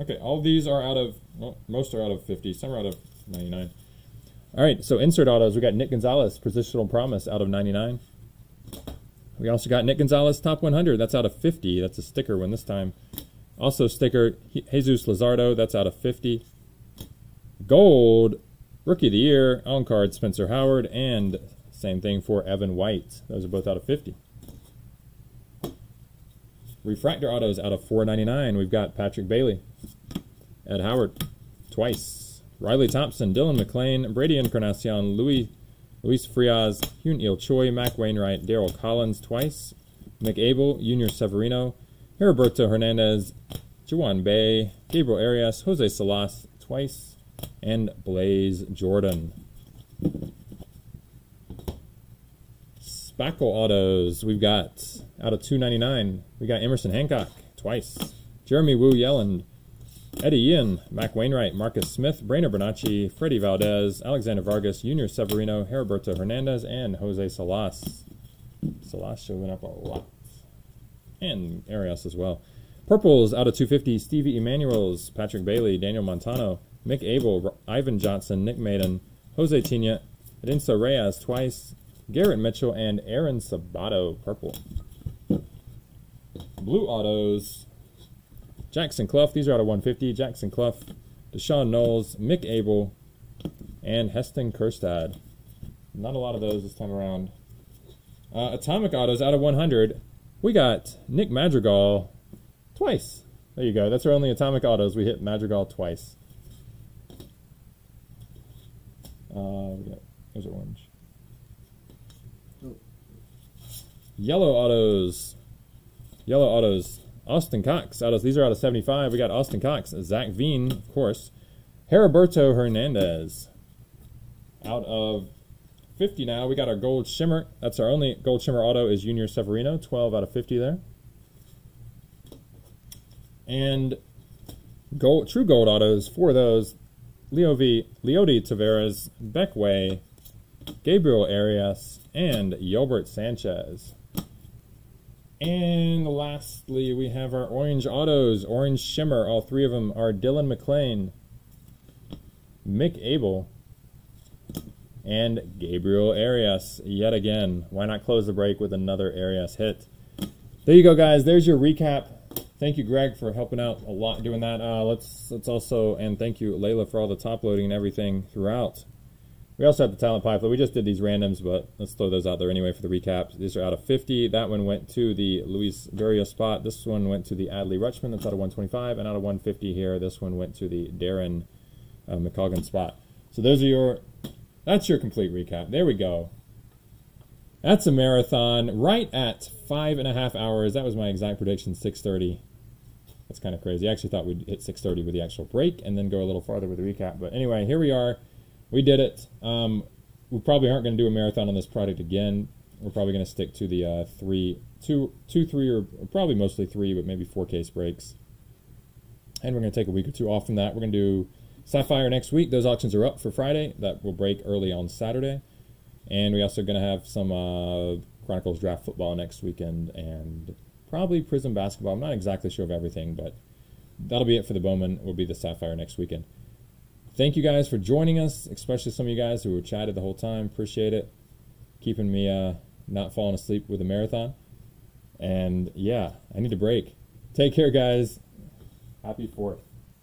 okay, all these are out of, well, most are out of 50, some are out of 99. All right, so insert autos, we got Nick Gonzalez, positional promise out of 99. We also got Nick Gonzalez, top 100, that's out of 50. That's a sticker one this time. Also, sticker Jesus Luzardo, that's out of 50. Gold, rookie of the year, on card Spencer Howard, and same thing for Evan White. Those are both out of 50. Refractor autos out of 499. We've got Patrick Bailey, Ed Howard, twice. Riley Thompson, Dylan McLean, Brady Encarnacion, Louis, Luis Frias, Hyun Il Choi, Mac Wainwright, Daryl Collins, twice. Mick Abel, Junior Severino, Heriberto Hernandez, Juwan Bay, Gabriel Arias, Jose Salas, twice. And Blaze Jordan. Speckle autos. We've got out of 299. We got Emerson Hancock twice. Jeremy Wu Yelland, Eddie Yin, Mac Wainwright, Marcus Smith, Brainer Bonaci, Freddy Valdez, Alexander Vargas, Junior Severino, Heriberto Hernandez, and Jose Salas. Salas showing up a lot. And Arias as well. Purples out of 250, Stevie Emanuels, Patrick Bailey, Daniel Montano, Mick Abel, Ivan Johnson, Nick Maiden, Jose Tena, Adinso Reyes twice, Garrett Mitchell, and Aaron Sabato, purple. Blue autos, Jackson Cluff, these are out of 150, Jackson Cluff, D'Shawn Knowles, Mick Abel, and Heston Kjerstad. Not a lot of those this time around. Uh, Atomic autos out of 100, we got Nick Madrigal twice. There you go. That's our only Atomic autos. We hit Madrigal twice. Uh, we got, there's orange. Oh. Yellow autos. Yellow autos. Austin Cox. Autos. These are out of 75. We got Austin Cox. Zach Veen, of course. Heriberto Hernandez. Out of 50 now. We got our gold shimmer. That's our only gold shimmer auto is Junior Severino. 12 out of 50 there. And gold, true gold autos for those Leo V, Leody Taveras, Beckway, Gabriel Arias, and Yolbert Sanchez. And lastly, we have our orange autos, orange shimmer. All three of them are Dylan McLean, Mick Abel, and Gabriel Arias. Yet again, why not close the break with another Arias hit? There you go, guys. There's your recap. Thank you, Greg, for helping out a lot doing that. Uh, let's let's also and thank you, Layla, for all the top loading and everything throughout. We also have the talent pipeline. We just did these randoms, but let's throw those out there anyway for the recap. These are out of 50. That one went to the Luis Guerrero spot. This one went to the Adley Rutschman. That's out of 125. And out of 150 here, this one went to the Darren uh, McColgan spot. So those are your, that's your complete recap. There we go. That's a marathon right at five and a half hours. That was my exact prediction, 630. That's kind of crazy. I actually thought we'd hit 630 with the actual break and then go a little farther with the recap. But anyway, here we are we did it. Um, we probably aren't going to do a marathon on this product again. We're probably going to stick to the uh, three, two, two, three, or probably mostly three, but maybe four case breaks. And we're going to take a week or two off from that. We're going to do Sapphire next week. Those auctions are up for Friday. That will break early on Saturday. And we also going to have some uh, Chronicles draft football next weekend and probably Prism basketball. I'm not exactly sure of everything, but that'll be it for the Bowman. Will be the Sapphire next weekend thank you guys for joining us, especially some of you guys who were chatted the whole time. Appreciate it. Keeping me uh, not falling asleep with a marathon. And yeah, I need a break. Take care, guys. Happy 4th.